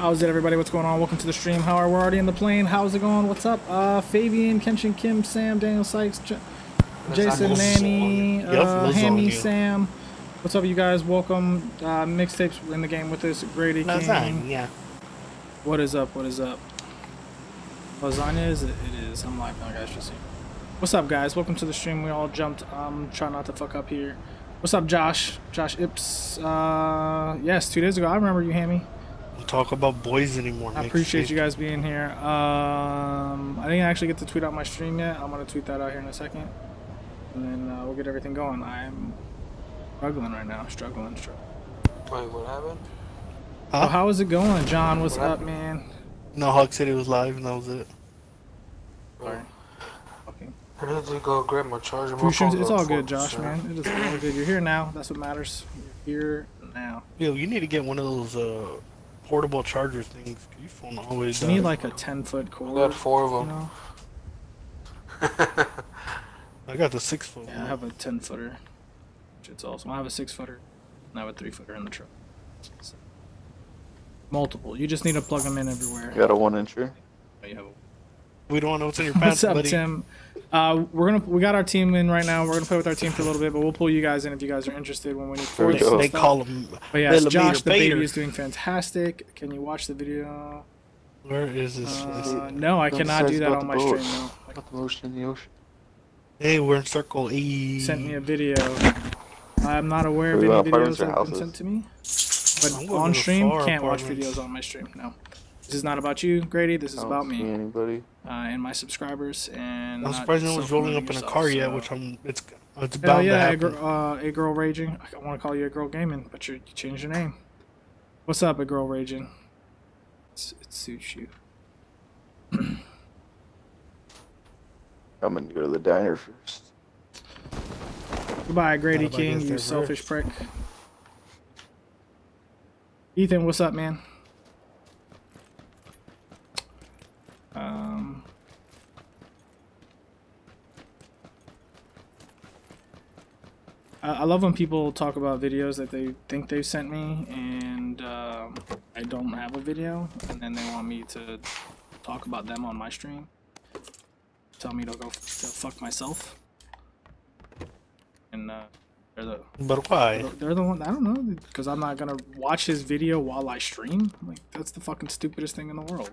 How's it, everybody? What's going on? Welcome to the stream. How are we already in the plane? How's it going? What's up? Uh, Fabian, Kenshin, Kim, Sam, Daniel Sykes, J- Jason, Manny, uh, Hammy. Sam. What's up, you guys? Welcome. Uh, mixtapes in the game with us. Grady King. Lasagna. Yeah. What is up? What is up? Lasagna is it? It is. I'm live now, guys. Just see. What's up, guys? Welcome to the stream. We all jumped. Um, try not to fuck up here. What's up, Josh? Josh Ips. Uh, yes, two days ago. I remember you, Hammy. Don't talk about boys anymore. I appreciate you guys being here. Um, I didn't actually get to tweet out my stream yet. I'm gonna tweet that out here in a second, and then uh, we'll get everything going. I'm struggling right now. Struggling. struggling. Wait, what happened? Oh, how is it going, John? What's What up, man? No, Hawk City was live and that was it. Sorry. Fucking. I need to go grab my charger. My Few It's all good, Josh, 40%. man. It is all good. You're here now. That's what matters. You're here now. Yo, you need to get one of those uh, portable charger things. 'cause Your phone always You need like a 10 foot cord. I cord. got four of You them. know? I got the six foot. Yeah, I have a 10 footer. Which it's awesome. I have a 6 footer. And I have a 3 footer in the truck. So- Multiple. You just need to plug them in everywhere. You got a one incher. Oh, you have a We don't want to know what's in your pants, What's up, buddy. Tim? Uh, we're gonna we got our team in right now. We're gonna play with our team for a little bit, but we'll pull you guys in if you guys are interested when we need There we forwards go. They call them. But yes, Josh the baby is doing fantastic. Can you watch the video? Where is this? Uh, no, I cannot do that on my boat. stream. No. Not the motion in the ocean. hey, we're in circle E. Sent me a video. I'm not aware of any videos that have been sent to me. But on stream, can't watch videos on my stream. No, this is not about you, Grady. This is I don't about see me Anybody? Uh, and my subscribers. And I'm surprised no one's rolling self-promoting up in a yourself, car yet, which I'm. It's it's Hell bound to yeah, a, happen. gr- uh, a girl raging. I want to call you a girl gaming, but you're, you changed your name. What's up, a girl raging? It's, it suits you. I'm gonna go to the diner first. Goodbye, Grady King, you selfish first. prick. Ethan, what's up, man? Um. I I love when people talk about videos that they think they've sent me, and um, I don't have a video, and then they want me to talk about them on my stream. Tell me to go to fuck myself. And uh, they're the But why? they're the one. I don't know because I'm not gonna watch his video while I stream. Like that's the fucking stupidest thing in the world.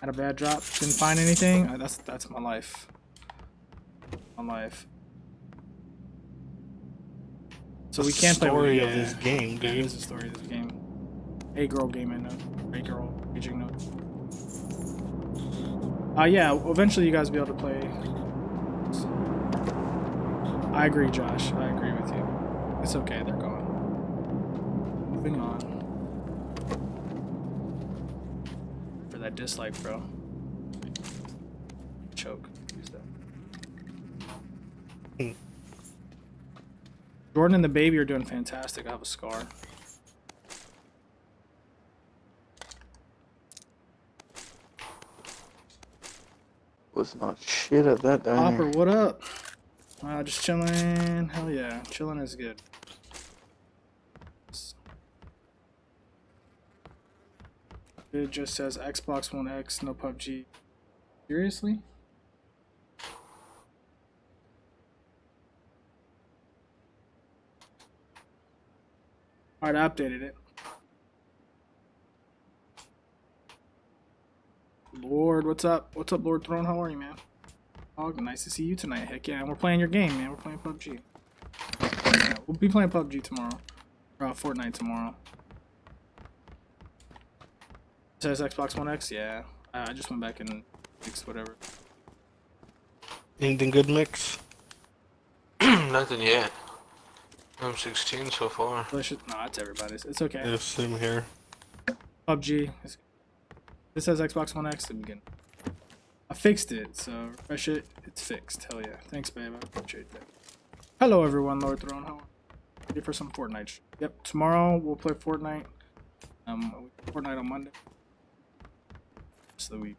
Had a bad drop. Didn't find anything. Uh, that's that's my life. My life. So we can't play story of this game, dude. is the story of this game. A girl gaming note. A girl raging note. Uh yeah. Eventually you guys will be able to play I agree, Josh. I agree with you. It's okay, they're gone. Moving on. For that dislike, bro. Choke. Use that. Hmm. Jordan and the baby are doing fantastic. I have a scar. Was not shit at that Hopper, diner. what up? Uh, just chilling. Hell yeah, chilling is good. It just says Xbox One X, no PUBG. Seriously? Alright, I updated it. Lord, what's up? What's up, Lord Throne? How are you, man? Oh, nice to see you tonight. Heck yeah, and we're playing your game, man. We're playing PUBG. Yeah, we'll be playing PUBG tomorrow. Or uh, Fortnite tomorrow. Says Xbox One X? Yeah. I I just went back and fixed whatever. Anything good mix? Nothing yet. I'm 16 so far. Delicious. No, that's everybody's. It's okay. Yeah, same here. PUBG. is- This has Xbox One X. Again. I fixed it, so refresh it. It's fixed. Hell yeah. Thanks, babe. I appreciate that. Hello, everyone. Lord Throne. How are you? Ready for some Fortnite? Yep. Tomorrow we'll play Fortnite. Um, Fortnite on Monday. Rest of the week.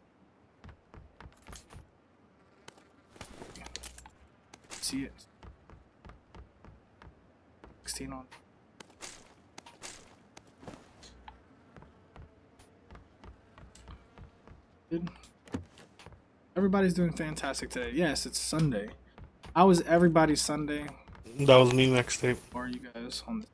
See it. 16 on. Good. Everybody's doing fantastic today. Yes, it's Sunday. How was everybody's Sunday? That was me next tape. Or you guys on the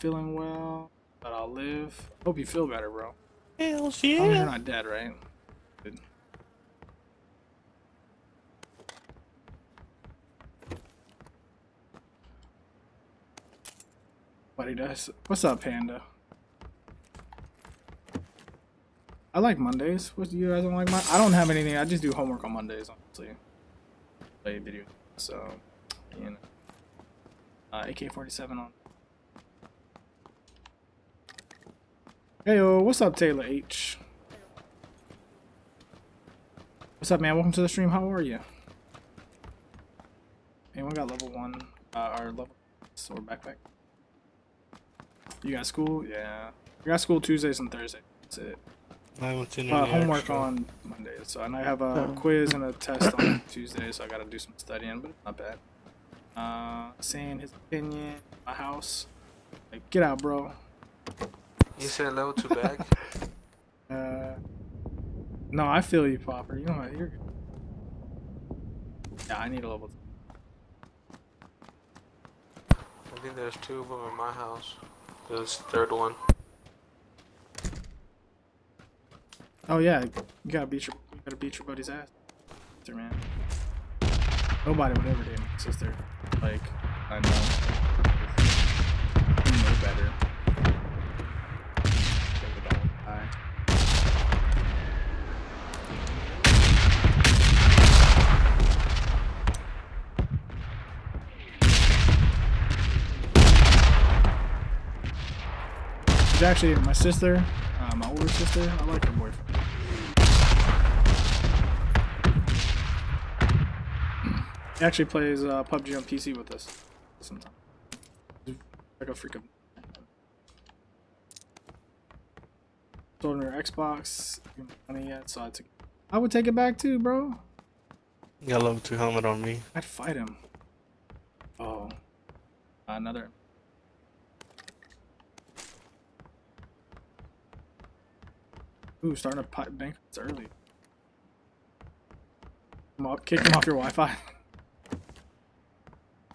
Not feeling well, but I'll live. Hope you feel better, bro. Hell long as you're yeah. not dead, right? Good. What he does. What's up, Panda? I like Mondays. What you guys don't like? Mon- I don't have anything. I just do homework on Mondays, honestly. Play video. So, you know. Uh, AK-47 on. Hey, yo, what's up, Taylor H? What's up, man? Welcome to the stream. How are you? Anyone got level one? Uh, or level or backpack? You got school? Yeah. I got school Tuesdays and Thursdays. That's it. I haven't seen Uh, homework extra. on Monday, So and I have a Oh. quiz and a test on Tuesday, so I gotta do some studying, but it's not bad. Uh, saying his opinion, my house. Like, get out, bro. You said level two bag? Uh, no, I feel you, Popper. You know what? You're good. Yeah, I need a level. I think there's two of them in my house. There's the third one. Oh yeah, you gotta beat your, you gotta beat your buddy's ass, sister, man. Nobody would ever date my sister. Like, I know. You know better. They would all die. She's actually my sister, uh, my older sister. I like her boyfriend. He actually plays uh, PUBG on PC with us sometimes. Like a freaking. Sold her Xbox. Money yet? So I took. I would take it back too, bro. You Got level two helmet on me. I'd fight him. Oh, another. Ooh, starting a pi- bank. It's early. Come off, kick him off your Wi-Fi.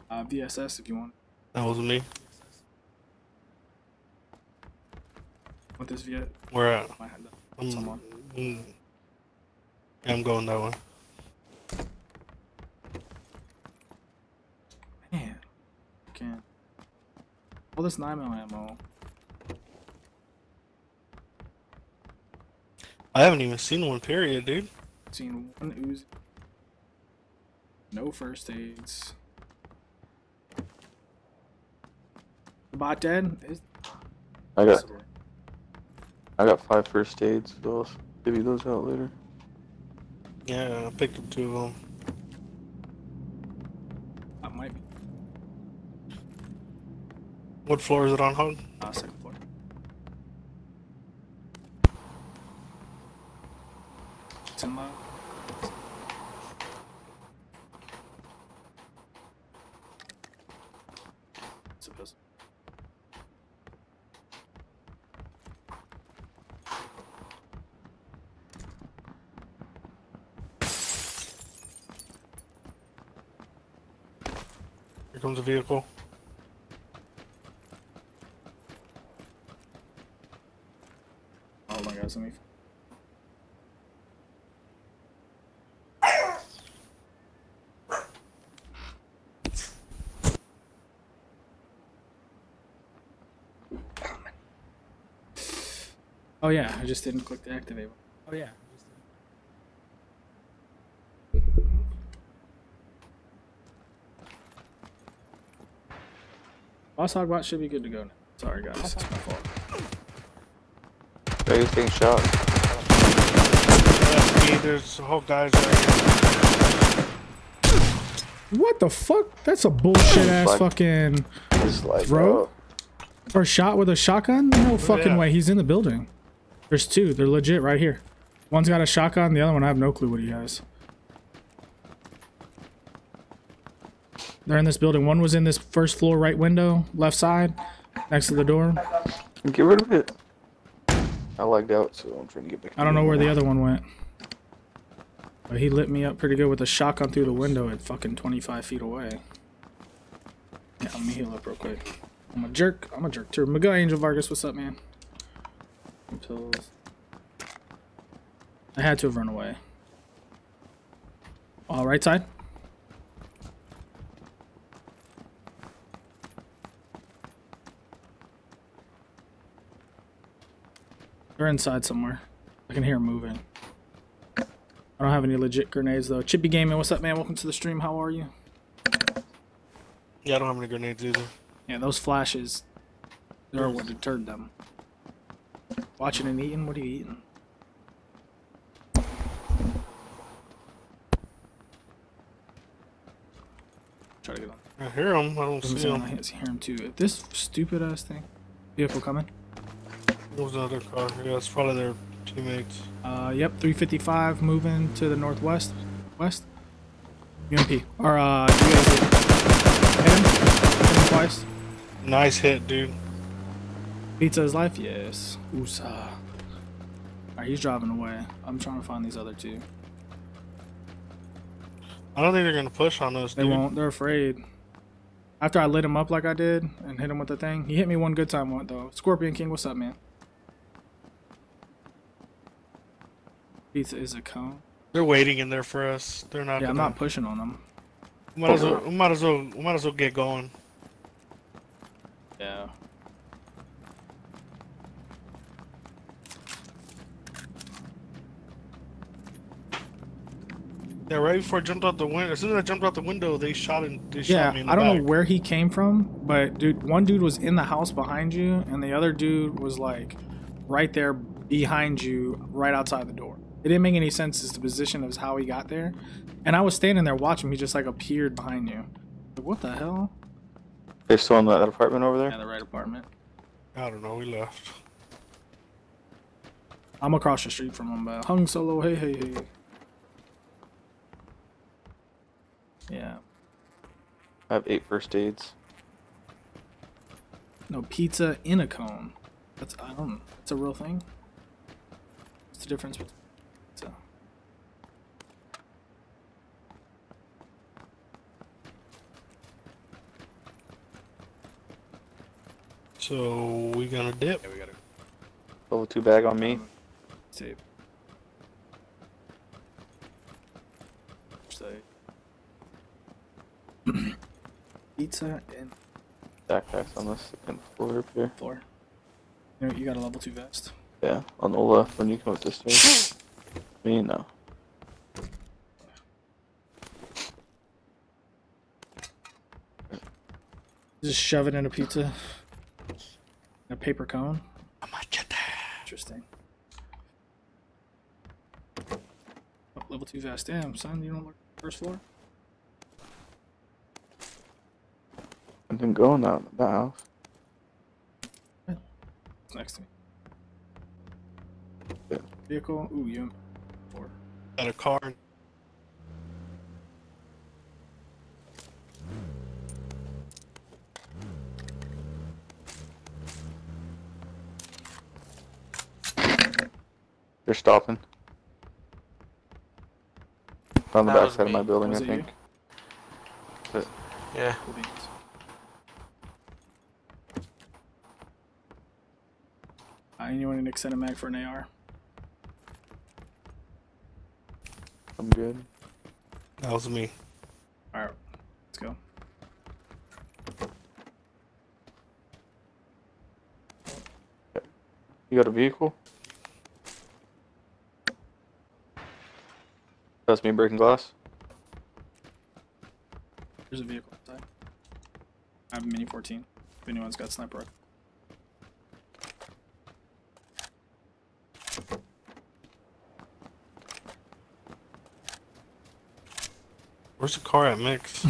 Uh, VSS if you want. That wasn't me. Want this Viet? Where at? I had that. I'm, Someone. mm, yeah, I'm going that way. Man, can't. All this 9 mil ammo. I haven't even seen one period, dude. Seen one Uzi. No first aids. The bot dead? Is I got I got five first aids, so I'll give you those out later. Yeah, I picked up two of them. I might be. What floor is it on, Hog? Uh, second floor. It's in low. Supposed. Here comes a vehicle. Oh my god, let me. Oh yeah, I just didn't click the activate. Oh yeah. Boss Hogbot should be good to go now. Sorry guys, it's my fault. Are you getting shot? That's me. There's whole guys right here. What the fuck? That's a bullshit ass Fuck. fucking like Throw? or shot with a shotgun? No fucking yeah. way. He's in the building. There's two. They're legit right here. One's got a shotgun. The other one, I have no clue what he has. They're in this building. One was in this first floor right window, left side, next to the door. get rid of it. I lagged out, so I'm trying to get back. I don't know where the other one went. But he lit me up pretty good with a shotgun through the window at fucking 25 feet away. Yeah, let me heal up real quick. I'm a jerk. I'm a jerk too. Miguel Angel Vargas, what's up, man? Pills. I had to have run away. All right side. They're inside somewhere. I can hear 'em moving. I don't have any legit grenades though. Chippy Gaming, what's up, man? Welcome to the stream. How are you? Yeah, I don't have any grenades either. Yeah, those flashes, they're what deterred them. Watching and eating? What are you eating? Try to get on. I hear them. I don't Doesn't see like I hear him too. This stupid ass thing. Vehicle coming. What was the other car? Yeah, it's probably their teammates. Uh, yep, 355 moving to the northwest. West. UMP. Or, uh, you guys hit him? Hit him twice. Nice hit, dude. Pizza is life? Yes. Usa. Alright, he's driving away. I'm trying to find these other two. I don't think they're gonna push on us, They dude. won't. They're afraid. After I lit him up like I did and hit him with the thing, he hit me one good time one though. Scorpion King, what's up, man? Pizza is a cone. They're waiting in there for us. They're not. Yeah, I'm not pushing on them. We might as well. We might as well. We might as well get going. Yeah. Yeah, right before I jumped out the window. As soon as I jumped out the window, they shot and they Yeah, shot me in the I don't back. know where he came from, but dude, one dude was in the house behind you, and the other dude was like right there behind you, right outside the door. It didn't make any sense as the position of how he got there. And I was standing there watching, he just like appeared behind you. Like, what the hell? They're still in that, that apartment over there. Yeah, the right apartment. I don't know. We left. I'm across the street from him, but hung solo, hey, hey, hey. Yeah. I have eight first aids. No, pizza in a cone. That's, I don't That's a real thing. What's the difference between pizza? So we gonna dip. Yeah, we gotta Level two bag on me. save. Save. Pizza and Backpacks on the second floor up here. floor. You, know, you got a level two vest. Yeah, on the left when you come up the stairs. me no. Just shove it in a pizza. In a paper cone. Machete. Interesting. Oh, level two vest. Damn, son, you don't look first floor. I didn't go in that that house. It's next to me. Yeah. Vehicle. Ooh, you. Four. Got a car. They're stopping. On the That back side of my building, Was I think. Yeah. Cool beans. Uh, anyone need to extend a mag for an AR? I'm good. That was me. Alright, let's go. You got a vehicle? That's me breaking glass. There's a vehicle inside. I have a Mini 14. If anyone's got sniper rifle. Where's the car at, Mix?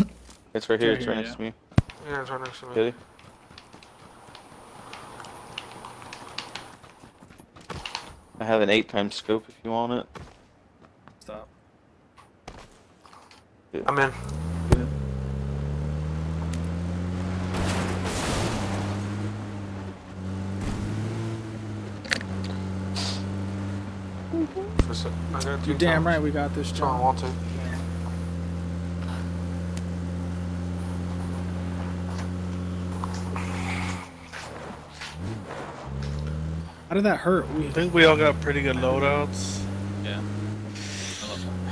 It's right here. Right It's here, right yeah. next to me. Yeah, it's right next to me. Really? I have an eight times scope if you want it. Stop. I'm in. Mm-hmm. Listen, I got two You're damn times. right we got this, That's all I John. want How did that hurt? We I think we all got pretty good loadouts. yeah.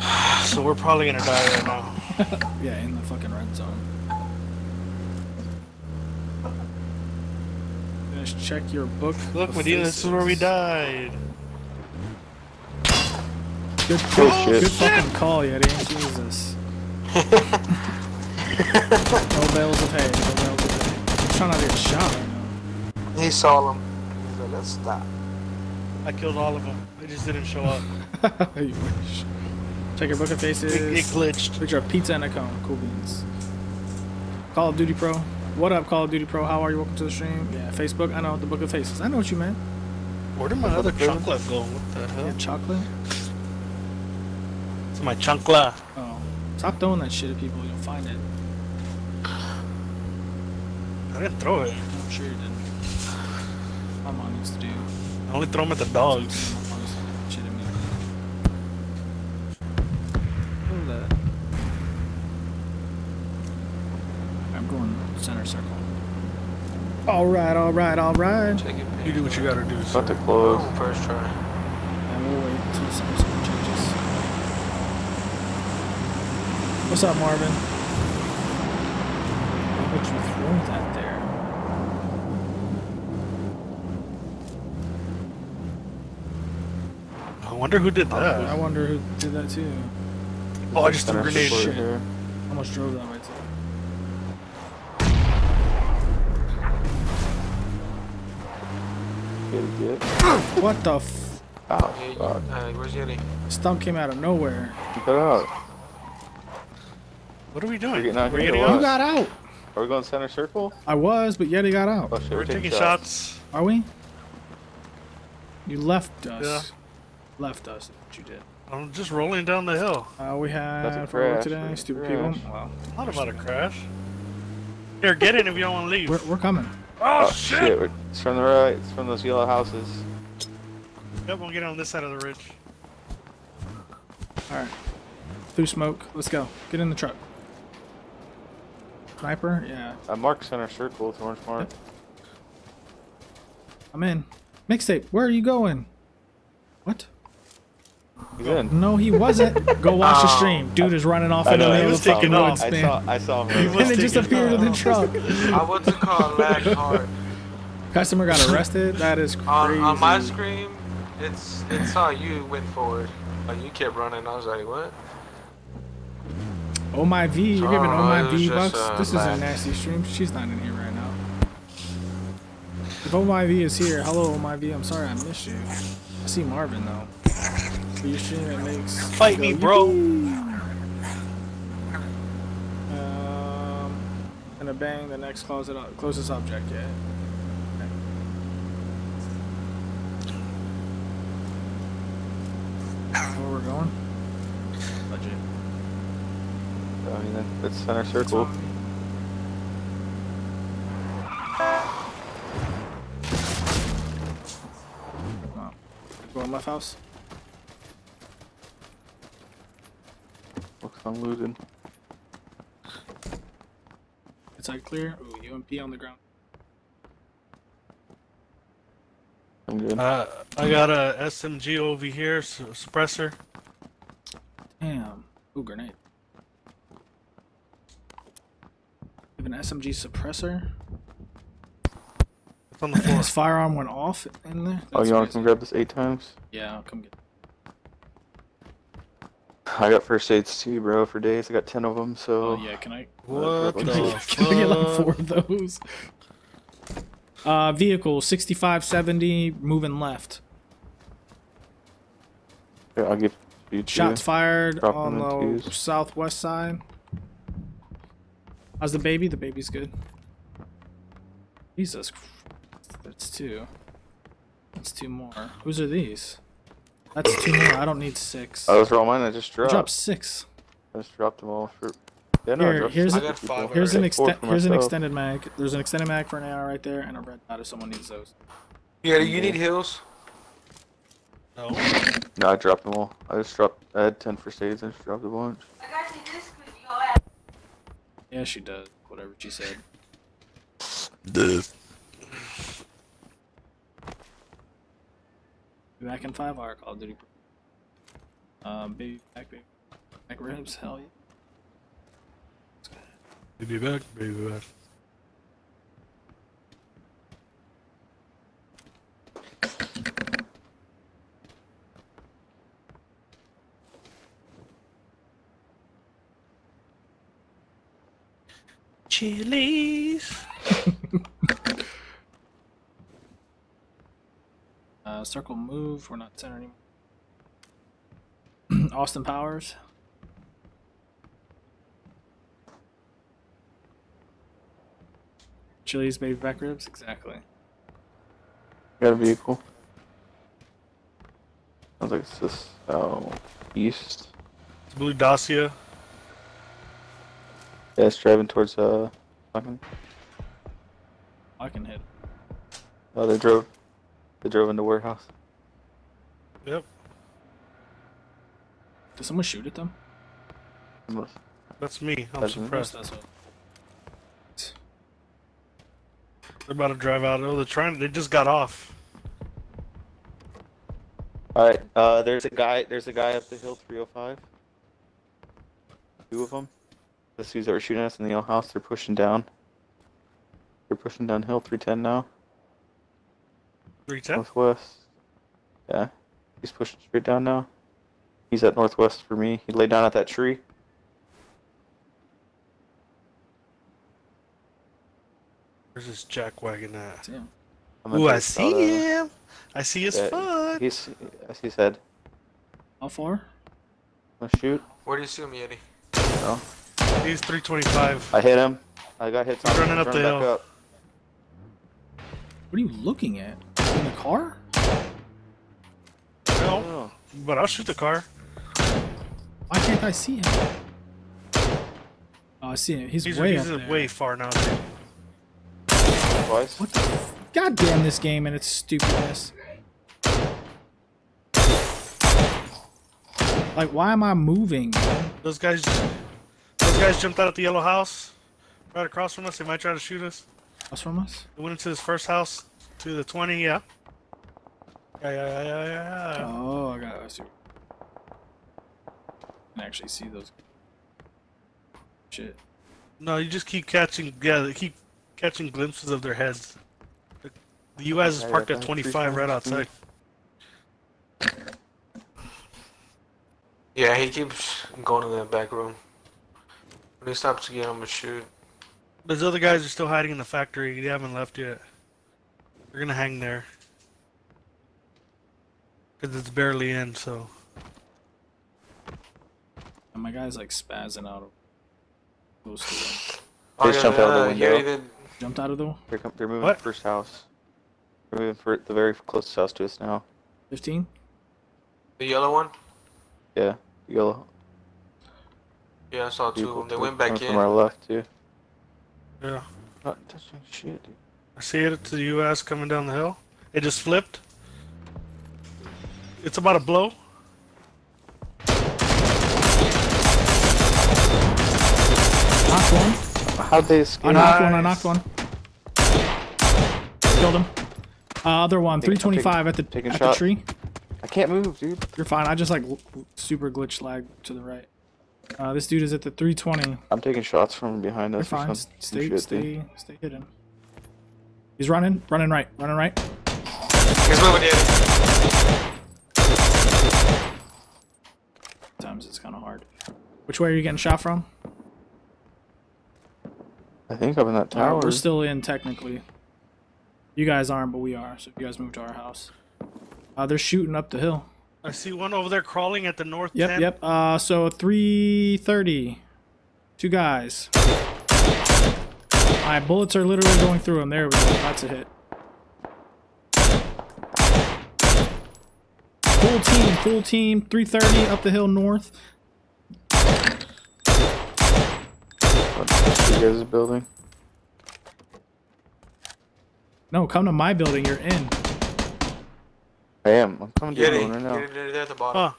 So we're probably gonna die right now. Yeah, in the fucking red zone. Finish check your book. Look, of Medina, this is where we died. Good, Oh, good, shit. good fucking call, Yeti. Jesus. no bales of hay. No bales of hay. I'm trying not to get shot right He saw him. He's like, let's stop. I killed all of them. They just didn't show up. you wish. Check your book of It, it glitched. Picture of pizza and a cone. Cool beans. Call of Duty Pro. What up, Call of Duty Pro? How are you? Welcome to the stream. Yeah, Facebook. I know the Book of Faces. I know what you meant. Where did my other chocolate go? What the hell? Yeah, chocolate. It's my chancla. Oh, stop throwing that shit at people. You'll find it. I didn't throw it. I'm sure you didn't. My mom used to do. I only throw them at the dogs. My mom used to do that shit at me. Hold that. I'm going center circle. All right, all right, all right. Take it. You do what you gotta do. About Sir. to close. Oh, first try. And we'll wait until center circle changes. What's up, Marvin? Why would you throw that there? I wonder who did I wonder who did that too. Oh, I just threw a grenade. Shit. here. Almost drove that way too. Get, get. What the f- Oh, fuck. uh, where's Yeti? stump came out of nowhere. Keep it out. What are we We're doing? getting out We're here getting or You got out. Are we going center circle? I was, but Yeti got out. Oh shit, We're taking shots. Are we? You left us. Yeah. Left us. What you did. I'm just rolling down the hill. Uh, we That's a had for work crash, today. man. Stupid Crash. people. Well, Not about a crash. Here, get in if you don't want to leave. we're, we're coming. oh, Oh shit! shit, it's from the right. It's from those yellow houses. Yep, we'll get on this side of the ridge. All right. Through smoke. Let's go. Get in the truck. Sniper. Yeah. I marked center circle with orange mark. I'm in. Mixtape. Where are you going? What? He's in. No, he wasn't. Go watch the Oh. stream. Dude is running off I in the know, middle of the fucking taking off. woods, I man. saw. I saw He him. and it just taking appeared in the truck. I wouldn't call lag hard. Customer got arrested. That is crazy. On, on my screen, it's it saw you went forward. Like you kept running. I was like, what? Oh my V, you're giving Oh, oh my it was V just, bucks. uh, this is a nasty stream. She's not in here right now. If Oh my V is here, hello Oh my V. I'm sorry I missed you. I see Marvin though. For your stream, it makes Fight me, bro. Um, gonna bang the next closet closest object. Yeah. Okay. Where we're going? Legit. I mean, that's center circle. Wow. Going left house. Looks unlooted. Inside clear. Ooh, UMP on the ground. I'm good. Uh, I got a SMG over here, su- suppressor. Damn. Ooh, grenade. You have an SMG suppressor. It's on the floor. His firearm went off in there. oh, you want to come grab this eight times? Yeah, I'll come get. I got first aids too, bro, for days. I got ten of them, so. Oh yeah, can I? What Can the I get, can I get like four of those? Uh, vehicle 6570 moving left. Yeah, I'll give you two. Shots fired Drop on them in the twos. southwest side. How's the baby? The baby's good. Jesus Christ. That's two. That's two more. Whose are these? That's two more. I don't need six. Oh, those are all mine. I just I dropped. dropped six. I just dropped them all for. Yeah, no, Here, here's six I a- got for people. five Here's an already. Four extend. for Here's an extended mag. There's an extended mag for an AR right there, and a red dot if someone needs those. Yeah, do you need heals. No. No, I dropped them all. I just dropped. I had ten first aids. I just dropped a bunch. Yeah, she does. Whatever she said. Be back in five hour Call of Duty. Um, baby back, baby back ribs. Hell yeah. Baby back, baby back. Chili's. Uh, circle move. We're not center anymore. Austin Powers. Chili's baby back ribs. Exactly. Got a vehicle. Sounds like it's this oh east. It's Blue Dacia. Yeah, it's driving towards uh. fucking- I can hit. Oh, they drove. They drove into warehouse. Yep. Did someone shoot at them? That's me. I'm That's me. suppressed. That's what. They're about to drive out. Oh, they're trying. They just got off. All right. Uh, there's a guy. There's a guy up the hill, 305. Two of them. The dudes that were shooting us in the yellow house. They're pushing down. They're pushing downhill, 310 now, 310. northwest. Yeah, he's pushing straight down now. He's at northwest for me. He laid down at that tree. Where's this jack wagon at? Damn. I'm Ooh, I see about, uh, him. I see his yeah, foot. He's. I see his head. How far? Wanna shoot? Where do you see him, Yeti? No. He's 325. I hit him. I got hit. on He's running up the hill. up. What are you looking at? In the car? No, Oh. but I'll shoot the car. Why can't I see him? Oh, I see him. He's, He's, way he's up there. way far now. Dude. Twice. What the? F- God damn this game and its stupidness. Like, why am I moving? Those guys, those guys jumped out at the yellow house, right across from us. They might try to shoot us. What's from us? They went into this first house to the 20. Yeah. Yeah, yeah, yeah, yeah, yeah. Oh, I got. I see. I can actually see those. Shit. No, you just keep catching. Yeah, keep catching glimpses of their heads. The, the UAZ is parked at 25 right outside. Yeah, he keeps going to that back room. When he stops again, I'm gonna shoot. Those other guys are still hiding in the factory. They haven't left yet. They're gonna hang there. Cause it's barely in, so. And my guy's like spazzing out. Close to them. Oh, just jumped out of the uh, window. Yeti. Jumped out of the They're, they're moving What? to the first house. They're moving for the very closest house to us now. 15? The yellow one? Yeah, yellow. Yeah, I saw two of them. They went back in. From our left too. Yeah. Not touching shit, dude. I see it to the UAZ coming down the hill. It just flipped. It's about to blow. Knocked one. How'd they escape? I knocked one. I knocked one. Killed him. Uh, other one. Take- I'm 325 at the, at the tree. I can't move, dude. You're fine. I just like super glitch lag to the right. Uh, this dude is at the 320. I'm taking shots from behind us. You're fine. some- some Stay, shit, stay, dude. stay hidden. He's running, running right, running right. He's moving, Yeti. Sometimes it's kind of hard. Which way are you getting shot from? I think I'm in that tower. we're still in technically. You guys aren't, but we are. So if you guys move to our house, uh, they're shooting up the hill. I see one over there crawling at the north Yep, tent. yep. Uh, so 330. Two guys. My bullets are literally going through them. There we go. That's a hit. Full team, full team. 330 up the hill north. You guys' building. No, come to my building. You're in. I am. I'm coming to your building right now. Get in there. They're at the bottom. Huh.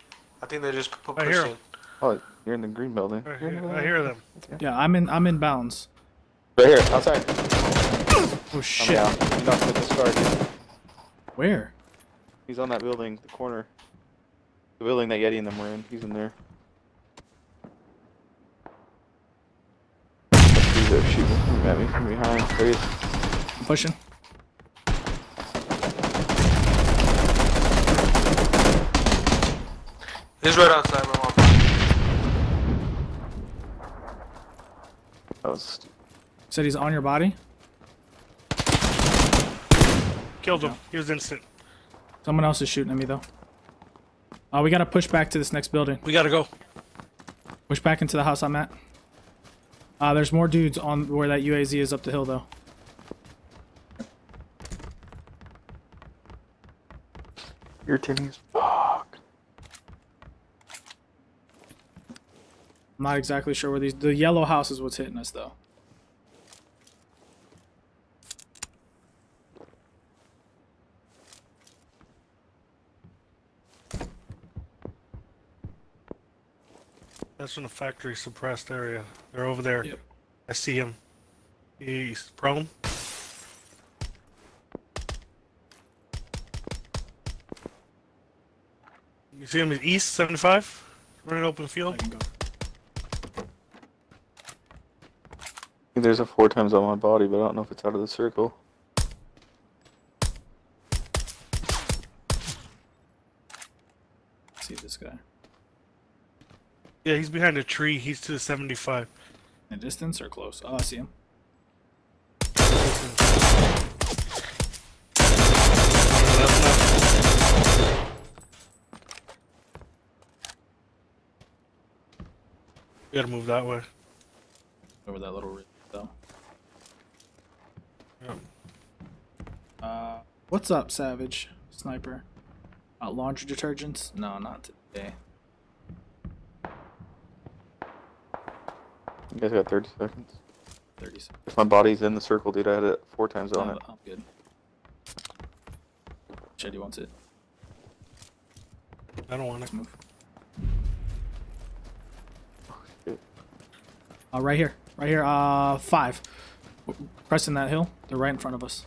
I think they just pu- I pushed hear in. 'em. Oh, you're in the green building. I hear, I hear them. Yeah, I'm in. I'm in bounds. Right here, outside. Oh I'm shit! down. He's not with this guard. Where? He's on that building, the corner. The building that Yeti and them were in. He's in there. He's there shooting at me from behind. There he is. I'm pushing. He's right outside my mom. That was stupid. Said he's on your body. Killed him. He was instant. Someone else is shooting at me though. Uh, we gotta push back to this next building. We gotta go. Push back into the house I'm at. Uh, there's more dudes on where that UAZ is up the hill though. Irritating as fuck. I'm not exactly sure where these. The yellow house is what's hitting us though. That's in the factory suppressed area. They're over there. Yep. I see him. He's prone. You see him in east 75? Running open I field. can go. There's a four times on my body, but I don't know if it's out of the circle. See this guy Yeah, he's behind a tree. He's to the 75. in distance or close? Oh, I see him. We gotta move that way. Over that little ridge though. Yeah. Uh, what's up, Savage Sniper? Uh, laundry detergents? No, not today. You guys got 30 seconds. 30 seconds. If my body's in the circle, dude, I had it four times on I'm, it. I'm good. Shady wants it. I don't want to. move. Shit. Uh, right here. Right here. Uh, five. W- Pressing that hill. They're right in front of us.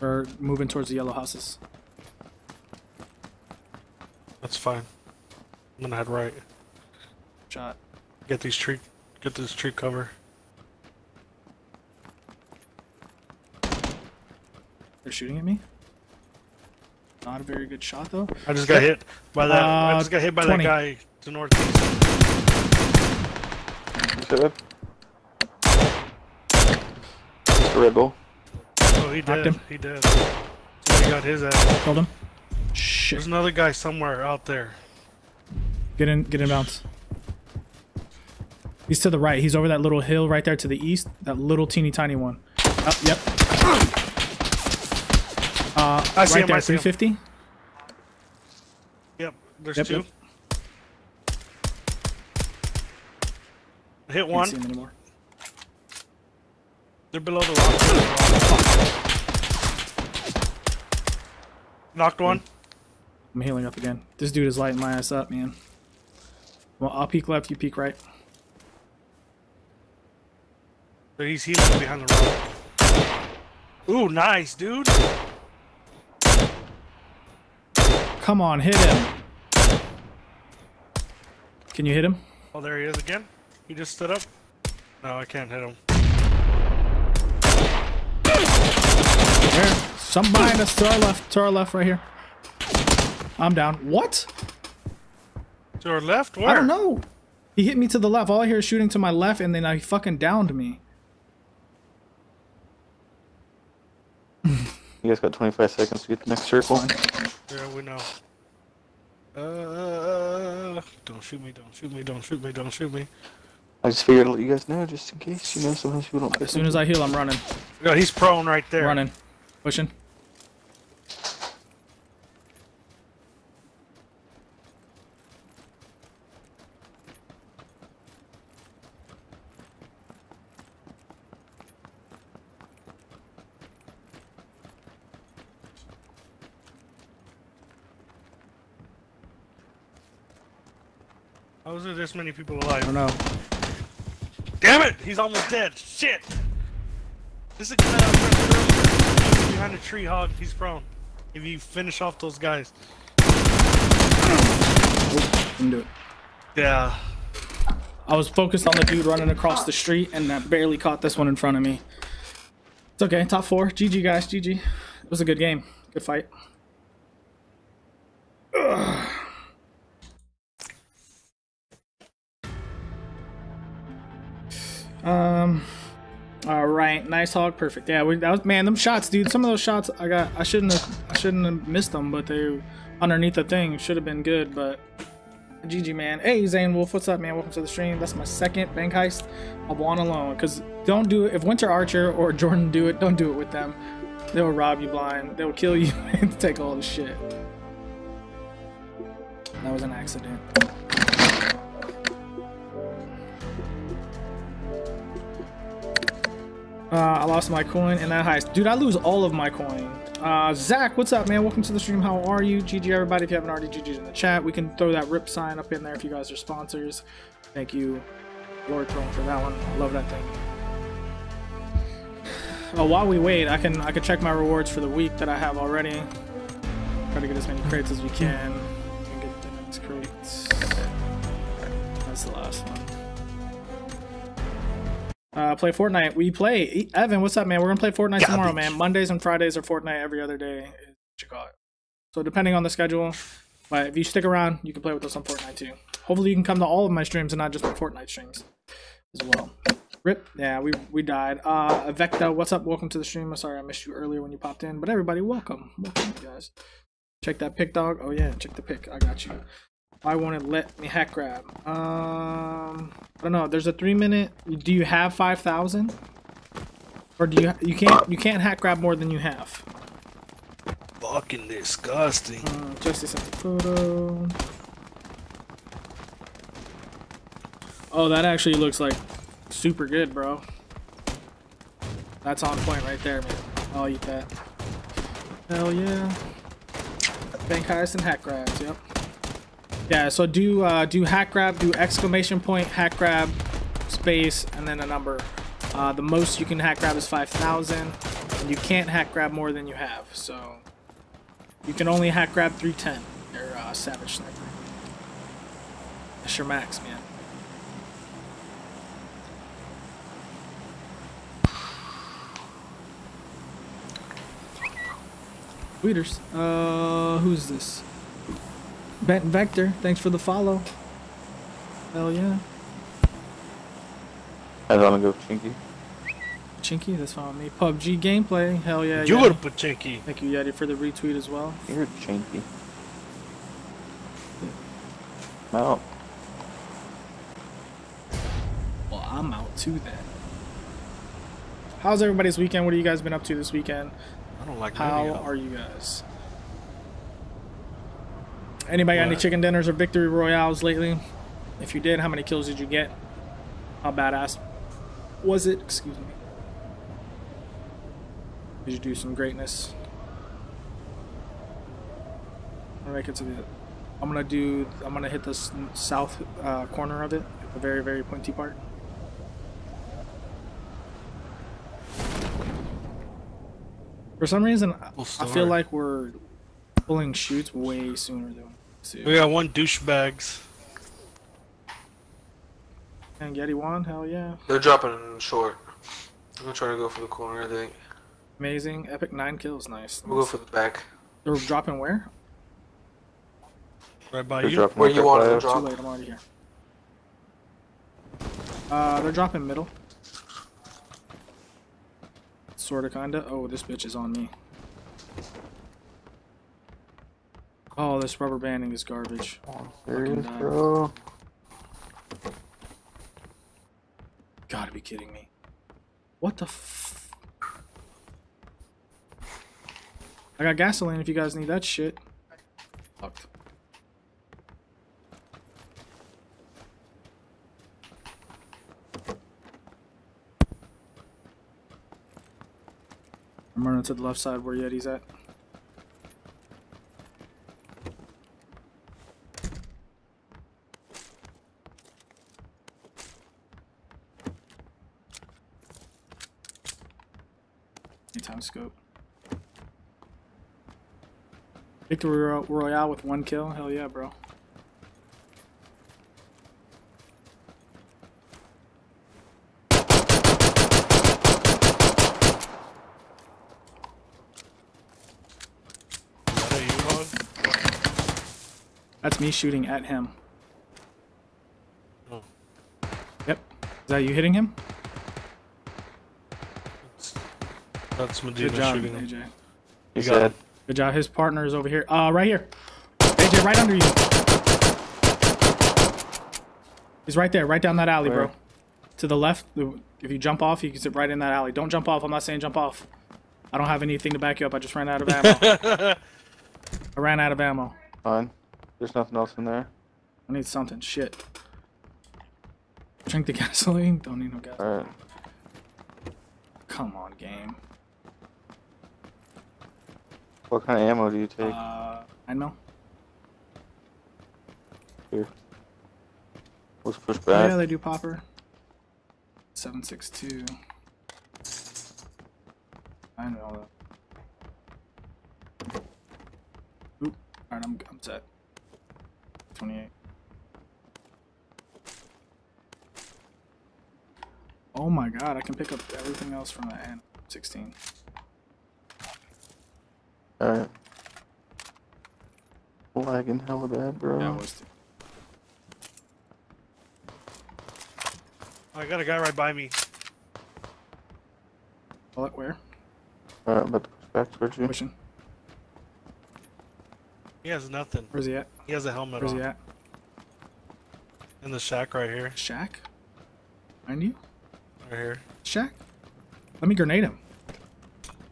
We're moving towards the yellow houses. That's fine. I'm gonna head right. Shot. Get these tree. Get this tree cover. They're shooting at me. Not a very good shot though. I just got hit by that. I Uh, just got hit by 20. that guy to northeast. You said It's Red Bull. Oh, he did. him. He did. Somebody got his ass. Killed him. Shit. There's another guy somewhere out there. Get in. Get in bounce. He's to the right. He's over that little hill right there to the east. That little teeny tiny one. Oh, yep. Uh, I see right him, there, I see him. 350. Yep. There's Yep, two. yep. I hit Can't one. see him anymore. They're below the rock. Knocked one. I'm healing up again. This dude is lighting my ass up, man. Well, I'll peek left, you peek right. But he's healing behind the rock. Ooh, nice, dude. Come on, hit him. Can you hit him? Oh, there he is again. He just stood up. No, I can't hit him. There. Some behind us to our left, to our left, right here. I'm down. What? To our left? Where? I don't know. He hit me to the left. All I hear is shooting to my left, and then I fucking downed me. You guys got 25 seconds to get the next circle. Yeah, we know. Uh, don't shoot me! Don't shoot me! Don't shoot me! Don't shoot me! I I just figured I'd let you guys know just in case. You know, sometimes people don't. As soon as I heal, I'm running. Yo, he's prone right there. Running. Pushing. Many people alive. I don't know. Damn it! He's almost dead. Shit! This is the guy that was right there behind the tree hog. He's prone. If you finish off those guys. Didn't do it. Yeah. I was focused on the dude running across the street and I barely caught this one in front of me. It's okay. Top four. GG, guys. GG. It was a good game. Good fight. Nice hog, perfect. Yeah, we, that was man. Them shots, dude. Some of those shots, I got. I shouldn't have. I shouldn't have missed them, but they underneath the thing should have been good. But GG, man. Hey, Zane Wolf, what's up, man? Welcome to the stream. That's my second bank heist of one alone. Because don't do it. If Winter Archer or Jordan do it, don't do it with them. They'll rob you blind. They'll kill you and take all the shit. That was an accident. Uh, I lost my coin in that heist. Dude, I lose all of my coin. Uh, Zach, what's up, man? Welcome to the stream. How are you? GG, everybody. If you haven't already, GG's in the chat. We can throw that rip sign up in there if you guys are sponsors. Thank you, Lord Throne, for that one. I love that thing. Oh, while we wait, I can I can check my rewards for the week that I have already. Try to get as many crates as we can. Uh, play Fortnite. We play. Evan, what's up, man? We're gonna play Fortnite tomorrow, man. Mondays and Fridays are Fortnite. Every other day is what you call it. So depending on the schedule, but if you stick around, you can play with us on Fortnite too. Hopefully, you can come to all of my streams and not just my Fortnite streams as well. Rip. Yeah, we we died. Uh, Vecta, what's up? Welcome to the stream. I'm sorry I missed you earlier when you popped in, but everybody, welcome, welcome, you guys. Check that pick, dog. Oh yeah, check the pick. I got you. Why won't it let me hack grab? Um, I don't know. There's a three minute. Do you have five thousand? Or do you you can't you can't hack grab more than you have? Fucking disgusting. Uh, Justice sent the photo. Oh, that actually looks like super good, bro. That's on point right there, man. I'll eat that. Hell yeah. Bank heist and hack grabs, yep. Yeah, so do uh, do hack grab, do exclamation point, hack grab, space, and then a number. Uh, the most you can hack grab is 5,000, and you can't hack grab more than you have, so you can only hack grab 310. Or uh, Savage Sniper. That's your max, man. Tweeters. Uh, who's this? Bent Vector. Thanks for the follow. Hell yeah. I want to go Chinky. Chinky, that's fine with me. PUBG gameplay. Hell yeah. You Yeti. would put Chinky. Thank you, Yeti, for the retweet as well. You're Chinky. I'm out. Well, I'm out too then. How's everybody's weekend? What have you guys been up to this weekend? I don't like How none of are you guys? Anybody got any chicken dinners or victory royales lately? If you did, how many kills did you get? How badass was it? Excuse me. Did you do some greatness? I'm gonna make it to the. I'm gonna do. I'm gonna hit the south uh, corner of it, the very very pointy part. For some reason, I- feel like we're pulling shoots way sooner than we We got one douchebags. And Getty one, hell yeah. They're dropping short. I'm gonna try to go for the corner. I think Amazing. Epic nine kills, nice. we'll go for the back. They're dropping where? Right by They're you. Where you want them us. to Too late, I'm already here. Uh, they're dropping middle. Sorta, kinda. Oh, this bitch is on me. Oh, this rubber banding is garbage. Serious, bro. be kidding me. What the f- I got gasoline if you guys need that shit. Fucked. I'm running to the left side where Yeti's at. Scope. Victory Royale with one kill? Hell yeah, bro. Is that you, Hog? That's me shooting at him. Oh. Yep. Is that you hitting him? That's Medina Good job, shooting him. AJ. He You got said, Good job. His partner is over here. Uh, right here. AJ, right under you. He's right there, right down that alley, bro. To the left. If you jump off, you can sit right in that alley. Don't jump off. I'm not saying jump off. I don't have anything to back you up. I just ran out of ammo. I ran out of ammo. fine. There's nothing else in there. I need something. Shit. Drink the gasoline. Don't need no gas. Alright. Come on, game. What kind of ammo do you take? Uh, I know. Here. Let's push Oh, back. yeah, they do popper. 762. I know that. Oop. Alright, I'm, I'm set. 28. Oh my god, I can pick up everything else from the end. 16. Alright. Lagging hella bad, bro. Yeah, it was. I got a guy right by me. Bullet, where? Alright, I'm about to push back towards you. Pushing. He has nothing. Where's he at? He has a helmet Where's on. he at? In the shack right here. Shack? Behind you? Right here. Shack? Let me grenade him.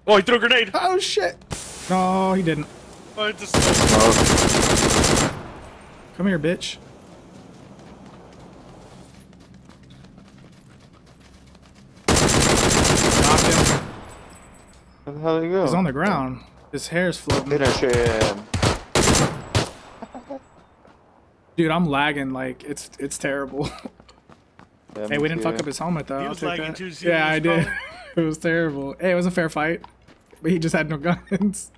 Oh, he threw a grenade! Oh shit! No, he didn't. It just... Oh, Come here, bitch. Knocked him. where the hell did he go? He's on the ground. His hair's floating. Finish him. Dude, I'm lagging like it's it's terrible. Yeah, hey, we didn't too. fuck up his helmet though. He was lagging that. too, Yeah, I did. it was terrible. Hey, it was a fair fight, but he just had no guns.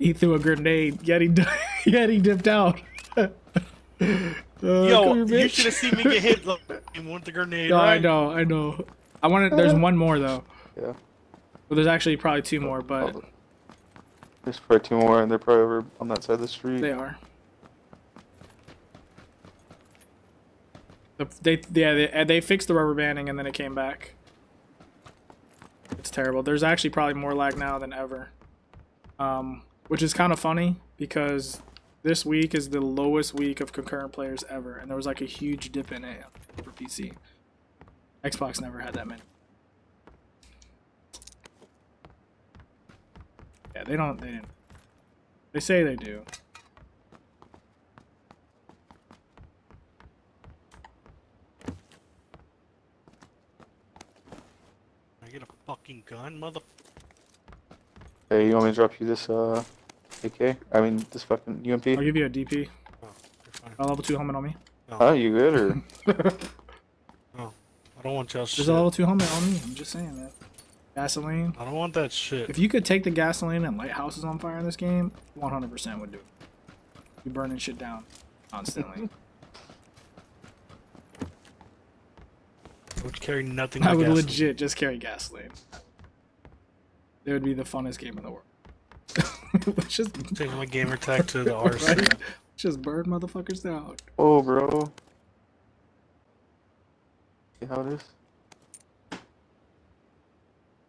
He threw a grenade, yet he di- yet he dipped out. Uh, Yo, here, you should have seen me get hit like, with the grenade, No, right? I know, I know. I wanted. There's one more though. Yeah. Well, there's actually probably two more, but There's probably two more, and they're probably over on that side of the street. they are. They yeah they, they fixed the rubber banding and then it came back. It's terrible. There's actually probably more lag now than ever, um, which is kind of funny because this week is the lowest week of concurrent players ever, and there was like a huge dip in it for PC. Xbox never had that many. Yeah, they don't. They didn't. They say they do. I get a fucking gun, mother. Hey, you want me to drop you this uh AK? I mean, this fucking UMP? I'll give you a DP. Oh, you're fine. A level two helmet on me. Huh? You good or? I don't want y'all shit. There's a level two helmet on me. I'm just saying that. Gasoline. I don't want that shit. If you could take the gasoline and light houses on fire in this game, 100% would do it. You're burning shit down constantly. would carry nothing I would gasoline. legit just carry gasoline. It would be the funnest game in the world. Let's just, Take my gamer tag to the RC. right? just burn motherfuckers down. Oh, bro. See how it is?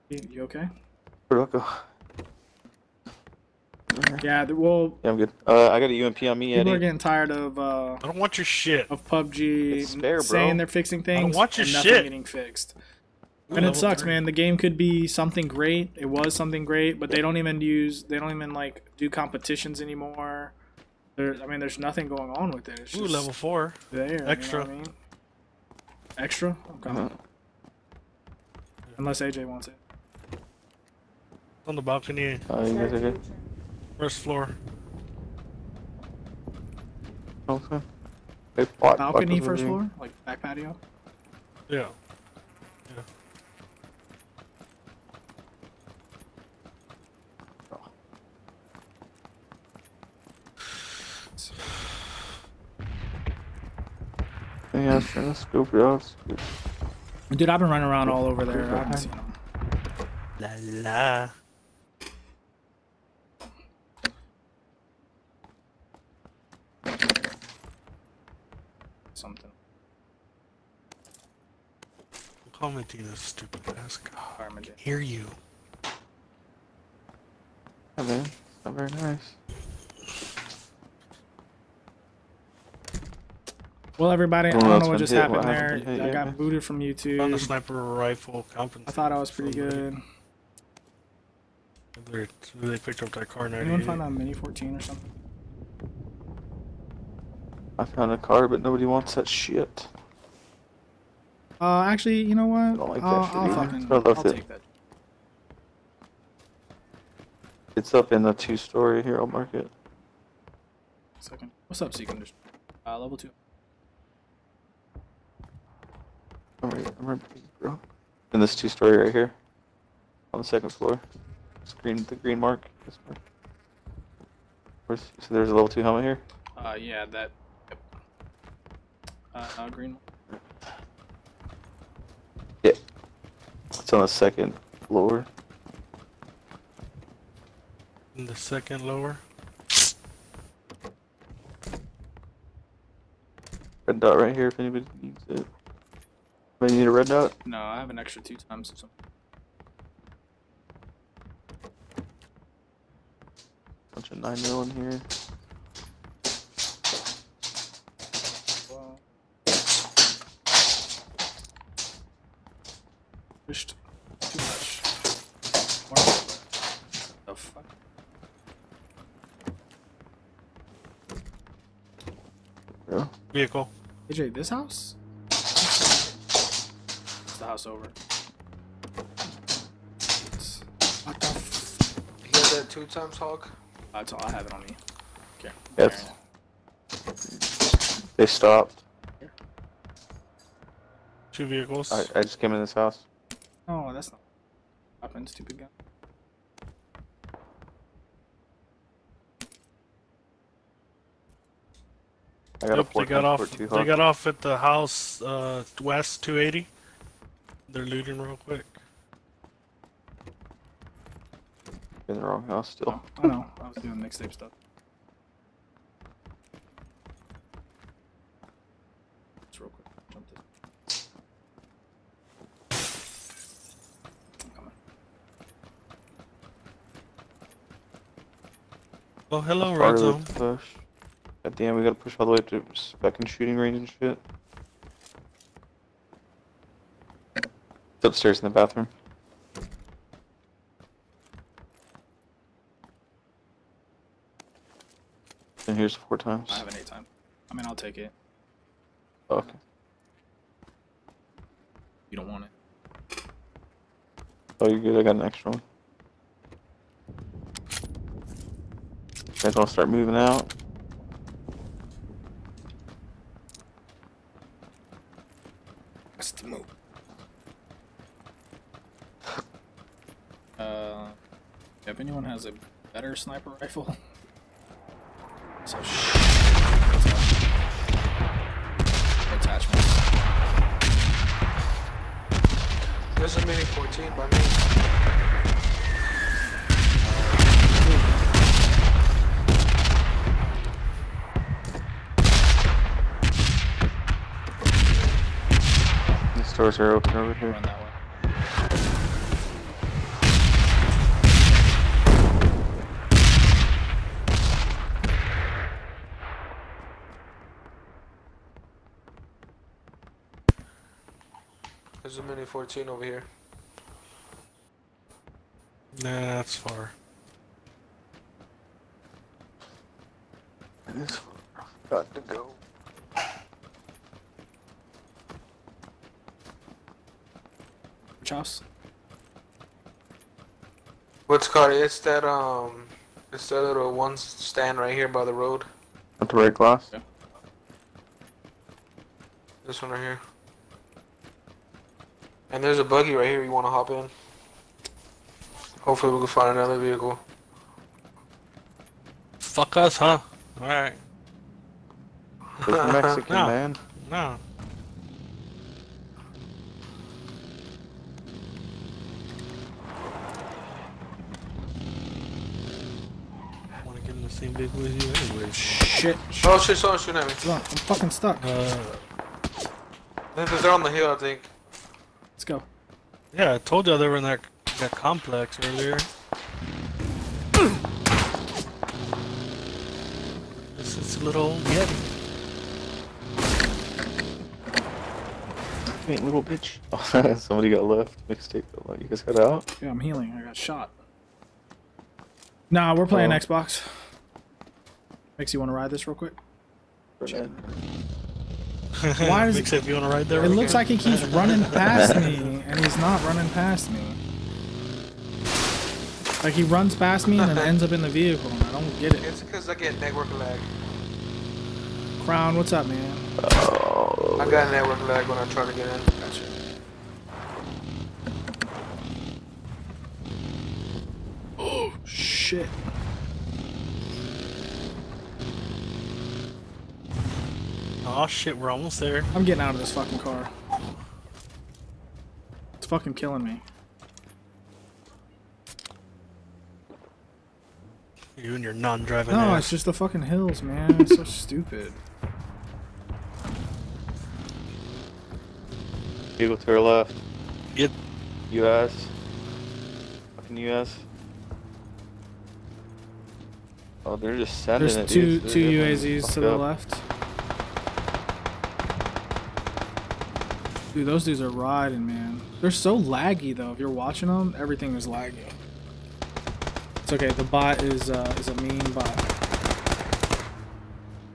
You, you okay? Where'd it go? There. Yeah, th- well, Yeah, I'm good. Uh, I got a UMP on me, people are getting tired of uh, I don't want your shit. of PUBG It's fair, bro. saying they're fixing things I don't want your and nothing shit. getting fixed. Ooh, And it sucks, three. man. The game could be something great. It was something great, but they don't even use. They don't even like do competitions anymore. There, I mean, there's nothing going on with it. It's Ooh, just level four. there. you know extra. what I mean? Extra. I'm. Uh-huh. Unless AJ wants it. On the balcony, Uh, you guys are good? First floor. Okay. Hey, Bot- Balcony first floor, like back patio. Yeah. Yeah, I'm trying to scope it. Dude, I've been running around all over there. I haven't seen them. La la. Something. I'm commenting this stupid ass. God, I can hear you. Yeah, man. Not very nice. Well, everybody, I don't know what just hit. happened What there. happened? Hit, I yeah, got booted from On the YouTube. sniper rifle compensation. I thought I was pretty good. They they picked up that car Anyone 98. find that Mini 14 or something? I found a car, but nobody wants that shit. Uh, actually, you know what? don't like that I'll, shit I'll fucking, I love I'll it. take that. It's up in the two-story here. I'll mark it. Second. What's up, Seeker? Uh, level two. I'm right, I'm right, bro. In this two-story right here, on the second floor. It's green, the green mark. This mark. Where's, so there's a level two helmet here. Uh, yeah, that. Yep. Uh, uh, green. Yeah. It's on the second floor. In the second lower. Red dot right here if anybody needs it. Anybody need a red dot? No, I have an extra two times or something. Bunch of nine mil in here. Pushed too much. More the fuck? Bro. Vehicle. AJ, this house? It's the house over. It's- What the f- You got that two times hog? That's all I have it on me. Okay. Yes. They stopped. Two vehicles. I, I just came in this house. Oh, that's not. Happened, stupid gun. I got a Yep, they got off. times They got off at the house uh, west 280. They're looting real quick. in the wrong house still. Oh, I know. I was doing mixtape stuff. Just real quick. Jump this. I'm coming. Oh, hello, How red far do we zone. Push. God damn, we gotta push all the way to spec and shooting range and shit. It's upstairs in the bathroom. And here's four times. I have an eight time. I mean, I'll take it. Oh, okay. You don't want it. Oh, you're good. I got an extra one. You guys want to start moving out? What's the move? Uh, if anyone has a better sniper rifle, so sh- attachments. There's a mini 14 by me. doors are open over here. Run that way. There's a Mini 14 over here. Nah, that's far. It is far. Got to go. Chops. What's called? It's that um, it's that little one stand right here by the road. With the red glass? Yeah. This one right here. And there's a buggy right here. You want to hop in? Hopefully we can find another vehicle. Fuck us, huh? Alright. There's a Mexican No. man. No. I want to get in the same vehicle as you anyways. Shit. shit. Oh shit! Someone's shooting at me. Hold on, I'm fucking stuck. Uh, They're they're on the hill, I think. Let's go. yeah, I told you they were in that, that complex earlier. This is a little Yeti. Wait, little bitch. Oh, somebody got left. Mixtape got. You guys got out? Yeah, I'm healing. I got shot. Nah, we're playing Oh. Xbox. Makes you want to ride this real quick? Why does it- Mix if you want to ride there? It looks can. like he keeps running past me, and he's not running past me. Like he runs past me and then ends up in the vehicle. and I don't get it. It's because I get network lag. Crown, what's up, man? Oh, I got network lag when I try to get in. Gotcha. Oh shit! Oh shit, we're almost there. I'm getting out of this fucking car. It's fucking killing me. You and your non-driving No, ass. it's just the fucking hills, man. It's so stupid. Eagle to our left. Yep. US. Fucking US. Oh, they're just sending There's it. two two UAZs to the up. left. Dude, those dudes are riding, man. They're so laggy though. If you're watching them, everything is laggy. It's okay. The bot is uh, is a mean bot.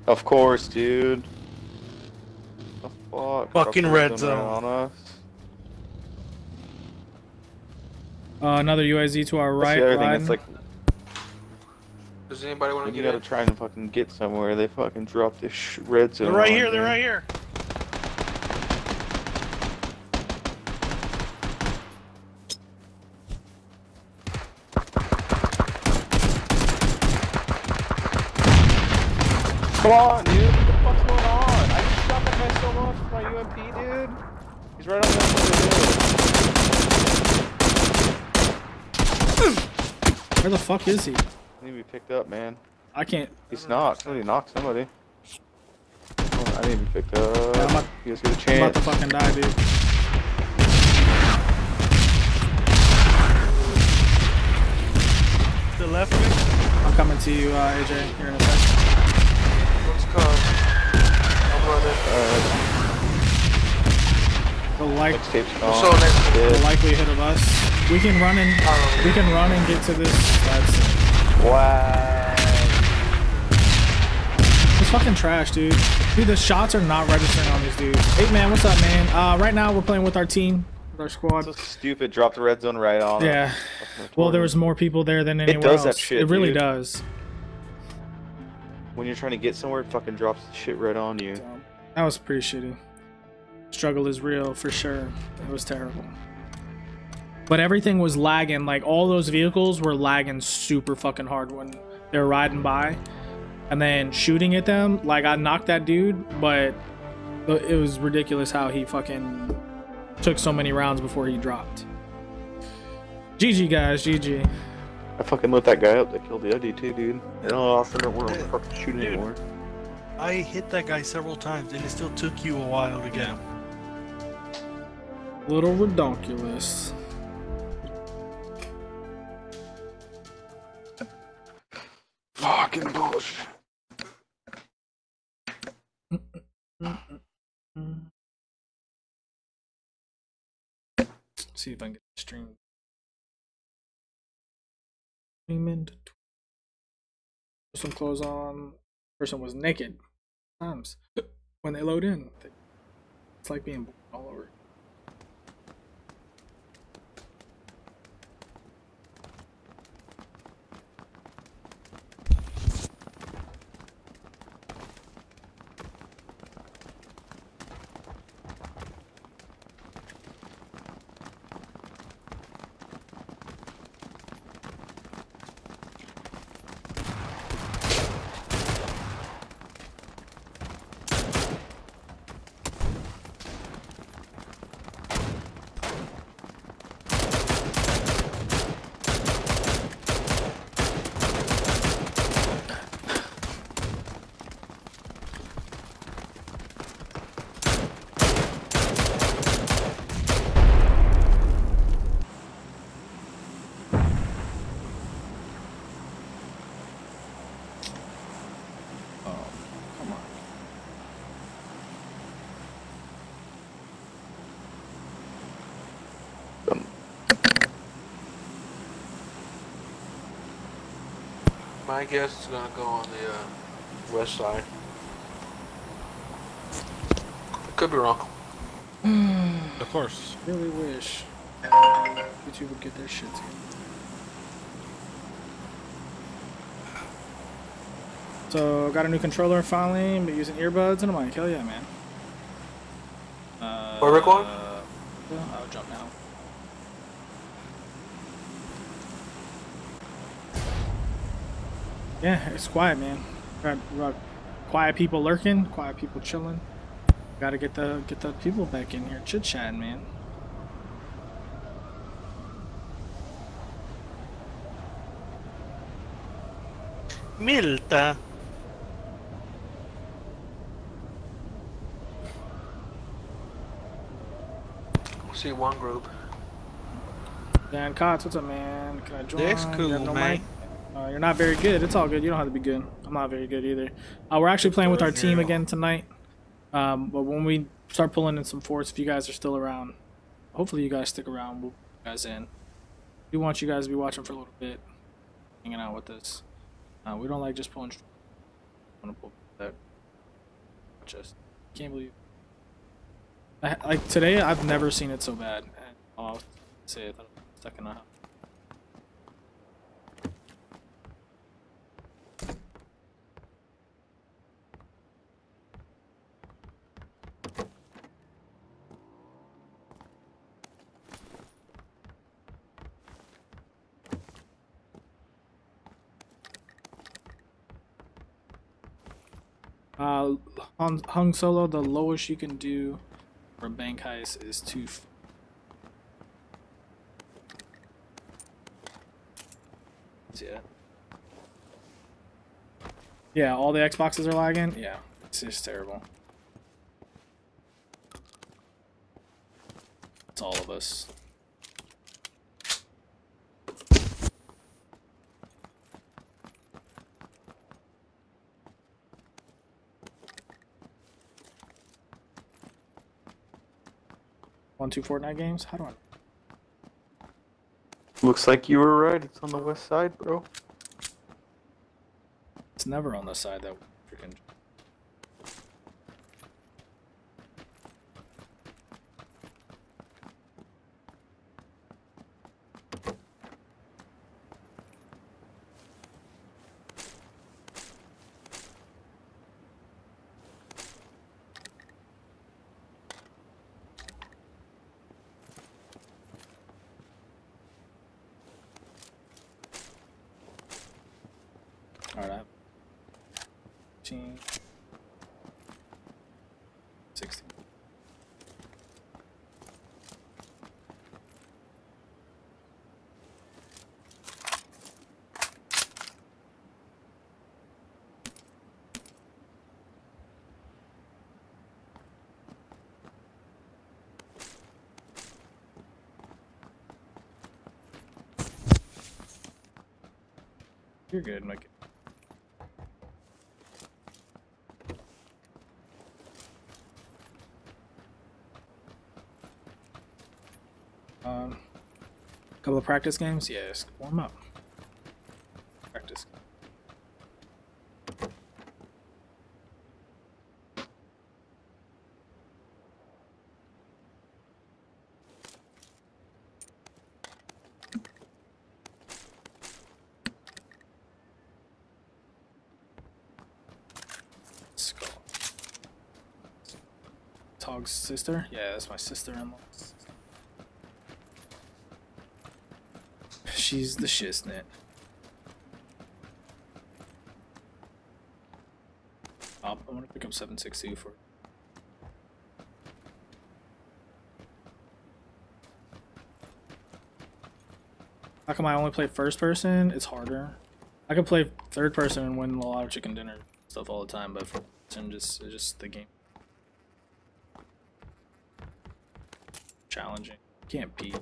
Of course, dude. The fuck? Fucking red zone. On us. Uh, another UAZ to our That's right. the other thing. It's like Does anybody want to when you gotta in? try and fucking get somewhere, they fucking drop this sh- red zone. They're right on here. you. They're right here. On, dude. What the fuck's going on? I just shot that guy so much with my UMP, dude. He's right on the other hill. Where the fuck is he? I need to be picked up, man. I can't. He's knocked. Somebody knocked somebody. Oh, I need to be picked up. Yeah, I'm about- you guys get a I'm about to fucking die, dude. The left. Mix. I'm coming to you, uh, AJ. Here in a sec. I'm running. Alright, The like so next the likelihood of us. We can run and Oh, we can run and get to this. That's Wow. It's fucking trash, dude. Dude, the shots are not registering on these dudes. Hey, man, what's up, man? Uh, right now we're playing with our team, with our squad. So stupid. Drop the red zone right on. Yeah. Well, there was more people there than anywhere it does that else. shit, it really dude. does. When you're trying to get somewhere, it fucking drops the shit right on you. That was pretty shitty. Struggle is real for sure. It was terrible. But everything was lagging. Like all those vehicles were lagging super fucking hard when they were riding by. And then shooting at them, like I knocked that dude, but it was ridiculous how he fucking took so many rounds before he dropped. GG guys, GG. I fucking lit that guy up that killed the Eddie too, dude. And all often don't want to fucking shooting Dude. anymore. I hit that guy several times, and it still took you a while to get him. Little redonkulous. Fucking bullshit. see if I can get the stream. Tw- Put some clothes on. Person was naked. Times when they load in, it's like being all over. My guess is gonna go on the uh, west side. Could be wrong. Of course. Really wish YouTube would get their shit together. So got a new controller finally, but using earbuds and I'm like, hell yeah, man. Uh, Where we going? yeah, I'll jump now. Yeah, it's quiet, man. Got, got quiet people lurking, quiet people chilling. Got to get the get the people back in here chit chatting, man. Milta. See one group. Dan Cox, what's up, man? Can I join? That's cool, no man. mic? Uh, you're not very good. It's all good. You don't have to be good. I'm not very good either. Uh, we're actually playing with our team again tonight. Um, but when we start pulling in some forts, if you guys are still around, hopefully you guys stick around. We'll you guys in. We want you guys to be watching for a little bit, hanging out with us. Uh, we don't like just pulling. I Want to pull that? Just can't believe. I, like today, I've never seen it so bad. And I'll say it. Second half. Uh, hung, solo, the lowest you can do for bank heist is two. Yeah. Yeah, all the Xboxes are lagging. Yeah, it's just terrible. It's all of us. Two Fortnite games. How do I? Looks like you were right. It's on the west side, bro. It's never on the side that freaking. Alright. 15. 16. You're good, Mike. Um, couple of practice games. Yes, warm up. Practice. Skull. Tog's sister? Yeah, that's my sister-in-law. She's the shiznit. I'm gonna pick up 762 for. How come I only play first person? It's harder. I can play third person and win a lot of chicken dinner stuff all the time, but for just it's just the game Can't peek.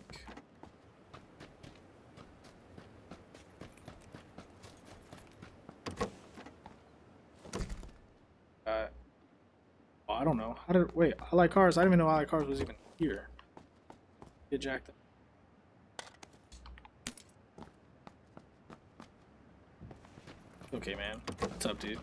Uh, I don't know. How did wait? I like cars. I didn't even know I like cars was even here. Get jacked up. Okay, man. What's up, dude?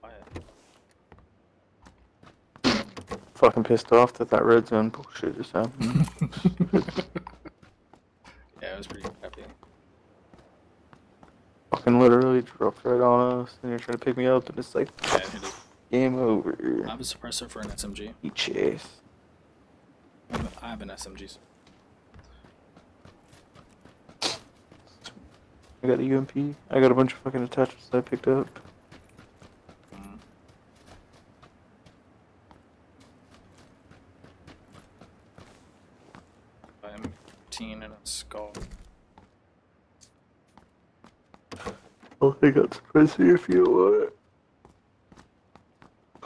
Quiet. Fucking pissed off that that red zone bullshit just happened. Yeah, it was pretty happy. Fucking literally dropped right on us, and you're trying to pick me up, and it's like Yeah, it game over. I have a suppressor for an SMG. You chase. I have- an SMG. I got a UMP. I got a bunch of fucking attachments that I picked up. Mm. I'm 15 and a skull. Oh, I got suppressor if you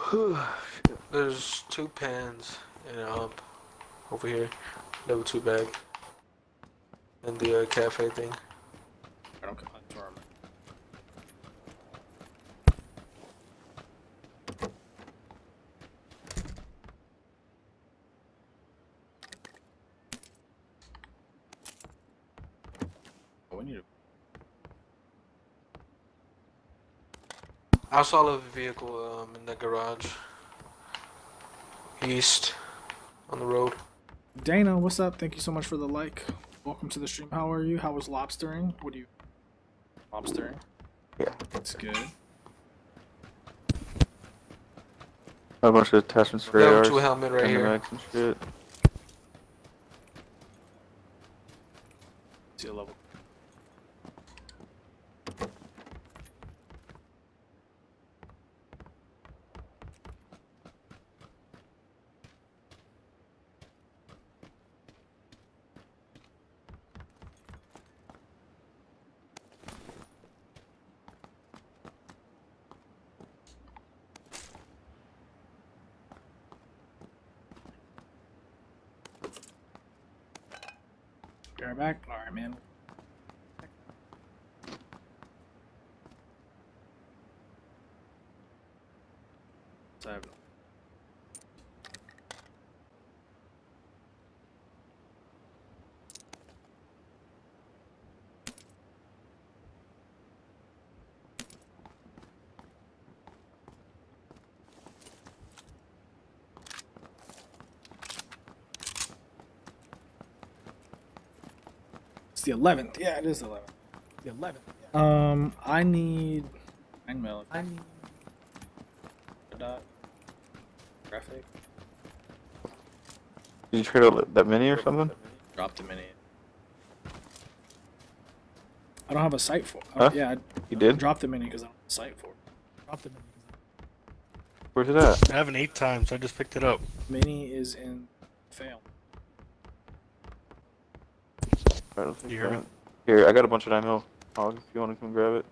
want. There's two pans and a hump over here. Level two bag. And the uh, cafe thing. I don't confirm. Oh, we need to. I saw a vehicle um, in the garage. East. On the road. Dana, what's up? Thank you so much for the like. Welcome to the stream. How are you? How was lobstering? What do you? Lobstering. Yeah. That's good. A bunch of attachments for Level ARs. two helmet right and here. The 11th. Yeah, it is the 11th. The 11th. Um, I need 9 mil. I need dot graphic. Did you trade out that mini or something? Drop the mini. I don't have a site for. Huh? Yeah, I You did? Drop the mini because I don't have a site for. it. Drop the mini. Where's it at? I have an eight times. I just picked it up. Mini is in fail. I don't You hear me? Here, I got a bunch of 9 mil. Hog, if you want to come grab it.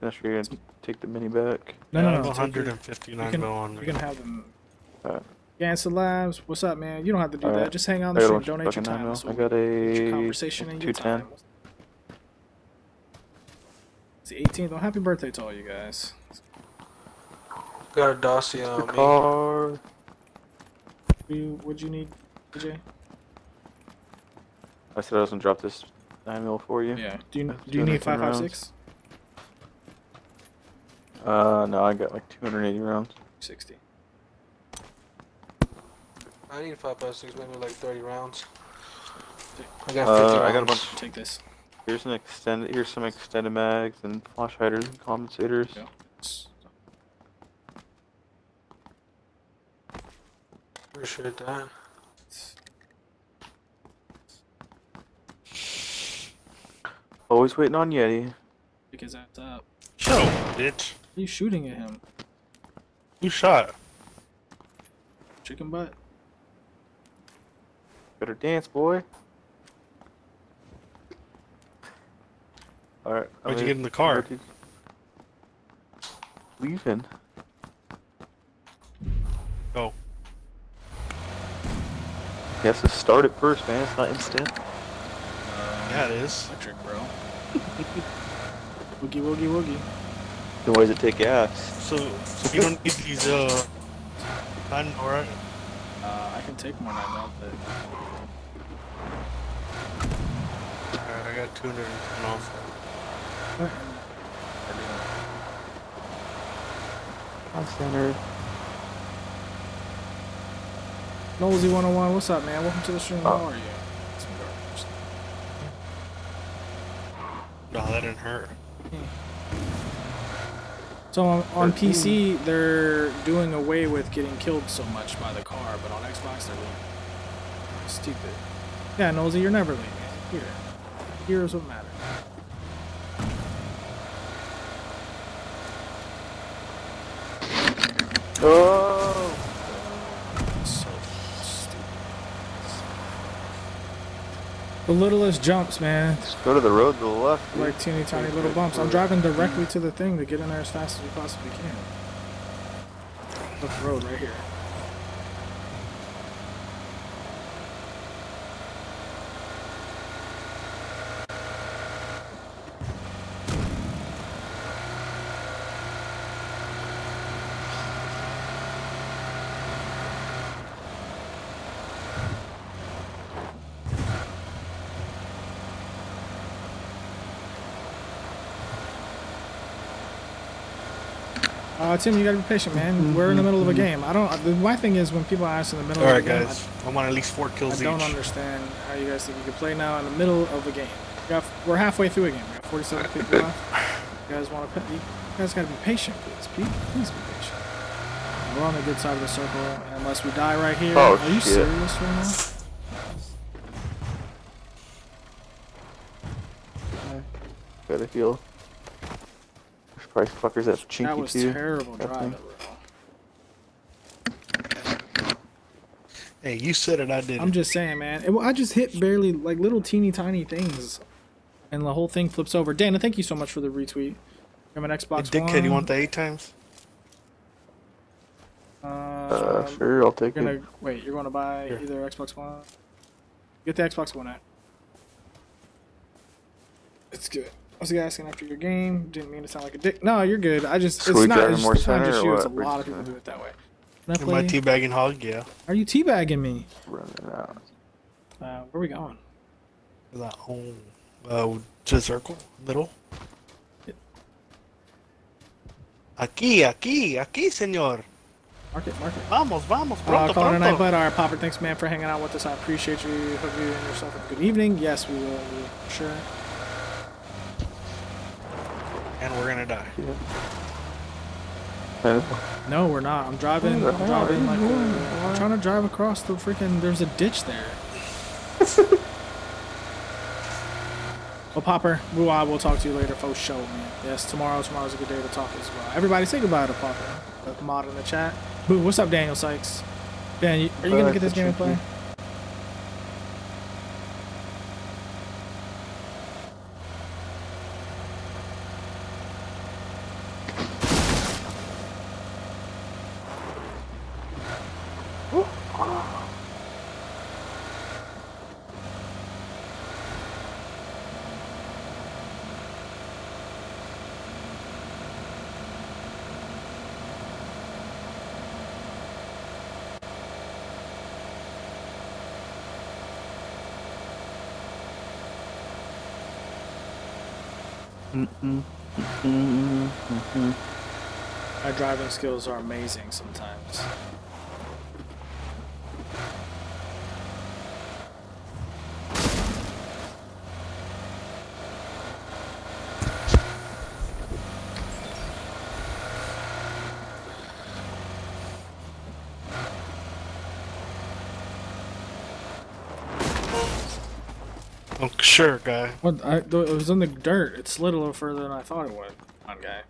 That's sure you're gonna take the mini back. No, no, have no. 159 can, mil on You can have them. Alright. Gansa Labs, what's up, man? You don't have to do Alright. that. Just hang out on I the stream. Donate your time. ammo. That's I got we- your a conversation and your 210. time. It's the 18th. Well, happy birthday to all you guys. Got a dossier on me. car. What do you, what'd you need, DJ? I said I was gonna drop this ammo for you. Yeah. Do you do you need 210 rounds. 556? Uh, no, I got like 280 rounds. 60. I need five by six, maybe like thirty rounds. I got 50 Uh, fifty I got a bunch. Take this. Here's an extended. Here's some extended mags and flash hiders and compensators. Yeah. Appreciate that. Always waiting on Yeti. Pick his ass up. Shut up, bitch. Are you shooting at him? Who shot? Chicken butt? Better dance, boy. All right. Why'd you get in the car? Leaving. Oh. He has to start it first, man. It's not instant. Yeah, it is. Electric, bro. Woogie woogie woogie. Then why does it take gas? So, you don't need these, uh, nine, alright? Uh, I can take more than that, but Alright, I got 210 off. I'm centered. Nosy 101, what's up, man? Welcome to the stream. How Oh. are you? Some garbage. No, that didn't hurt. So on, on PC, they're doing away with getting killed so much by the car, but on Xbox, they're leaving. Stupid. Yeah, Nosy, you're never leaving. Here. Here's what matters. Oh! So stupid. The littlest jumps, man. Just go to the road to the left. dude. Like teeny tiny little bumps. I'm driving directly to the thing to get in there as fast as we possibly can. Look, road right here. Uh, Tim, you gotta be patient, man. We're in the middle of a game. I don't. My thing is when people ask in the middle Alright, of a game, Alright guys. I want at least four I, kills I don't each. understand how you guys think you can play now in the middle of a game. We got, we're halfway through a game. We got 47 people left. You guys want to? Put, you guys gotta be patient, please. Please, please be patient. We're on the good side of the circle, unless we die right here. Oh, Are you shit. serious right now? Gotta heal. There's fuckers that's chinky That was too. terrible That driving, Hey, you said it, I did I'm just saying, man. It, I just hit barely like little teeny tiny things, and the whole thing flips over. Dana, thank you so much for the retweet. I'm an Xbox. Hey, Xbox dickhead, One. you want the eight times? Uh, Uh, sure, I'll take You're it. gonna wait. You're gonna buy Here. either Xbox One. Get the Xbox One out. It's good. I was asking after your game. Didn't mean to sound like a dick. No, you're good. I just So it's not. It's more just not center just you. It's a lot of people do it that way. Can I Am I teabagging hog? Yeah. Are you teabagging me? Running out. Uh, where we going? That home. Uh, to the circle, middle. Aquí, aquí, aquí, señor. Market, market. Vamos, vamos, Uh, pronto, calling tonight, pronto. but our Popper, thanks man for hanging out with us. I appreciate you. Hope you and yourself have a good evening. Yes, we will. We will for sure. And we're gonna die. And No, we're not. I'm driving. I'm the hell are driving like going? uh, I'm trying to drive across the freaking. There's a ditch there. well, Popper, we'll, I will talk to you later, folks. Show man. Yes, tomorrow. Tomorrow's a good day to talk as well. Everybody, say goodbye to Popper. The mod in the chat. Boo, what's up, Daniel Sykes? Dan, are you gonna get this game and play? Kachuki. My driving skills are amazing sometimes. Oh, sure, guy. What? I, it was in the dirt. It slid a little further than I thought it would. Come on, guy.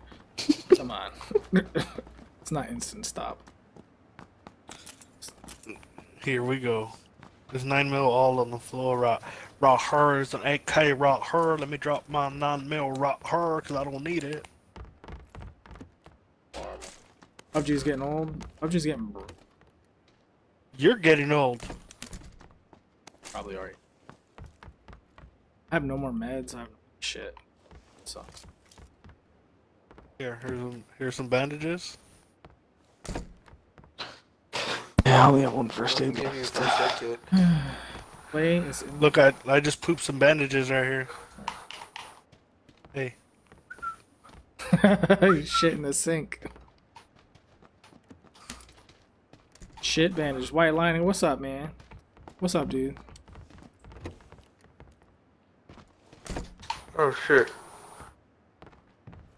Come on. It's not instant stop. Here we go. There's 9 mil all on the floor. Right, right her is an 8k. Right her. Let me drop my 9 mil. Right her, because I don't need it. PUBG's getting old. PUBG's getting br- You're getting old. probably already. I have no more meds. I have shit. Sucks. Here, here's some, here's some bandages. Yeah, I only have one first aid. me give you a box. first aid kit. Play is in Look, I I just pooped some bandages right here. Hey, shit in the sink. Shit bandage. White lining. What's up, man? What's up, dude? Oh shit.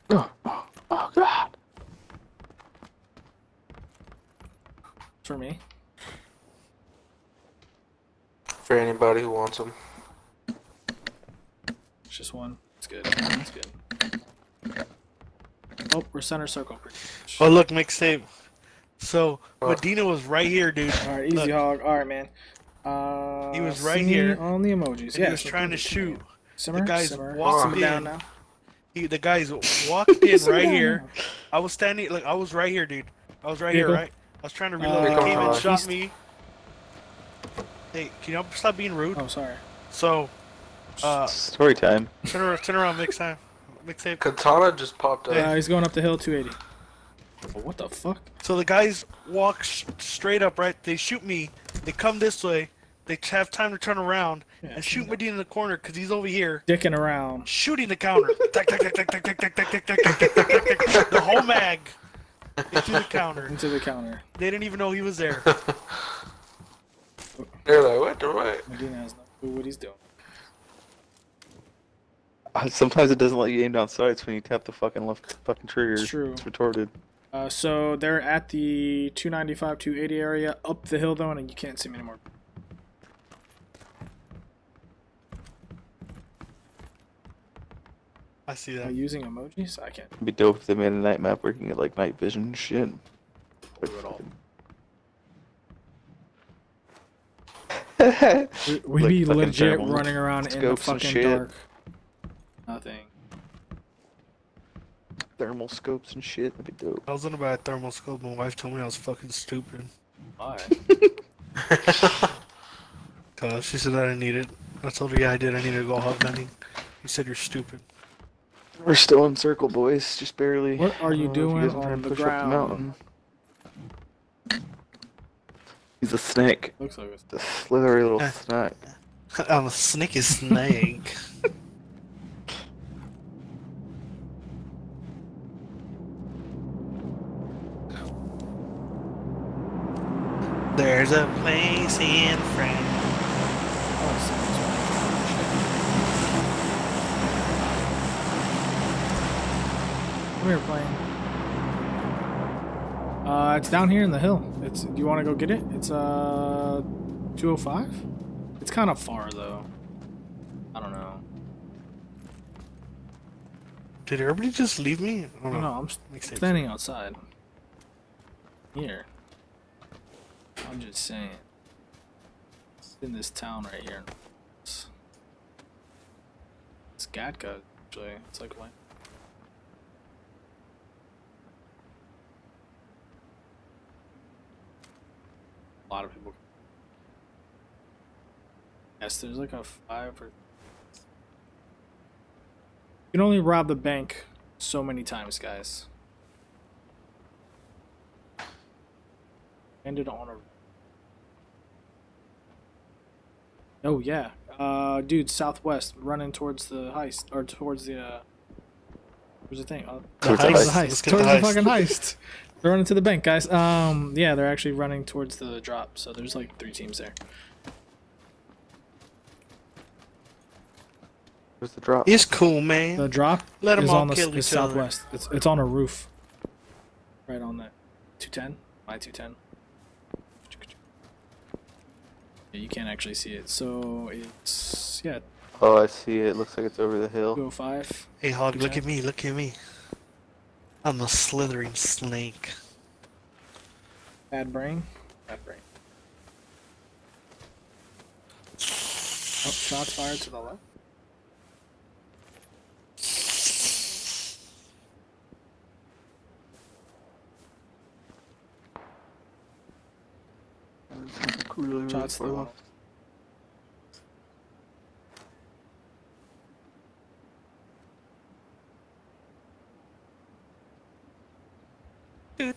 Oh, oh, oh god. For me. For anybody who wants them. It's just one. It's good. It's good. Oh, we're center circle. much. oh look, mixtape. So Oh. Medina was right here, dude. All right, easy Look, hog. All right, man. Uh, He was right here, on the emojis. Yeah, he was trying to shoot. Simmer, The guys simmer. walked Simmer down now. He, the guys walked in right here. I was standing, like I was right here, dude. I was right here, right? I was trying to reload. Uh, he came and east. shot me. Hey, can you stop being rude? I'm oh, sorry. So, uh, Story time. turn around, turn around, mix time, mixtape. Katana just popped up. Uh, he's going up the hill, 280. Oh, what the fuck? So the guys walk sh- straight up, right? They shoot me. They come this way. They have time to turn around yeah, and shoot Medina in the corner because he's over here dicking around, shooting the counter. The whole mag into the counter. Into the counter. They didn't even know he was there. They're like, what the what? Medina has no clue what he's doing. Sometimes it doesn't let you aim down sights when you tap the fucking left fucking trigger. It's true. It's retarded. Uh, so they're at the 295, 280 area, up the hill though, and you can't see them anymore. I see Am I that. using emojis? I can't It'd be dope if they made a night map working you can get like night vision and shit. do it all. We, we Like be fucking legit thermal running around in the fucking dark. Nothing. Thermal scopes and shit. That'd be dope. I was gonna buy a thermal scope. My wife told me I was fucking stupid. Why? Cause she said I didn't need it. I told her, yeah, I did. I needed to go hog hunting. He said you're stupid. We're still in circle, boys. Just barely. What are you don't know if doing guys are trying on the push up ground? mountain. He's a snake. Looks like it's The slithery little snake. I'm oh, a sneaky snake. There's a place in France. Oh, Come here, plane. Uh, it's down here in the hill. It's. Do you want to go get it? It's uh, 205. It's kind of far though. I don't know. Did everybody just leave me? Oh, No, I'm Mixtape. standing outside. Here. I'm just saying. It's in this town right here. It's, it's Gatka, actually. It's like what? A lot of people. Yes, there's like a five or. You can only rob the bank so many times, guys. Ended on a. Oh yeah, uh, dude, southwest, running towards the heist or towards the uh, There's a thing. Oh, The Towards the heist. towards the heist. the the, fucking heist. They're running to the bank, guys. Um, yeah, they're actually running towards the drop. So there's like three teams there. Where's the drop? It's cool, man. The drop Let 'em is all on the kill is each other. southwest. It's it's on a roof. Right on that. 210? My 210. Yeah, you can't actually see it. So it's yeah, Oh, I see it. Looks like it's over the hill. 205. Hey, Hog, look at me. Look at me. I'm a slithering snake. Bad brain. Bad brain. Oh, shots fired to the left. Shots to the uh, left. Oh,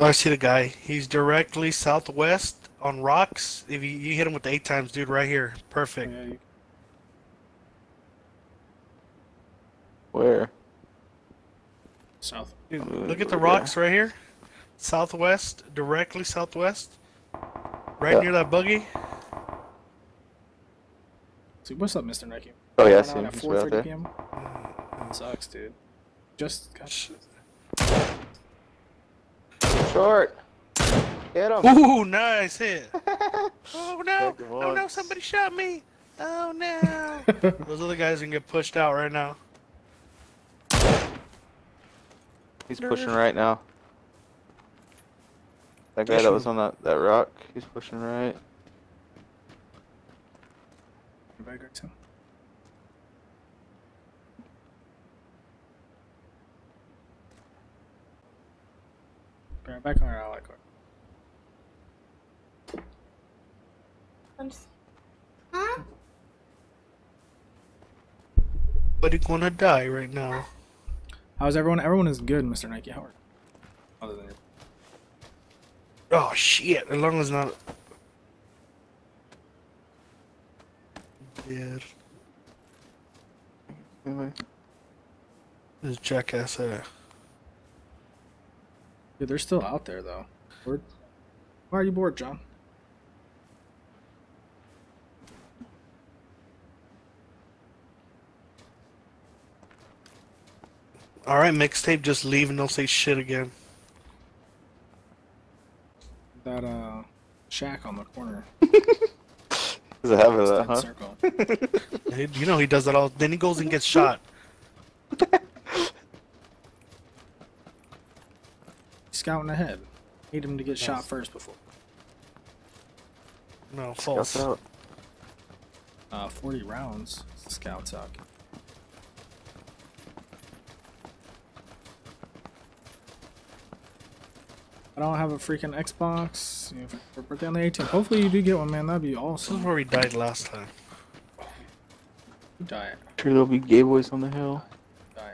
I see the guy. He's directly southwest on rocks. If you, you hit him with the eight times, dude, right here. Perfect. yeah, you, Where? south. Dude, look at the yeah. rocks right here. Southwest, directly southwest. Right Yeah. near that buggy. See, what's up, Mr. Nike? Oh yeah, I see on him. at He's right 4:30 there. p.m. Sucks, dude. Just got Short. Get him. Ooh, nice hit. Oh no! Oh no! Somebody shot me! Oh no! Those other guys are gonna get pushed out right now. He's pushing right now. That guy that was on that, that rock, he's pushing right. Back right too. Bring it back on our ally card. Huh? But he's gonna die right now. How's everyone? Everyone is good, Mr. Nike. How are you? Other than your Oh shit! As long as not. Dead. Anyway, This jackass there. Dude, they're still out there though. Bored? Why are you bored, John? All right, mixtape. Just leave and don't say shit again. That uh shack on the corner. does it have Stop that, huh? circle. You know he does that all. Then he goes and gets shot. Scouting ahead. Need him to get shot first before. No, Scouts false. out. Uh, 40 rounds. Scouts out. I don't have a freaking Xbox. You know, for birthday on the 18th. Hopefully you do get one, man. That'd be awesome. This is where we died last time. Die. Sure there'll be gay boys on the hill. Die.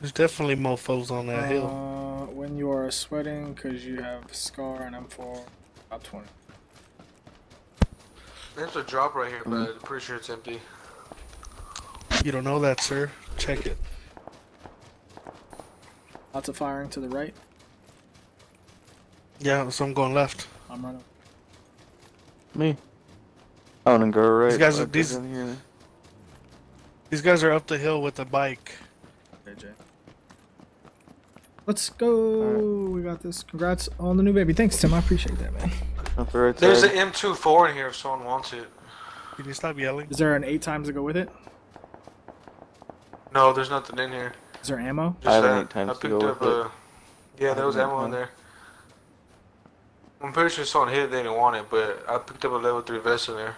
There's definitely mofo's on that hill. Uh, when you are sweating because you have Scar and M4, top 20. There's a drop right here, but I'm pretty sure it's empty. You don't know that, sir. Check it. Lots of firing to the right. Yeah, so I'm going left. I'm running. Me. I want to go right. These guys are- I'll these- down here. These guys are up the hill with a bike. AJ. Let's go. We got this. Congrats on the new baby. Thanks, Tim. I appreciate that, man. Up the right There's an M24 in here if someone wants it. Can you stop yelling? Is there an eight times to go with it? No, there's nothing in here. Is there ammo? Just I have an that. eight times I to picked go up with it. a. Yeah, there was ammo in there. I'm pretty sure someone hit it, they didn't want it, but I picked up a level 3 vest in there.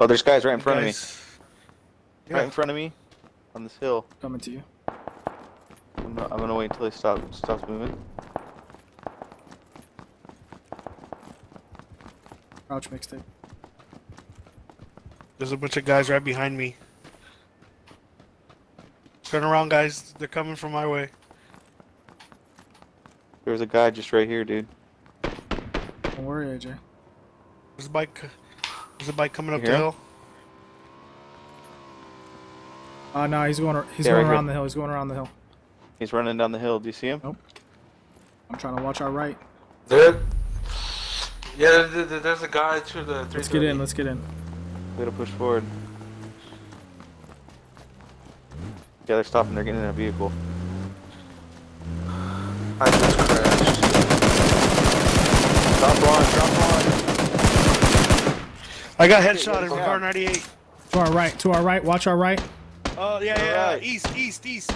Oh, there's guys right in front of me. Guys- Right in front of me. On this hill. Coming to you. I'm, not, I'm gonna wait until he stop, stops moving. Crouch mixtape. There's a bunch of guys right behind me. Turn around, guys. They're coming from my way. There's a guy just right here, dude. Don't worry, AJ. There's a bike. There's a bike coming up the hill. Uh, no, he's going. He's Yeah, going right here. around the hill. He's going around the hill. He's running down the hill. Do you see him? Nope. I'm trying to watch our right. There. Yeah, there- there- there's a guy to the. Let's get in. Let's get in. We gotta push forward. Yeah, they're stopping. They're getting in a vehicle. I just crashed. Drop one. Drop one. I got headshot in Kar98. To our right. To our right. Watch our right. Oh yeah, yeah. Alright. East, east, east.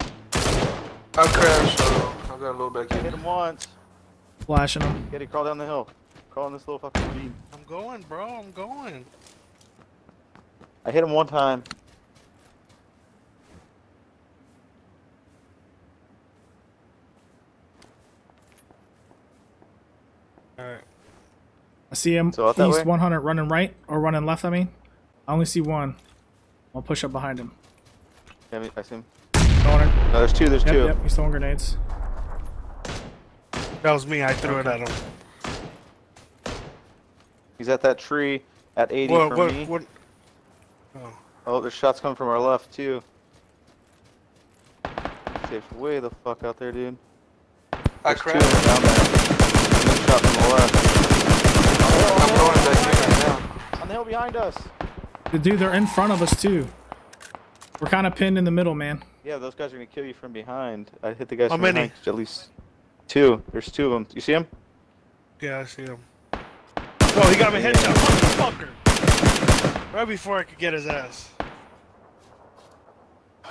I crashed. So I got a little back Hit him once. Flashing him. Get it. Crawl down the hill. Crawl in this little fucking beam. I'm going, bro. I'm going. I hit him one time. I see him. So out East 100 running right or running left. I mean, I only see one. I'll push up behind him. Yeah, I- I see him. Throwing it. No, there's two. There's Yep, two. yep. He's throwing grenades. That was me. I threw it at him. He's at that tree at 80 What? from What? me. What? Oh. Oh, there's shots coming from our left too. Safe way the fuck out there, dude. I There's two of them crashed. down there. And then shot from the left. I'm going back in right now. On the hill behind us. Dude, they're in front of us too. We're kind of pinned in the middle, man. Yeah, those guys are gonna kill you from behind. I hit the guys How from many? behind. At least two. There's two of them. You see him? Yeah, I see him. Oh, he got me headshot. Fucker. Right before I could get his ass.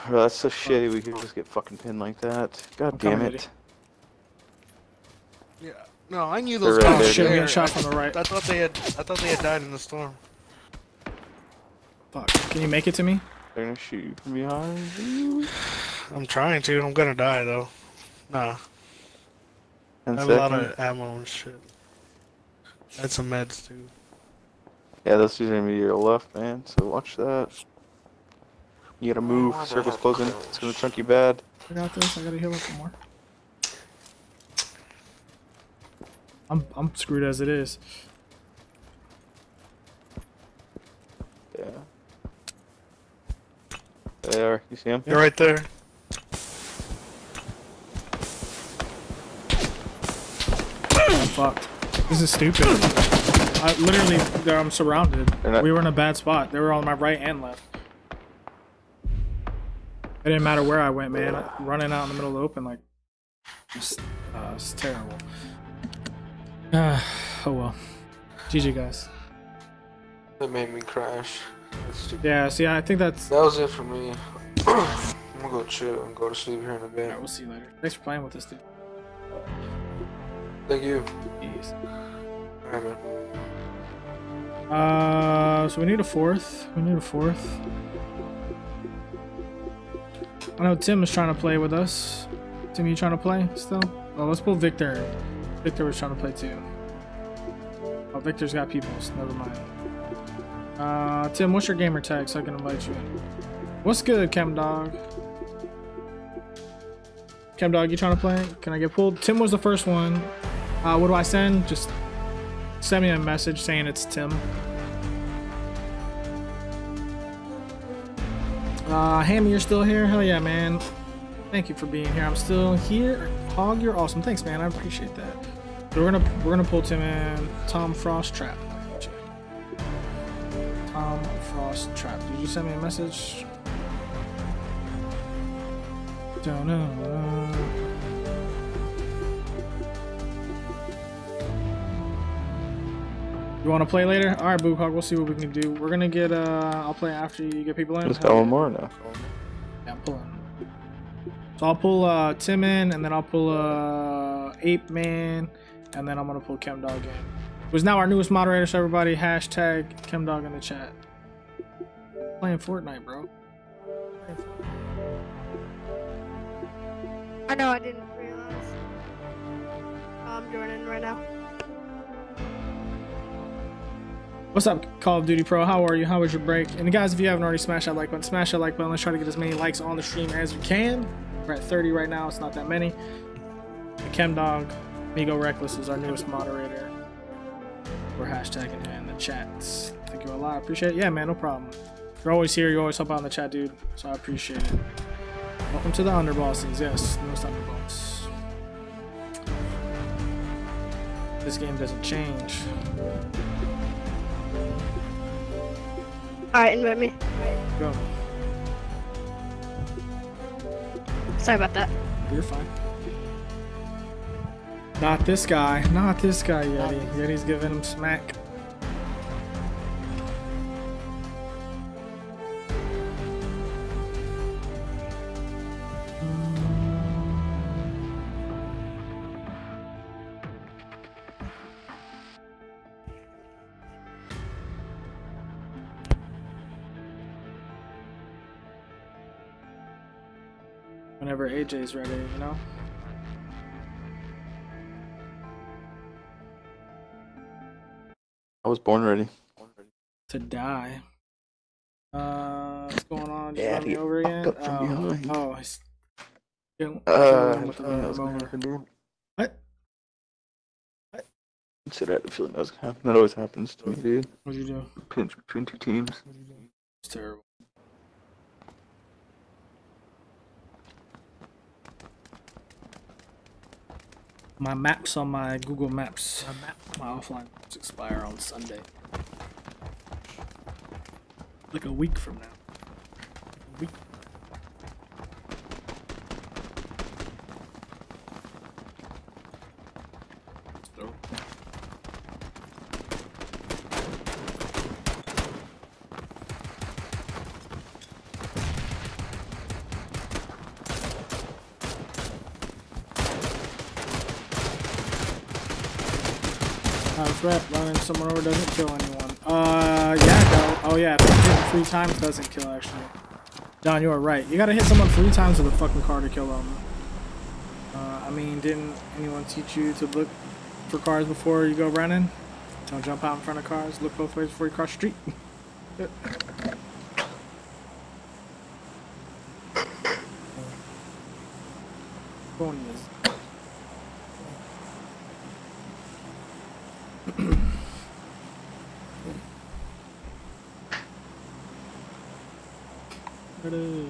Bro, that's so shitty. We could just get fucking pinned like that. God I'm damn coming, it. Yeah. No, I knew those They're right guys. Oh there, shit, we there. got shot from the right. I thought they had. I thought they had died in the storm. Fuck. Can you make it to me? They're gonna shoot you from behind. I'm trying to. I'm gonna die though. Nah, Ten I have a lot of ammo and shit. I had some meds too. Yeah, those two are gonna be your left, man. So watch that. You gotta move. Circle's closing. close? It's gonna chunk you bad. I got this. I gotta heal up some more. I'm I'm screwed as it is. Yeah. There, you see him? You're right there. I'm fucked. This is stupid. I literally, I'm surrounded. We were in a bad spot. They were on my right and left. It didn't matter where I went, man. Running out in the middle of the open, like, it's, uh, it's terrible. Oh well. GG, guys. That made me crash. Yeah, see, I think that's. That was it for me. I'm gonna go chill and go to sleep here in a bit. Alright, we'll see you later. Thanks for playing with us, dude. Thank you. Jeez. Alright, man. Uh, so we need a fourth. We need a fourth. I know Tim is trying to play with us. Tim, you trying to play still? Oh, let's pull Victor. Victor was trying to play too. Oh, Victor's got people. So never mind. Uh, Tim, what's your gamer tag so I can invite you in? What's good? Chem Dog, you trying to play? Can I get pulled? Tim was the first one. Uh, what do I send? Just send me a message saying it's Tim. Uh, Hammy, you're still here? Hell yeah, man. Thank you for being here. I'm still here. Hog, you're awesome. Thanks, man. I appreciate that. So we're gonna we're gonna pull Tim in. Tom Frost Trap. Tom Frost Trap. Did you send me a message? Don't know. You want to play later? All right, Book We'll see what we can do. We're gonna get. Uh, I'll play after you get people in. Just got one more now. Yeah, I'm pulling. So I'll pull uh, Tim in, and then I'll pull uh, Ape Man, and then I'm gonna pull Chemdog in. Who's now our newest moderator? So everybody, hashtag Chemdog in the chat. Playing Fortnite, bro. I know I didn't realize. I'm joining right now. What's up, Call of Duty Pro? How are you? How was your break? And guys, if you haven't already smashed that like button, smash that like button. Let's try to get as many likes on the stream as we can. We're at 30 right now. It's not that many. Chemdog, Migo Reckless is our newest moderator. We're hashtagging him in the chats. Thank you a lot. Appreciate it. Yeah, man, no problem. You're always here. You always help out in the chat, dude. So I appreciate it. Welcome to the underbosses. Yes, newest underboss. This game doesn't change. Alright, invite me. Go. Sorry about that. You're fine. Not this guy. Not this guy, Yeti. Yeti's giving him smack. Whenever AJ's ready, you know? I was born ready. to die. Uh, what's going on? Just Yeah, over again. up from Oh, behind. oh, he's Uh, killing I him had a with the feeling that was gonna revolver. happen, dude. What? Said I had a feeling that was gonna happen. That always happens to me, dude. What'd you do? Pinch between two teams. It's terrible. My maps on my Google Maps, my offline maps expire on Sunday. Like a week from now. A week. So, Uh, threat running someone over doesn't kill anyone. Uh, yeah. Oh, yeah, if three times, doesn't kill, actually. John, you are right. You gotta hit someone three times with a fucking car to kill them. Uh, I mean, didn't anyone teach you to look for cars before you go running? Don't jump out in front of cars. Look both ways before you cross the street. Ponies. Hello.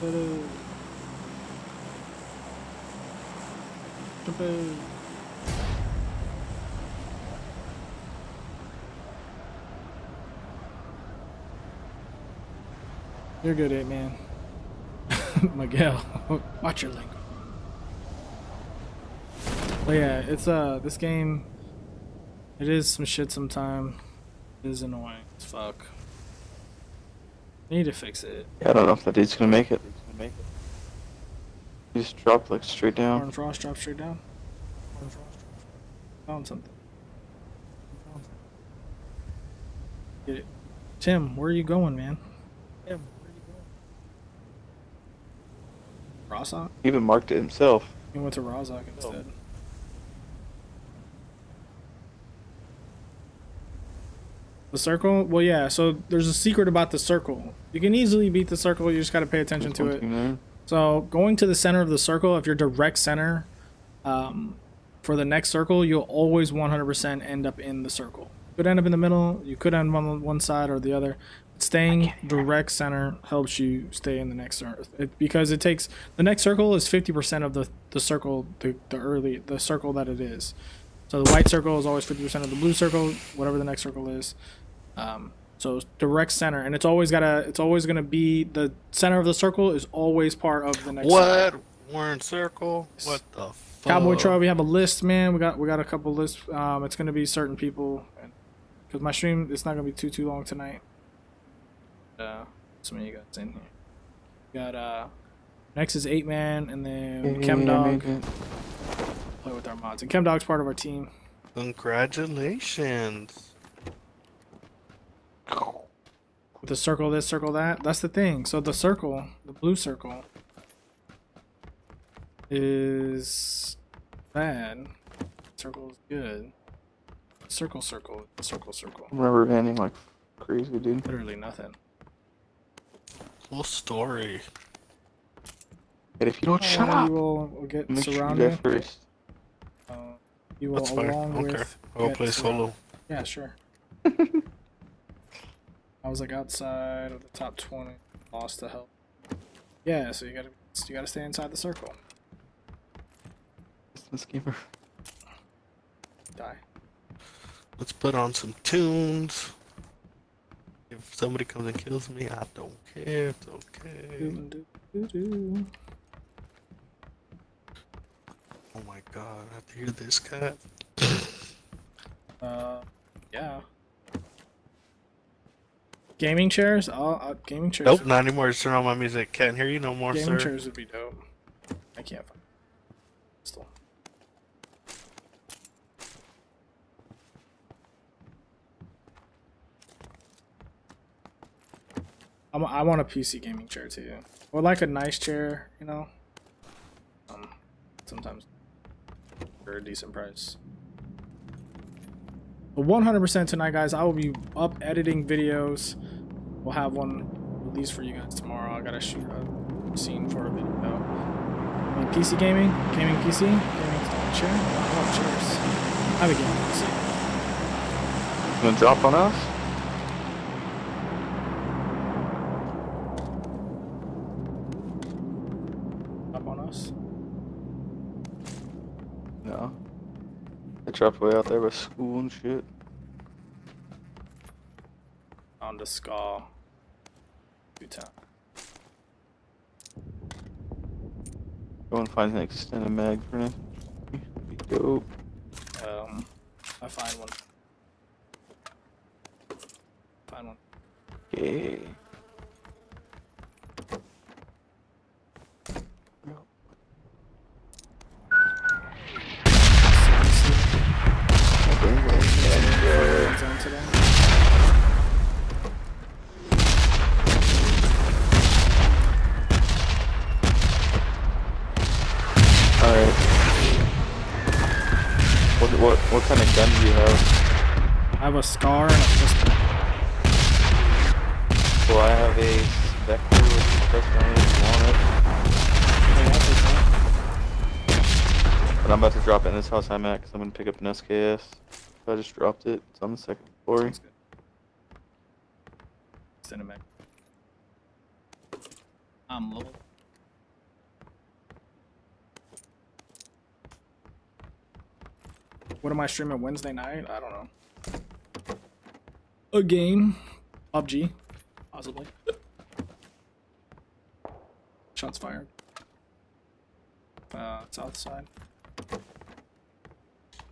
Hello. Hello. You're good, eight man. Miguel, watch your link. But yeah, it's uh this game. It is some shit. Sometime it is annoying as fuck. Need to fix it. Yeah, I don't know if that dude's gonna make it. He just dropped like straight down. Warren Frost drop straight down. Found something. Get it. Tim, where are you going, man? Tim, Rozhok? Even marked it himself. He went to Rozhok instead. The circle? Well, yeah, so there's a secret about the circle. You can easily beat the circle, you just gotta pay attention to it. So going to the center of the circle, if you're direct center, um, for the next circle, you'll always 100% end up in the circle. You could end up in the middle, you could end on one side or the other. Staying direct center helps you stay in the next earth it, because it takes the next circle is 50% of the the circle the, the early the circle that it is. So the white circle is always 50% of the blue circle, whatever the next circle is. Um, so direct center, and it's always gotta it's always gonna be the center of the circle is always part of the next. circle. What? Warren Circle? What the fuck? Cowboy Troy, we have a list, man. We got we got a couple lists. Um, it's gonna be certain people, because my stream it's not gonna be too too long tonight. Uh, some of you guys in here. We got uh, next is eight man, and then Yeah, Chem Dog. make it. Play with our mods, and Chem Dog's part of our team. Congratulations. With the circle this, circle that. That's the thing. So the circle, the blue circle, is bad. Circle is good. Circle, circle, circle, circle. I'm rubber like crazy, dude. Literally nothing. Cool story. And if you don't shut Uh, up, You will, will get make sure you surrounded. die first. Uh, you will That's fine. I along don't with. care. I'll play solo. Yeah, sure. I was like outside of the top twenty, lost to help. Yeah, so you gotta you gotta stay inside the circle. Distance gamer. Die. Let's put on some tunes. If somebody comes and kills me, I don't care. It's okay. Oh my god, I have to hear this cat. Uh, yeah. Gaming chairs? Oh, uh, gaming chairs. Nope, not anymore. Just turn on my music. Can't hear you no more, gaming sir. chairs would be dope. I can't find. Still. I'm, I want a PC gaming chair too, or like a nice chair, you know. Um, sometimes for a decent price. But 100% tonight, guys. I will be up editing videos. We'll have one released for you guys tomorrow. I gotta shoot a scene for a video. Mean, PC gaming, gaming PC, gaming chair. I want chairs. I have a gaming PC. You gonna drop on us? Up on us. No. They dropped way out there by school and shit. On the skull. Two time. Go and find an extended mag for me. Be dope. Um, I find one. Find one. Yeah. Zone today. Alright. What, what what kind of gun do you have? I have a scar and a pistol. Well, I have a Spectre with suppressed only if you want it. I'll take that. But I'm about to drop it in this house I'm at because I'm gonna pick up an SKS. So I just dropped it. It's on the second floor. That's. Send it back. I'm low. What am I streaming Wednesday night? I don't know. A game. PUBG. Possibly. Shots fired. Uh, south side.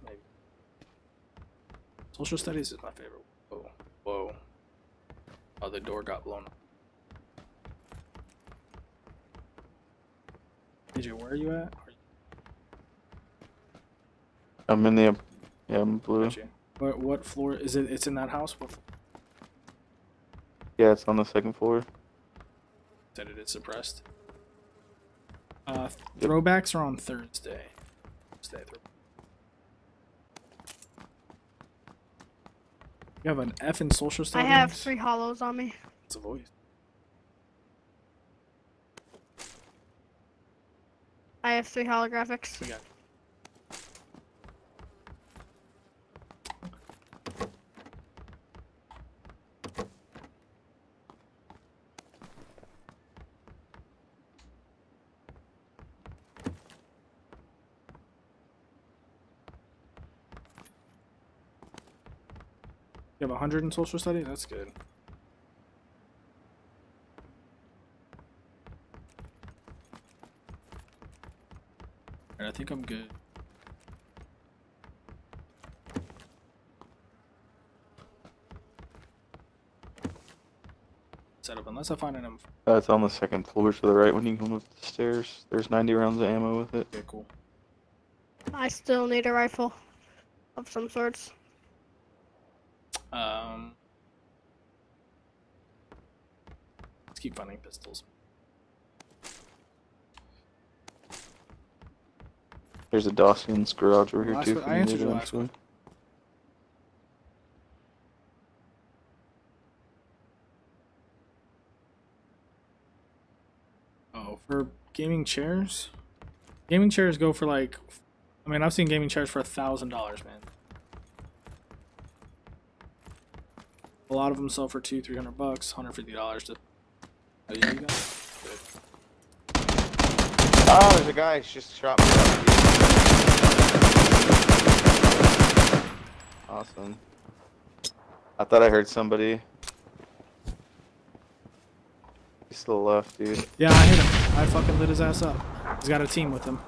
Maybe. Social studies is my favorite. Whoa. Whoa. Oh, the door got blown up. AJ, where are you at? Are you, I'm in the yeah, I'm blue. What, what floor is it? It's in that house. What Yeah, it's on the second floor. said it is suppressed? Uh, Yep. throwbacks are on Thursday. Thursday. Throw- you have an F in social studies? I have three hollows on me. It's a voice. I have three holographics. 100 in social studies? That's good. Alright, I think I'm good. Set up unless I find an M. Uh, it's on the second floor to the right when you come up the stairs. There's 90 rounds of ammo with it. Okay, cool. I still need a rifle of some sorts. Um, let's keep finding pistols. There's a Dawson's garage over here Last too. one- I answered need last one. Oh, for gaming chairs. Gaming chairs go for like, I mean, I've seen gaming chairs for a thousand dollars, man. A lot of them sell for two, three hundred bucks, hundred fifty dollars. To... Oh, yeah, you got it? Oh, there's a guy just shot me. up. Awesome. I thought I heard somebody. He's still left, dude. Yeah, I hit him. I fucking lit his ass up. He's got a team with him.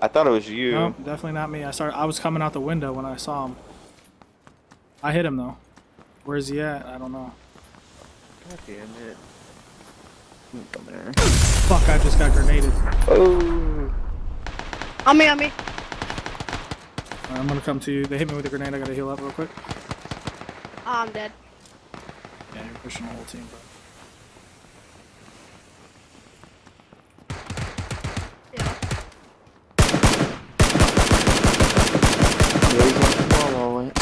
I thought it was you. No, definitely not me. I started. I was coming out the window when I saw him. I hit him though. Where is he at? I don't know. God damn it. Come there. Fuck! I just got grenaded. Oh. On me, on me. I'm gonna come to you. They hit me with a grenade. I gotta heal up real quick. Oh, I'm dead. Yeah, you're pushing the whole team, bro. Yeah. Yeah, he's on the wall all right.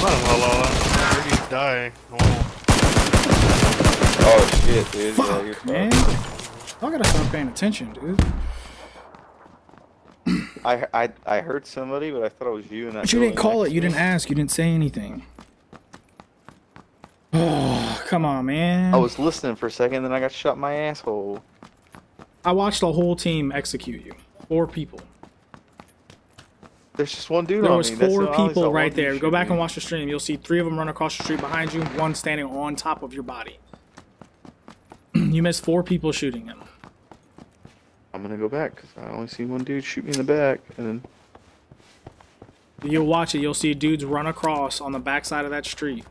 Not a la la la. Where do you die? Normal. Oh shit, dude. yeah, you're man. fucked. I gotta start paying attention, dude. I, I I heard somebody, but I thought it was you. In that But you didn't call it. You didn't ask. You didn't say anything. Oh, come on, man. I was listening for a second, then I got shot in my asshole. I watched the whole team execute you. Four people. There's just one dude There on was me. That's four saw, people right there. Go back me. and watch the stream. You'll see three of them run across the street behind you. One standing on top of your body. you missed four people shooting him. I'm gonna go back because I only see one dude shoot me in the back, and then You'll watch it. You'll see dudes run across on the backside of that street.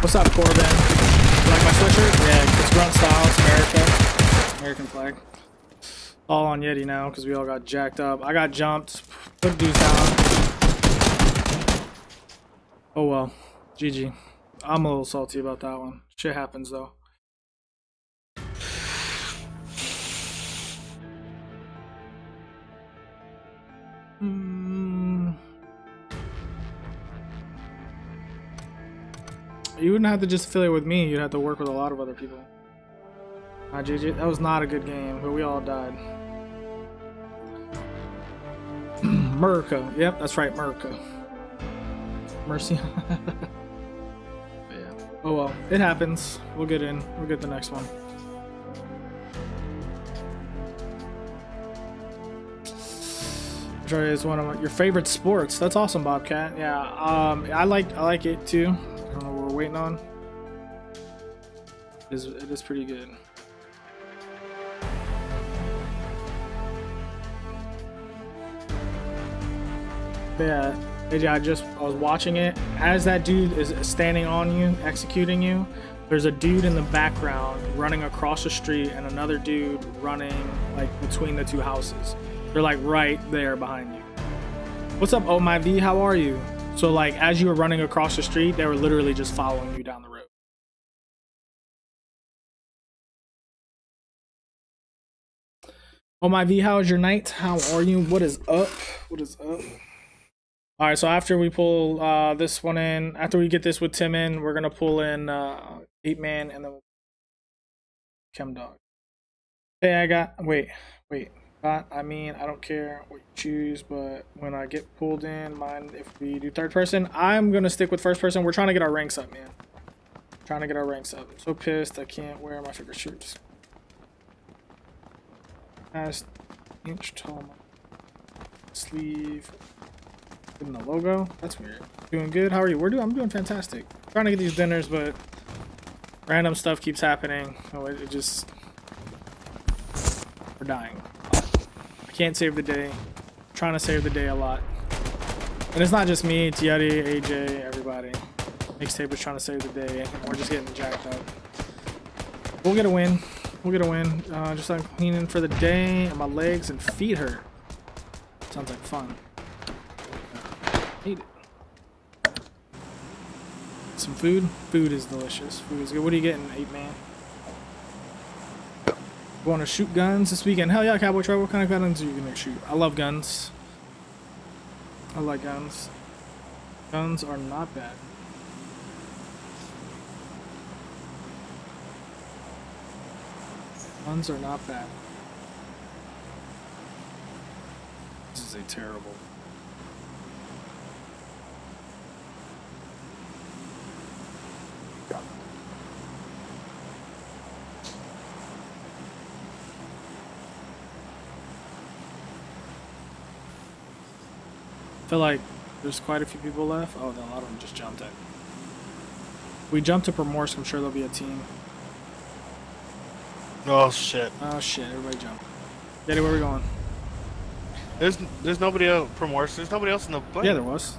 What's up, Corbin? You like my sweatshirt? Yeah, it's grunt style. It's America. American flag. All on Yeti now because we all got jacked up. I got jumped. Put dudes down. Oh well. GG. I'm a little salty about that one. Shit happens though. Mm. You wouldn't have to just affiliate with me. You'd have to work with a lot of other people. Nah, GG. That was not a good game, but we all died. Merca. Yep, that's right, Merca. Mercy. Yeah. Oh well, it happens. We'll get in. We'll get the next one. Is one of your favorite sports. That's awesome, Bobcat. Yeah, um, I like I like it too. I don't know what we're waiting on. It is, it is pretty good. Yeah, I just I was watching it as that dude is standing on you, executing you. There's a dude in the background running across the street, and another dude running like between the two houses. They're like right there behind you. What's up, Oh My V? How are you? So like as you were running across the street, they were literally just following you down the road. Oh my V, how is your night? How are you? What is up? What is up? All right, so after we pull uh, this one in, after we get this with Tim in, we're gonna pull in uh, eight man and then Chem Dog. Hey, I got wait, wait. Not, I mean, I don't care what you choose, but when I get pulled in, mind if we do third person. I'm gonna stick with first person. We're trying to get our ranks up, man. Trying to get our ranks up. I'm so pissed I can't wear my favorite shirts. Past inch tall sleeve. In the logo? That's weird. Doing good? How are you? We're doing I'm doing fantastic. Trying to get these dinners, but random stuff keeps happening. Oh, it, it just we're dying. I can't save the day. trying to save the day a lot. And it's not just me, it's Yeti, AJ, everybody. Mixtape is trying to save the day, and we're just getting jacked up. We'll get a win. We'll get a win. Uh, just like cleaning for the day, and my legs and feet hurt. Sounds like fun. Eat it. Some food? Food is delicious. Food is good. What are you getting, ape man? Going to shoot guns this weekend? Hell yeah, Cowboy Try What kind of guns are you going to shoot? I love guns. I like guns. Guns are not bad. Guns are not bad. This is a terrible feel like there's quite a few people left. Oh, no, a lot of them just jumped it. We jumped to Primorsk. I'm sure there'll be a team. Oh shit. Oh shit! Everybody jump. Getty, where are we going? There's there's nobody else from Morse. There's nobody else in the plane. Yeah, there was.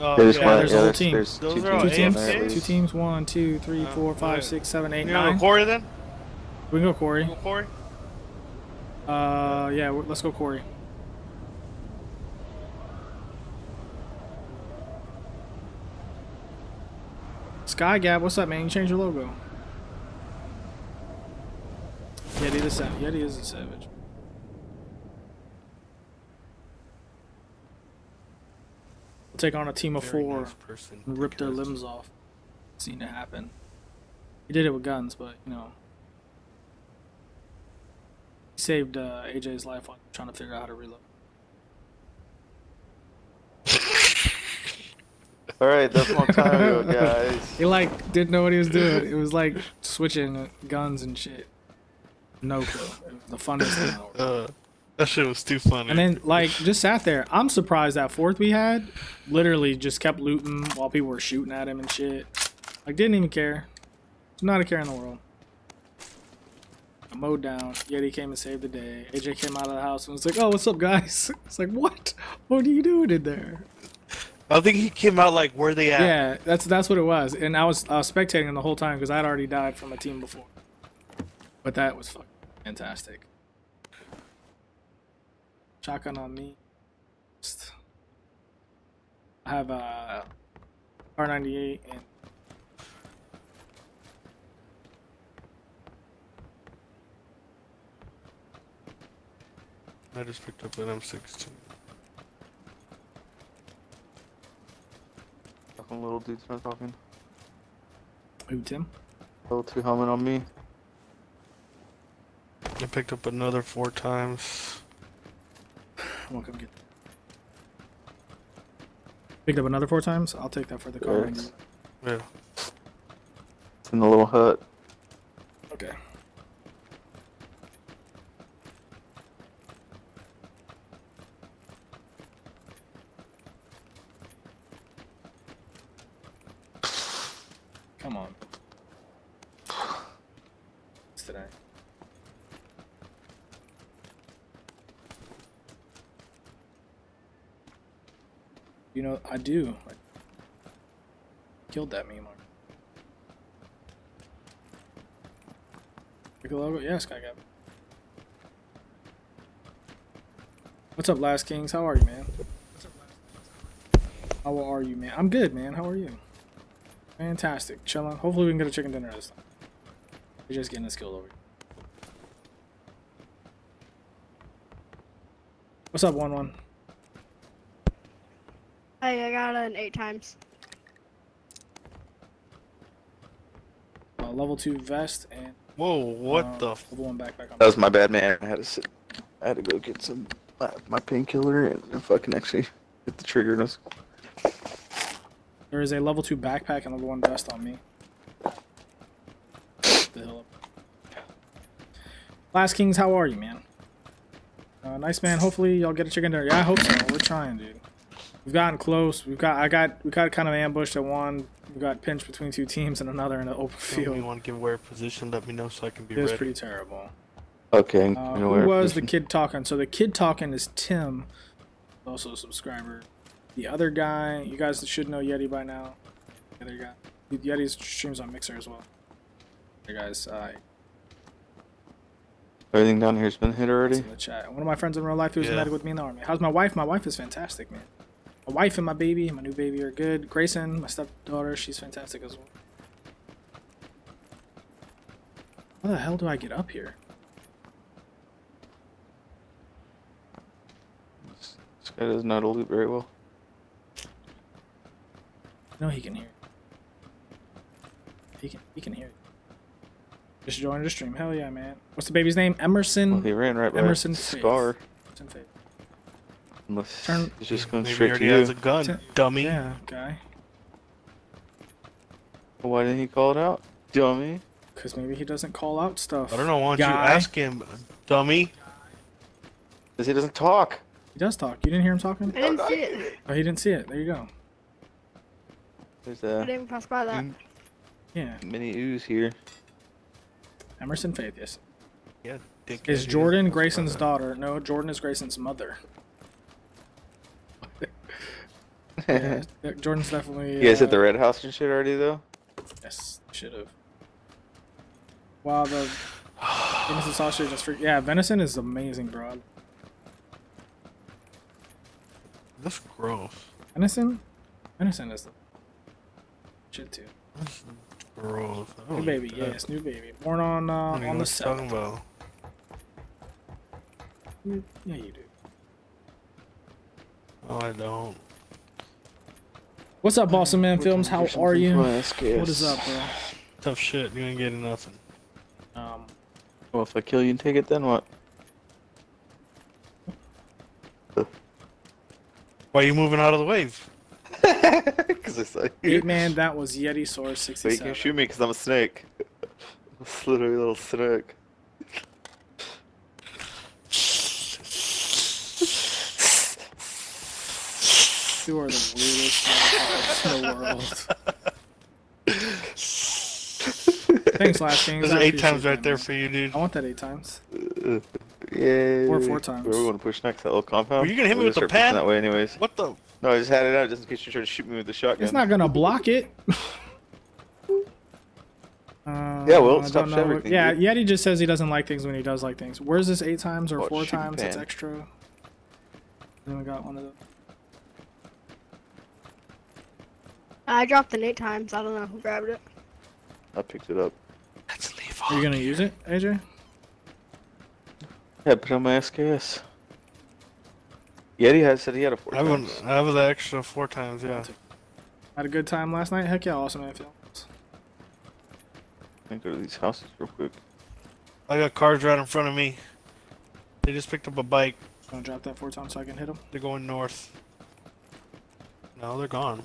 Oh, There's yeah, one. there's a whole team. there's Those two are all Two teams teams. on there? Two teams. One, two, three, Uh, four, five, right. six, seven, eight, You gonna go Quarry then? We can go Quarry. Go Quarry. Uh, yeah, let's go Quarry. Sky Gap, what's up, man? You changed your logo. Yeti the Savage. Yeti is a savage. Take on a team of Very four nice and rip their limbs off. Seen it happen. He did it with guns, but you know. He saved uh, AJ's life while trying to figure out how to reload. All right, that's a long time ago, guys. He like didn't know what he was doing. It was like switching guns and shit. No clue. The funnest thing. in the world. Uh, that shit was too funny. And then like just sat there. I'm surprised that fourth we had literally just kept looting while people were shooting at him and shit. Like didn't even care. Not a care in the world. I mowed down. Yeti came and saved the day. AJ came out of the house and was like, "Oh, what's up, guys?" It's like, "What? What are you doing in there?" I think he came out like where they at. Yeah, that's that's what it was. And I was I was spectating him the whole time because I'd already died from a team before. But that was fucking fantastic. Shotgun on me. I have uh, a Kar98 and I just picked up an M16. Fucking little dude's not talking. who Tim? Level two helmet on me. I picked up another four times. I'm gonna come get. Picked up another four times. I'll take that for the car. Yes. Yeah. It's in the little hut. Okay. Come on. It's today. You know, I do. I killed that meme. Logo? Yeah, Sky Gap. What's up, Last Kings? How are you, man? How are you, man? I'm good, man. How are you? Fantastic. Chilling. Hopefully we can get a chicken dinner this time. We're just getting this killed over. What's up, 1-1? Hey, I got an eight times. Uh, level 2 vest and Whoa, what uh, the? F- level 1 backpack on That was my bad, man. I had to sit. I had to go get some uh, my painkiller and, and fucking actually hit the trigger. Was, There is a level 2 backpack and level 1 vest on me. The hill up. Last Kings, how are you, man? Uh, nice man. Hopefully y'all get a chicken dinner. Yeah, I hope so. We're trying, dude. We've gotten close. We've got. I got. We got kind of ambushed at one. We got pinched between two teams and another in the open if you want to give away a position, let me know so I can be It was ready. pretty terrible. okay. Uh, who where was the kid talking? So the kid talking is Tim, also a subscriber. The other guy, you guys should know Yeti by now. The other guy, Yeti streams on Mixer as well. Hey guys, uh, Everything down here's been hit already. in the chat. One of my friends in real life who was a Yeah. medic with me in the army. How's my wife? My wife is fantastic, man. My wife and my baby, my new baby, are good. Grayson, my stepdaughter, she's fantastic as well. How the hell do I get up here? This guy does not loot very well. No, he can hear. he can he can hear. Just joined the stream. Hell yeah, man. What's the baby's name? Emerson. Well, he ran right by Emerson Emerson Faith. Scar. Emerson Faith. Unless Turn- he's just going Maybe he straight to already you. has a gun, T- dummy. Yeah, guy. Why didn't he call it out? Dummy. Because maybe he doesn't call out stuff. I don't know. Why don't you ask him, dummy? Because he doesn't talk. He does talk. You didn't hear him talking? I didn't see it. Oh, he didn't see it. There you go. There's I a didn't even pass by that. Yeah. mini Uzi here. Emerson Faith, yes. Yeah, dick. Is Jordan Grayson's daughter? No, Jordan is Grayson's mother. Yeah, yeah, Jordan's definitely. You guys uh, at the Red House and shit already though? Yes, should have. Wow, the venison sausage just for yeah, venison is amazing, bro. That's gross. Venison, venison is the shit too. That's gross. New don't baby, that. yes, new baby, born on uh, I don't on know the what you're talking seventh. about. Yeah, you do. No, I don't. What's up, Boston Man Films? How are you? What What is up, bro? Tough shit. You ain't getting nothing. Um, Well, if I kill you and take it, then what? Why are you moving out of the way? Because I saw you. eight man, that was Yeti Source So you can shoot me because I'm a snake. It's literally a little snake. You are the weirdest motherfuckers in the world. Thanks, Last Kings. There's I eight times that, right there for you, dude. I want that eight times. Uh, Yay. Or four times. Where we want to push next? That little compound? Were you gonna hit me We're with the start pen? That way, anyways. What the? No, I just had it out just in case you try to shoot me with the shotgun. It's not gonna block it. Uh, Yeah, well, it stops know. everything, Yeah, dude. Yeti just says he doesn't like things when he does like things. Where's this eight times or What, four shooting times? It's pan? extra. Then we got one of those. I dropped it eight times. I don't know who grabbed it. I picked it up. Let's leave. Are you gonna use it, AJ? Yeah, put it on my SKS. Yeti has said he had a four I have, an, times. I have the extra four times. Yeah. Had a good time last night. Heck yeah, awesome man films. Let me go to these houses real quick. I got cars right in front of me. They just picked up a bike. Gonna drop that four times so I can hit them. They're going north. No, they're gone.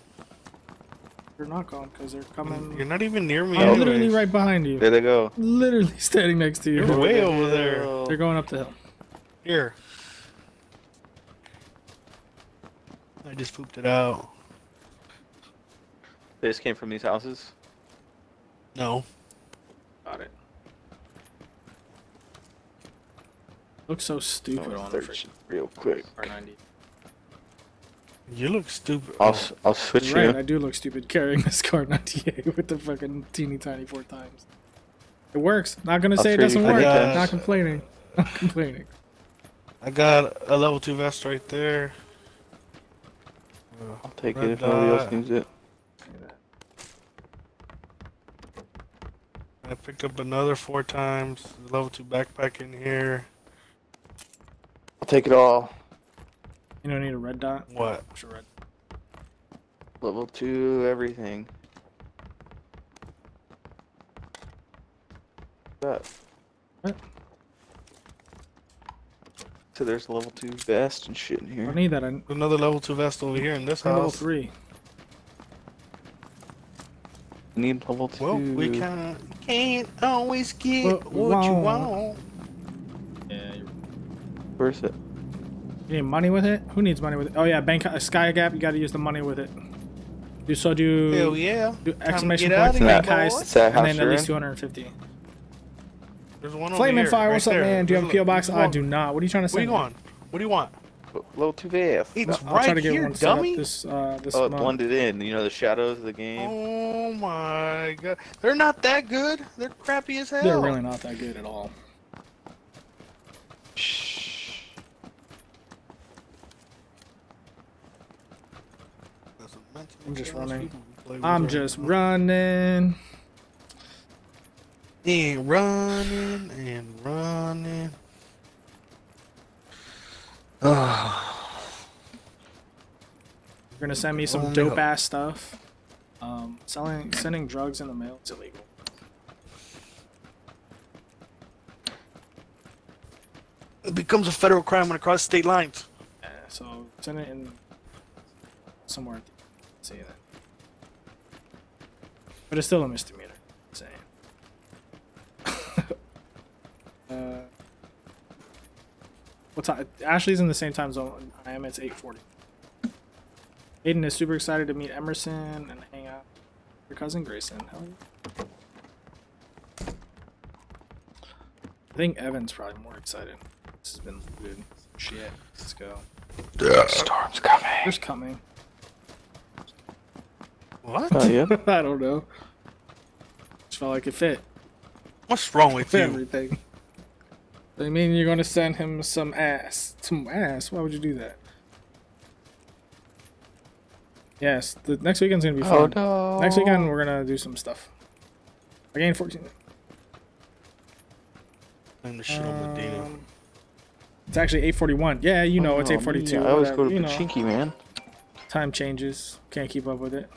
They're not gone because they're coming. You're not even near me. I'm literally right behind you. There they go. Literally standing next to you. You're way over there. They're going up the hill. Here. I just pooped it out. They just came from these houses. No. Got it. Looks so stupid on the search real quick. R90. You look stupid. I'll Oh, s- I'll switch Right, you. I do look stupid carrying this Kar98 with the fucking teeny tiny four times. It works. Not gonna I'll say it doesn't you for work. that. Not complaining. Not complaining. I got a level 2 vest right there. I'll take Red it if nobody else needs it. I picked up another four times. Level 2 backpack in here. I'll take it all. You don't need a red dot. What? What's your red? Level two, everything. That. What? So there's a level two vest and shit in here. don't need that. I Another level 2 vest over here in this house. level three. I need level two. Well, we kinda can't always get What what, you want. want. Yeah. You Where's it? Need money with it? Who needs money with it? Oh yeah, bank uh, Sky Gap. You got to use the money with it. Do so do. Hell yeah. do exclamation get out point of bank here, heist, boy. It's that and then at least in? 250. There's one over Flame and here, Fire, right what's up, there. man? Do you have a There's PO box? I do not. What are you trying to What send? do you want? What do you want? A little too vest. It's I'll right try to get here, one dummy. this uh this Oh, it month. blended in. You know the shadows of the game. Oh my god. They're not that good. They're crappy as hell. They're really not that good at all. I'm just running. I'm just running. And running and running. Oh. You're gonna send me some dope ass stuff. Um, selling sending drugs in the mail—it's illegal. It becomes a federal crime when it crosses state lines. Yeah, so send it in somewhere. Say that. But it's still a misdemeanor. Saying. uh, what time? Ashley's in the same time zone I am. It's 8:40. Aiden is super excited to meet Emerson and hang out with your cousin Grayson. Hell yeah. I think Evan's probably more excited. This has been good. Shit. Let's go. Yeah. Storm's coming. There's coming. What? Oh yeah. I don't know. Just felt like it fit. What's wrong with you? everything. They mean you're gonna send him some ass? Some ass? Why would you do that? Yes, the next weekend's gonna be Oh fun. no. Next weekend we're gonna do some stuff. I gained 14. I'm the shit on Medina. Um, it's actually 8:41. Yeah, you know it's Oh, 8:42. man, I always go to you know. Pachinki, man. Time changes. Can't keep up with it.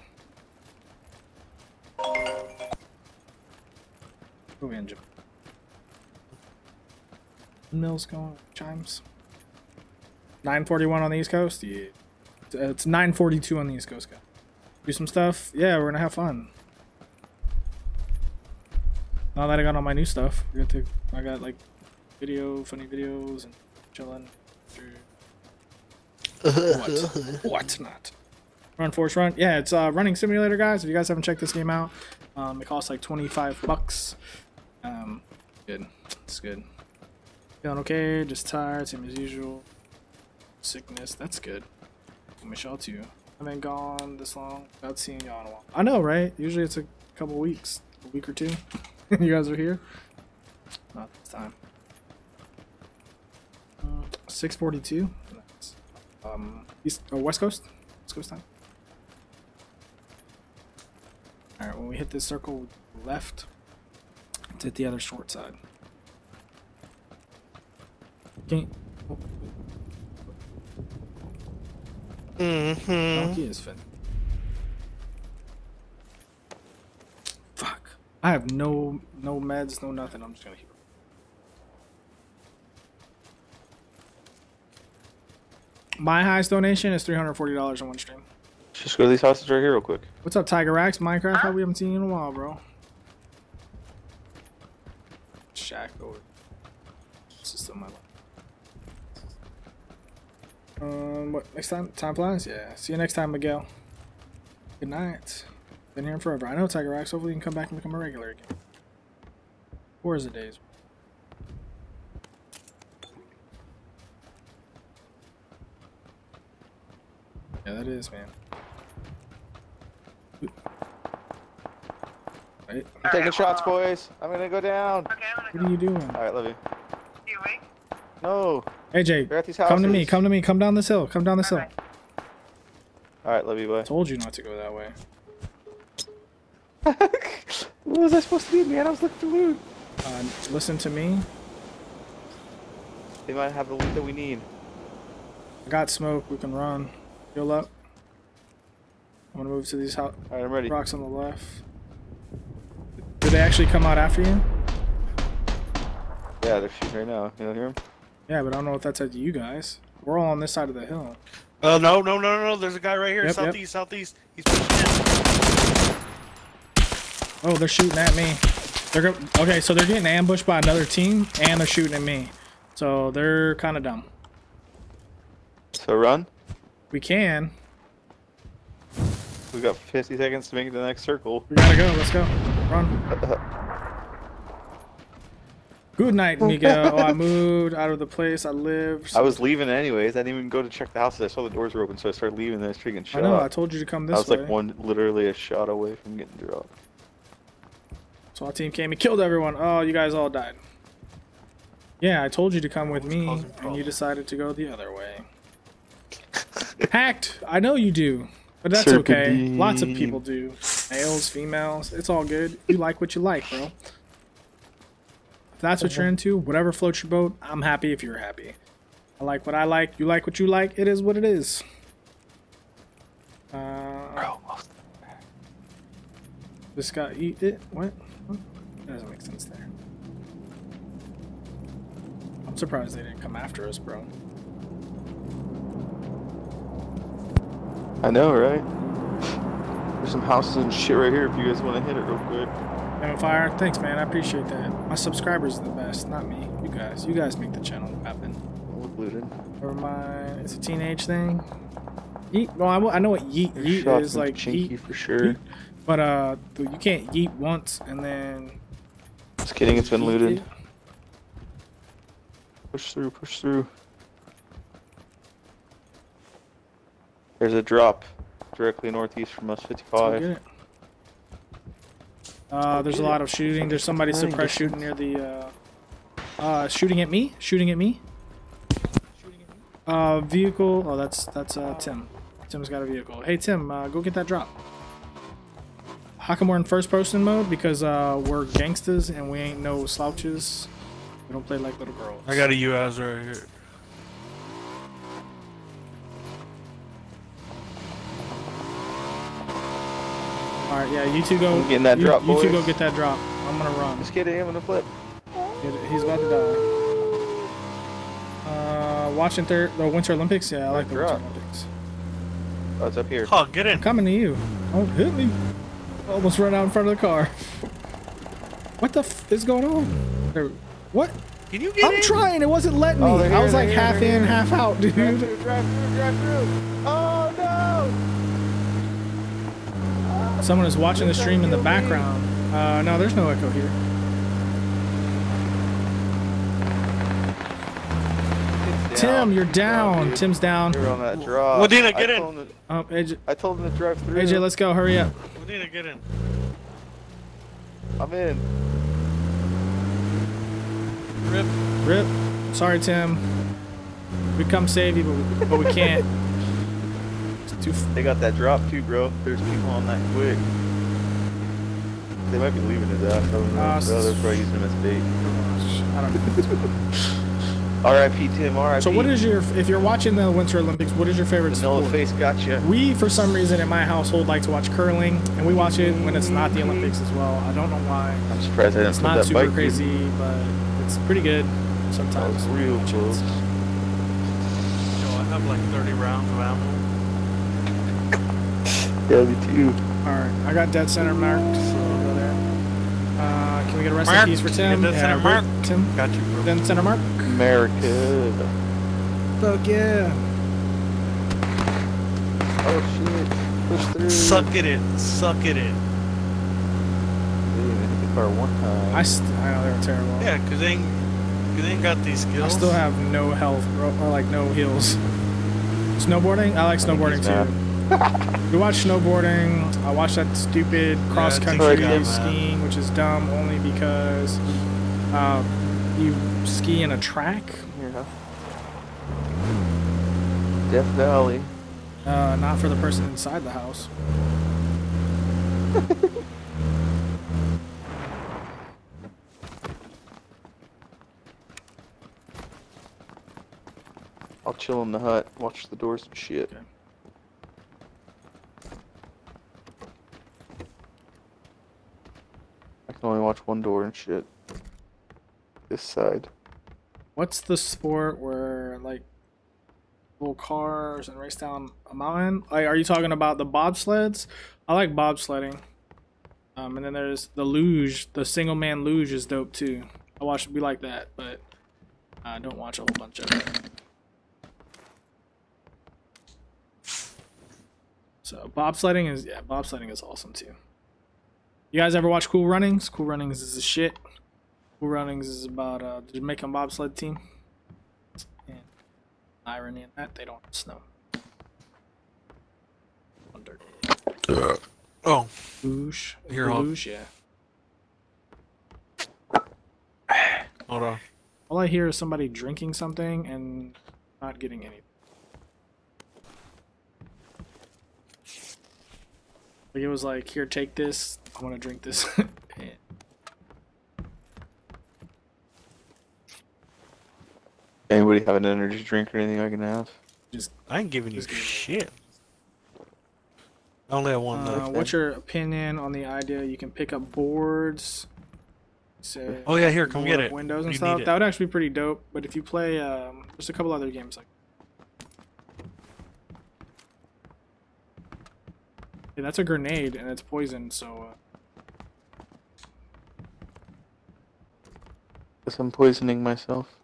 Go engine. Mills going chimes. 941 on the East Coast? Yeah. It's 942 on the East Coast. Do some stuff. Yeah, we're gonna have fun. Now that I got all my new stuff, we got to I got like video, funny videos and chilling through what? what not? Run Force Run. Yeah, it's uh, running simulator, guys. If you guys haven't checked this game out, um, it costs like 25 bucks. Um, good. It's good. Feeling okay, just tired, same as usual. Sickness, that's good. Y'all too. I've been gone this long without seeing y'all in a while. I know, right? Usually it's a couple weeks, a week or two. you guys are here. Not this time. Uh, 642. Nice. Um, East, oh, West Coast? West Coast time. Alright, when we hit this circle left, it's at the other short side. Okay. Oh, Mm-hmm. donkey is fin. Fuck. I have no no meds, no nothing. I'm just gonna keep it. My highest donation is three hundred forty dollars on one stream. Just go to these houses right here real quick. What's up, Tiger Rax? Minecraft? How we haven't seen you in a while, bro. Shaq or my life. Um, what next time? Time flies. Yeah. See you next time, Miguel. Good night. Been here forever. I know Tiger Rax. Hopefully, you can come back and become a regular again. Four is the days. Yeah, that is, man. Wait, I'm taking shots, boys. I'm gonna go down. Okay, I'm what gonna are you doing? All right, love you. go. You awake? No, AJ, they're at these houses. come to me, come to me, come down this hill, come down this hill. Okay. All right, love you, bye. Told you not to go that way. what was I supposed to do, man? I was looking for loot. Uh, listen to me. They might have the loot that we need. I got smoke. We can run. Heal up. I'm gonna move to these ho- All right, I'm ready. rocks on the left. Did they actually come out after you? Yeah, they're shooting right now. You don't hear them? Yeah, but I don't know if that's at you guys. We're all on this side of the hill. Uh, no, no, no, no, no. There's a guy right here, Yep, yep. southeast, southeast. He's pushing in. Oh, they're shooting at me. They're go- okay. So they're getting ambushed by another team, and they're shooting at me. So they're kind of dumb. So run. We can. We've got 50 seconds to make it to the next circle. We gotta go. Let's go. Run. Good night, Miguel. Oh, I moved out of the place I lived. I was leaving anyways. I didn't even go to check the houses. I saw the doors were open, so I started leaving. And I started getting I know. I told you to come this way. I this was way. like one, literally a shot away from getting dropped. So our team came and killed everyone. Oh, you guys all died. Yeah, I told you to come with me, and you decided to go the other way. Hacked. I know you do, but that's okay. Lots of people do. Males, females. It's all good. You like what you like, bro. If that's what you're into, whatever floats your boat, I'm happy if you're happy. I like what I like. You like what you like. It is what it is. Uh, this guy eat it. What? That doesn't make sense there. I'm surprised they didn't come after us, bro. I know, right? There's some houses and shit right here if you guys want to hit it real quick. Damn fire. Thanks, man. I appreciate that. My subscribers are the best, not me. You guys. You guys make the channel happen. Looted. Never mind. It's a teenage thing. Yeet. Well, I know what yeet, yeet shots is like Chinky yeet, for sure. yeet. but uh, dude, you can't yeet once and then. Just kidding, it's been yeet looted. Push through, push through. There's a drop directly northeast from us, 55. get. Uh, there's a lot of shooting. There's somebody Fine, suppressed shooting near the. Uh, uh, shooting at me. Shooting at me. Uh, vehicle. Oh, that's that's uh Tim. Tim's got a vehicle. Hey Tim, uh, go get that drop. How come we're in first person mode? Because uh, we're gangsters and we ain't no slouches. We don't play like little girls. I got a UAZ right here. All right, yeah, you two go. I'm getting that you, drop, You two go get that drop. I'm gonna run. Just kidding, I'm gonna flip. He's about to die. Uh, watching third the Winter Olympics. Yeah, I like the Winter Olympics. Oh, it's up here. Oh, get in. I'm coming to you. Don't hit me. Almost run out in front of the car. What the f is going on? What? Can you get I'm in? trying. It wasn't letting me. Oh, they're I was like here, half in, here. half out, dude. Drive through, drive through, drive through. Someone is watching the stream in the background. Uh, no, there's no echo here. Tim, you're Down, down. Tim's down. You're on that drop. Medina, I get in. told him to- Oh, AJ, I told him to drive through. AJ, let's go. Hurry up. We need get in. I'm in. Rip. Rip. Sorry, Tim. We come save you, but we, but we can't. It's too. F- They got that drop too, bro. There's people on that quick. They might be leaving his ass. I don't know. Uh, so they're probably using him as bait. I don't know. R.I.P. Tim. R.I.P. So, what is your? If you're watching the Winter Olympics, what is your favorite Vanilla sport? face gotcha. We, for some reason, in my household, like to watch curling, and we watch it when it's not the Olympics as well. I don't know why. I'm surprised I didn't It's put not that super bike dude. crazy, but it's pretty good sometimes. was real close. Yo, I have like 30 rounds of ammo. Yeah, me too. All right, I got dead center marked. So we'll go there. Uh, can we get a rest Mark. in peace for Tim? get dead center Rip, mark? Tim. Got you, bro. Then center mark. America. Fuck yeah. Oh shit. Push through. Suck it in. Suck it in. They didn't even hit the car one time. I, st- I know they were terrible. Yeah, cause they ain't, cause they ain't got these skills. I still have no health, bro, or like no heals. Snowboarding? I like snowboarding he's too. we watch snowboarding. I watch that stupid cross country got skiing, which is dumb only because um, you ski in a track, Yeah. Death Valley. uh, not for the person inside the house. I'll chill in the hut, watch the doors and shit. Okay. I can only watch one door and shit. This side. What's the sport where like little cars and race down a mountain? Like, are you talking about the bobsleds? I like bobsledding. Um, and then there's the luge. The single man luge is dope too. I watch. We like that, but I don't watch a whole bunch of it. So bobsledding is yeah, bobsledding is awesome too. You guys ever watch Cool Runnings? Cool Runnings is the shit. Cool Runnings is about uh, the Jamaican bobsled team. And irony in that they don't have snow. Wonder. Oh, Luge. Here, luge, yeah. hold on. All I hear is somebody drinking something and not getting anything. Like it was like, here, take this. I want to drink this. And- Anybody have an energy drink or anything I can have? Just I ain't giving you Just give me- shit. I only have one Uh, left. what's your opinion on the idea you can pick up boards say, Oh yeah, here, come get it. Windows and You stuff. That would actually be pretty dope. But if you play, um, there's a couple other games like. Yeah, that's a grenade and it's poison. So uh, Guess I'm poisoning myself.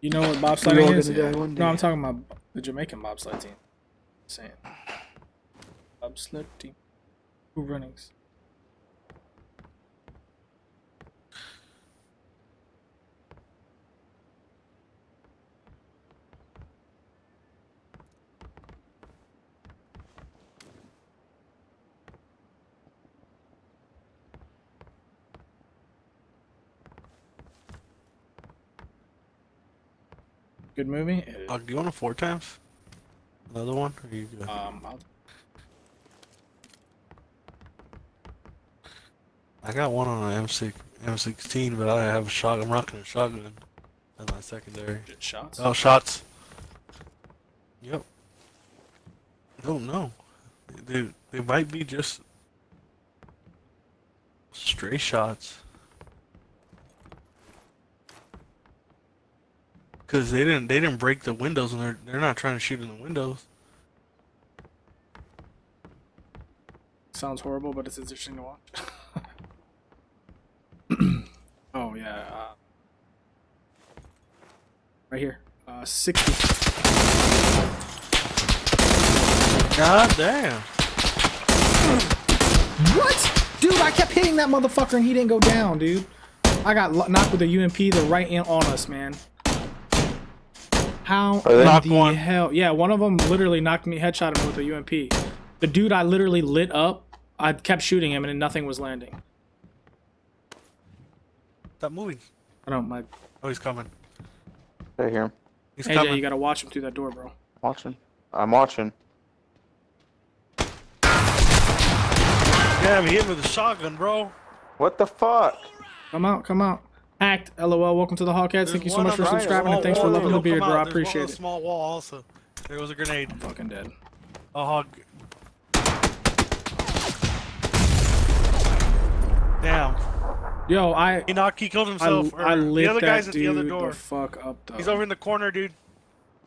you know what bobsledding is? Yeah. No, I'm talking about the Jamaican bobsled team. saying bobsled team. Who runnings? Good movie. Uh, do you want a four times? Another one? Or you good? Um, I got one on an M6, M16, but I have a shot. I'm rocking a shotgun in my secondary. shots. Oh, shots. Yep. Don't know. They, they might be just stray shots. Cause they didn't they didn't break the windows and they're they're not trying to shoot in the windows. Sounds horrible, but it's interesting to watch. oh yeah. Uh, right here. Uh, 60. God damn. What? Dude, I kept hitting that motherfucker and he didn't go down, dude. I got knocked with a UMP the right in on us, man. How Are they- in Knocked the one. hell? Yeah, one of them literally knocked me, headshot him with a UMP. The dude I literally lit up, I kept shooting him and nothing was landing. Stop moving. I don't, my Oh, he's coming. I hear him. He's AJ, coming. you gotta watch him through that door, bro. Watching. I'm watching. Damn, he hit me with a shotgun, bro. What the fuck? Come out, come out. Act, lol. Welcome to the HogHeads. Thank you so much for subscribing and thanks for loving the beard, bro. I out. There's one on appreciate it. Small wall also. There was a grenade. I'm Fucking dead. A hog. Damn. Yo, I He knocked. He killed himself. or I lit the other that guy's at dude the other door. the fuck up though. He's over in the corner, dude.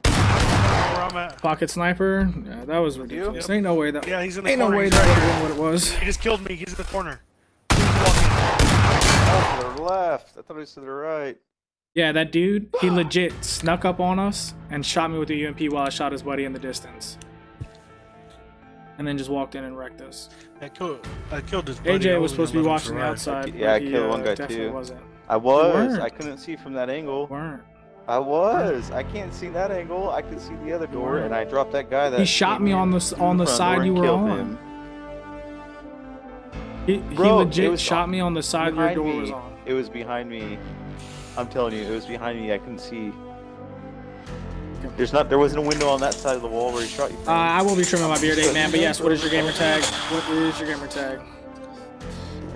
Where I'm at. Pocket sniper. Yeah, that was ridiculous. Yep. Ain't no way that. Yeah, he's in the Ain't no way He's that right would have been what it was. He just killed me. He's in the corner. To the left. I thought he was to the right. Yeah, that dude, he legit snuck up on us and shot me with a UMP while I shot his buddy in the distance. And then just walked in and wrecked us. I killed. I killed his buddy. AJ was supposed to be gonna let him watching the outside. Yeah, I but he, killed one uh, guy, too. Wasn't. I was. I couldn't see from that angle. Weren't. I was. I can't see that angle. I could see the other door, and I dropped that guy that He shot me on the on the front side you were on. him. He, he Bro, it legit was shot me on the side your door me. was on. It was behind me. I'm telling you, it was behind me. I couldn't see. There's not. There wasn't a window on that side of the wall where he shot you. Uh, I will be trimming my beard, eight man. But yes, what is your gamer tag? What is your gamer tag?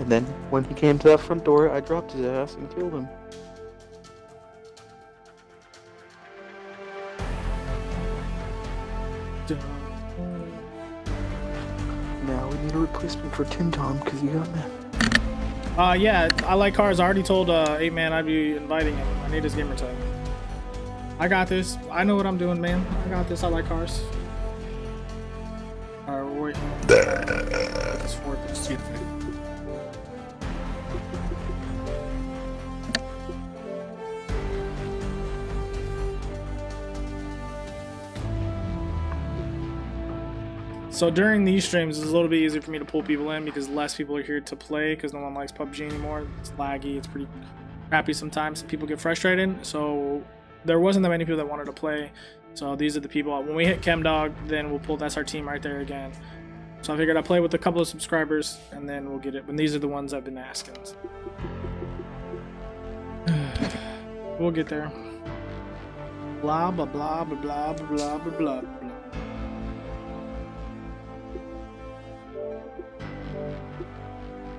and then when he came to that front door, I dropped his ass and killed him. Now we need a replacement for Tim Tom because he got mad. Uh, yeah, I like cars. I already told uh, eight man I'd be inviting him. I need his gamer tag. I got this. I know what I'm doing, man. I got this. I like cars. Alright, we're waiting. It's fourth. It's So during these streams, it's a little bit easier for me to pull people in because less people are here to play because no one likes PUBG anymore. It's laggy. It's pretty crappy sometimes. People get frustrated. So there wasn't that many people that wanted to play. So these are the people. When we hit ChemDog, then we'll pull. That's our team right there again. So I figured I'd play with a couple of subscribers and then we'll get it. When these are the ones I've been asking. we'll get there. Blah blah blah blah blah blah blah blah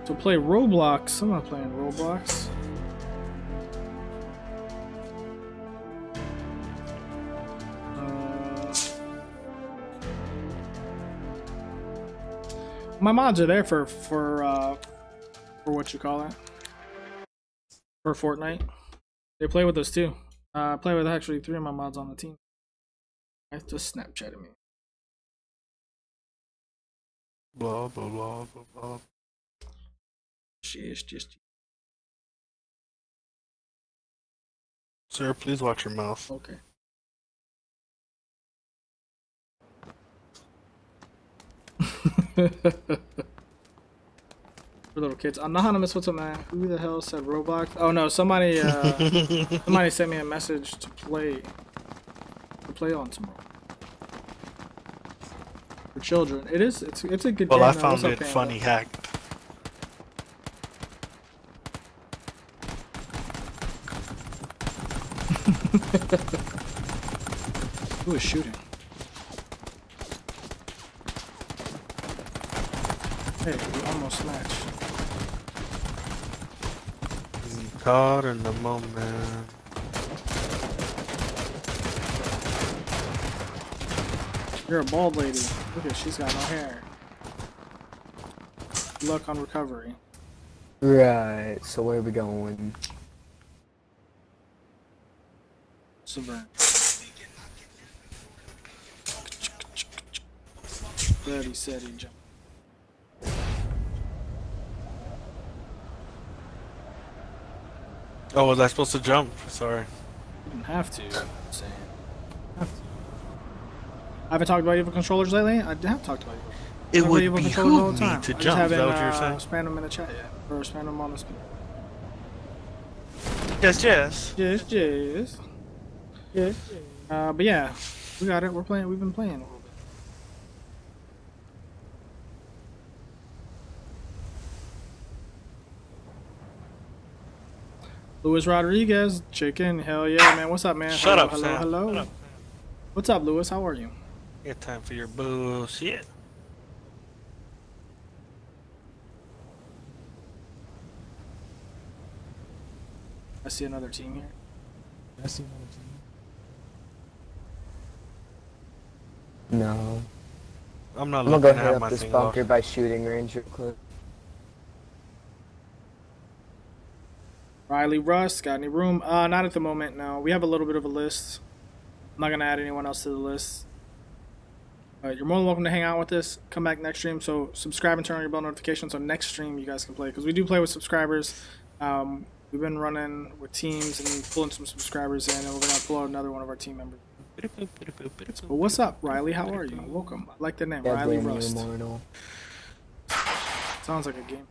So play Roblox. I'm not playing Roblox. Uh, my mods are there for for uh, what you call it. For Fortnite. They play with us too. Uh, I play with actually three of my mods on the team. I just Snapchatted me. Blah blah blah blah blah. She's just Sir, please watch your mouth. okay. For little kids. I'm not gonna Anonymous, what's up, man? Who the hell said Roblox? Oh no, somebody uh somebody sent me a message to play to play on tomorrow. For children. It is it's it's a good well, game. I found it Panda? funny hacked. Who is shooting? Hey, we almost matched. Caught in the moment. You're a bald lady. Look at she's got no hair. Luck on recovery. Right, so where are we going? Severn. Ready, steady, jump. Oh, was I supposed to jump? Sorry. You didn't have to. I'm saying. Have to. I haven't talked about evil controllers lately. I have talked about evil. It Talk about would evil controllers all behoove the me time. to I just jump. Is haven't that what you're uh, saying? them in the chat yet, or spammed them on the speaker. Yes, yes. Yes, yes. Yes. Uh, but yeah, we got it. We're playing. We've been playing a little bit. Luis Rodriguez, chicken. Hell yeah, man. What's up, man? Shut hello, up, hello, Sam. hello. Shut up. What's up, Luis? How are you? Get time for your bullshit. I see another team here. I see another team. No. I'm not I'm gonna go to hit have up my this thing off. bunker by shooting range real quick. Riley Rust, got any room? Uh, not at the moment. No, we have a little bit of a list. I'm not gonna add anyone else to the list. But you're more than welcome to hang out with us. Come back next stream. So subscribe and turn on your bell notifications. So next stream you guys can play because we do play with subscribers. Um, we've been running with teams and pulling some subscribers in, and we're gonna pull out another one of our team members. But what's up, Riley? How are you? Welcome. I like the name, Riley Rust. Sounds like a game.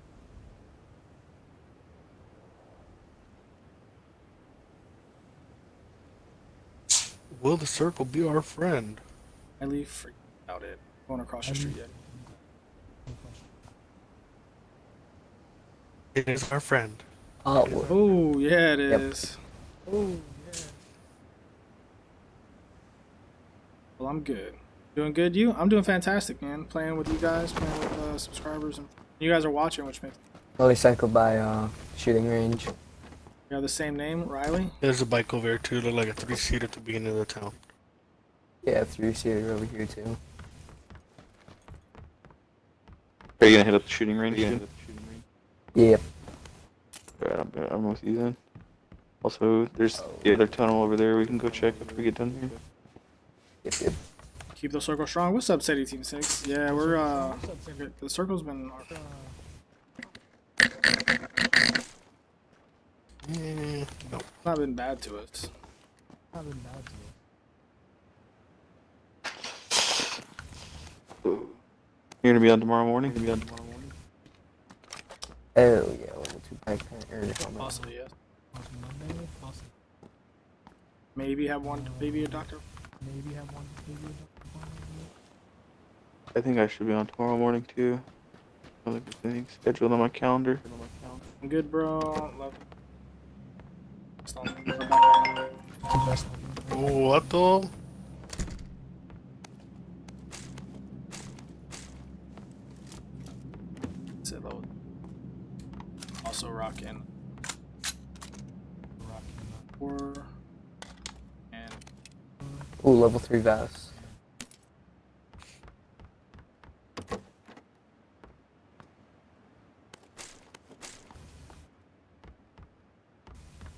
Will the circle be our friend? Riley, freak out it. Going across the street yet? It is our friend. Oh, Oh yeah, it is. Yep. Oh yeah. Well, I'm good. Doing good. You? I'm doing fantastic, man. Playing with you guys, playing with uh, subscribers, and you guys are watching, which makes only cycled by uh, shooting range. You have the same name, Riley. There's a bike over here too, look like a three seater at the beginning of the town. Yeah, three seater over here too. Are you gonna hit up the shooting range? soon? Yep. Alright, I'm, I'm with you then. Also, there's the other tunnel over there we can go check after we get done here. Yep, yep. Keep the circle strong. What's up, City Team Six? Yeah, we're uh, the circle's been. Mm, no. Not been bad to us. Not been bad to You're gonna be on tomorrow morning? Gonna be on tomorrow morning? Oh yeah, level two backpack or. Possibly yes. Possibly Monday, possibly Maybe have one. Maybe a doctor. maybe have one maybe a double I think I should be on tomorrow morning too. I don't think there's scheduled on my calendar. I'm good, bro. Love. Just don't go back. Two best What the? Say low. Also rocking. Four. And Ooh, level three vest.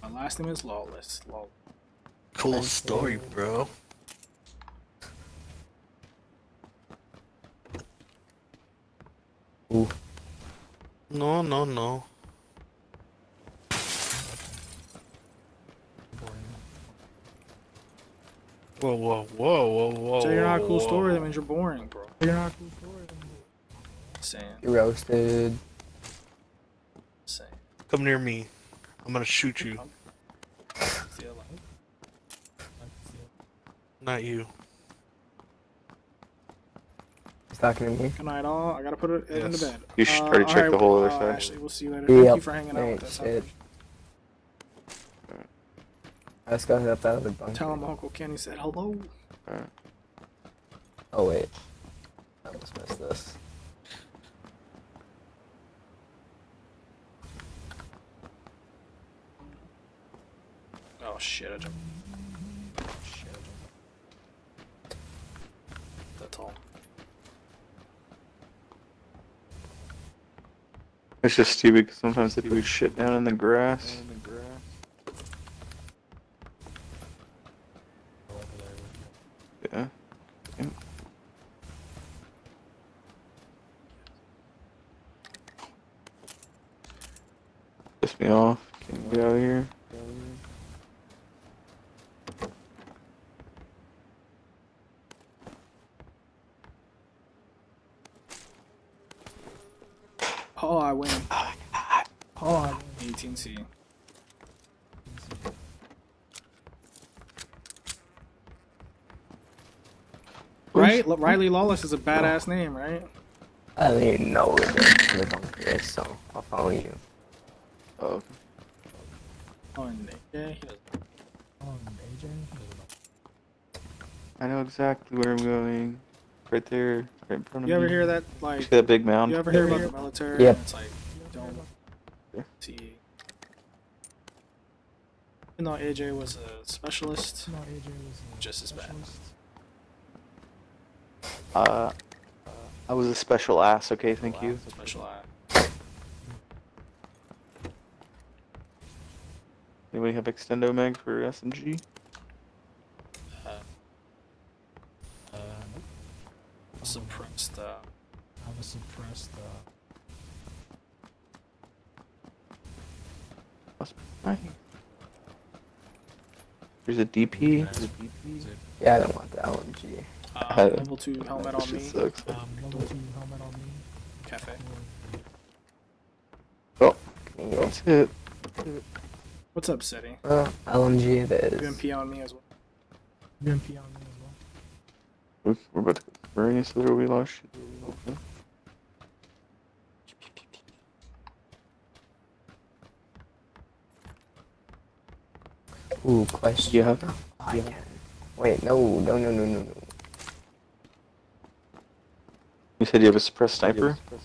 My last name is Lawless. Law. Cool story, bro. Ooh. No, no, no. Whoa, whoa, whoa, whoa, whoa. So you're not a cool whoa. story. That means you're boring, bro. You're not a cool story. Saying, You're roasted. saying. Come near me. I'm gonna shoot you. Feel like- Not you. He's talking to me. Good night, all. I gotta put it in the Yes. bed. You should Uh, check alright, the whole uh, other side. Ashley, we'll see you later. Thank you for hanging out with Alright, us. shit. Let's go hit up that other bunker. Tell him Uncle Kenny said hello. Oh wait. I almost missed this. Oh shit, I jumped. Shit, I jumped. That's all. It's just stupid 'cause sometimes they do shit down in the grass. Yeah. Yeah. Piss me off. Can't get out of here. Oh, I win. Oh, I 18C. Right? L- Riley Lawless is a badass name, right? I didn't know where the the bunker is, so I'll follow you. Oh, okay. Oh, and yeah, he does. oh, and AJ. He doesn't know. I know exactly where I'm going. Right there, right in front of You ever me. hear that? You Like, see that big mound? you ever hear about the military? Yep. It's like, don't Yeah. see. Even though AJ was a specialist, No, AJ was a Just as bad. Specialist. Uh, I was a special ass. Okay, thank you. special eye. Anybody have extendo mag for SMG? Uh, Uh, suppressed. Uh, I was suppressed. Uh, Must be. There's a DP. There's a DP. Yeah, I don't want the LMG. Uh, Uh, level two helmet on me. sucks. um, level two helmet on me. Cafe. Can you That's it. What's up, City? Uh, LMG it is. UMP on me as well. UMP on me as well. We're, we're about to go to Maria, so there will be a lot of shit. Okay. Ooh, question. Yeah. Oh, I can. Wait, no, no, no, no, no, no. You said you have a suppressed sniper? Yes,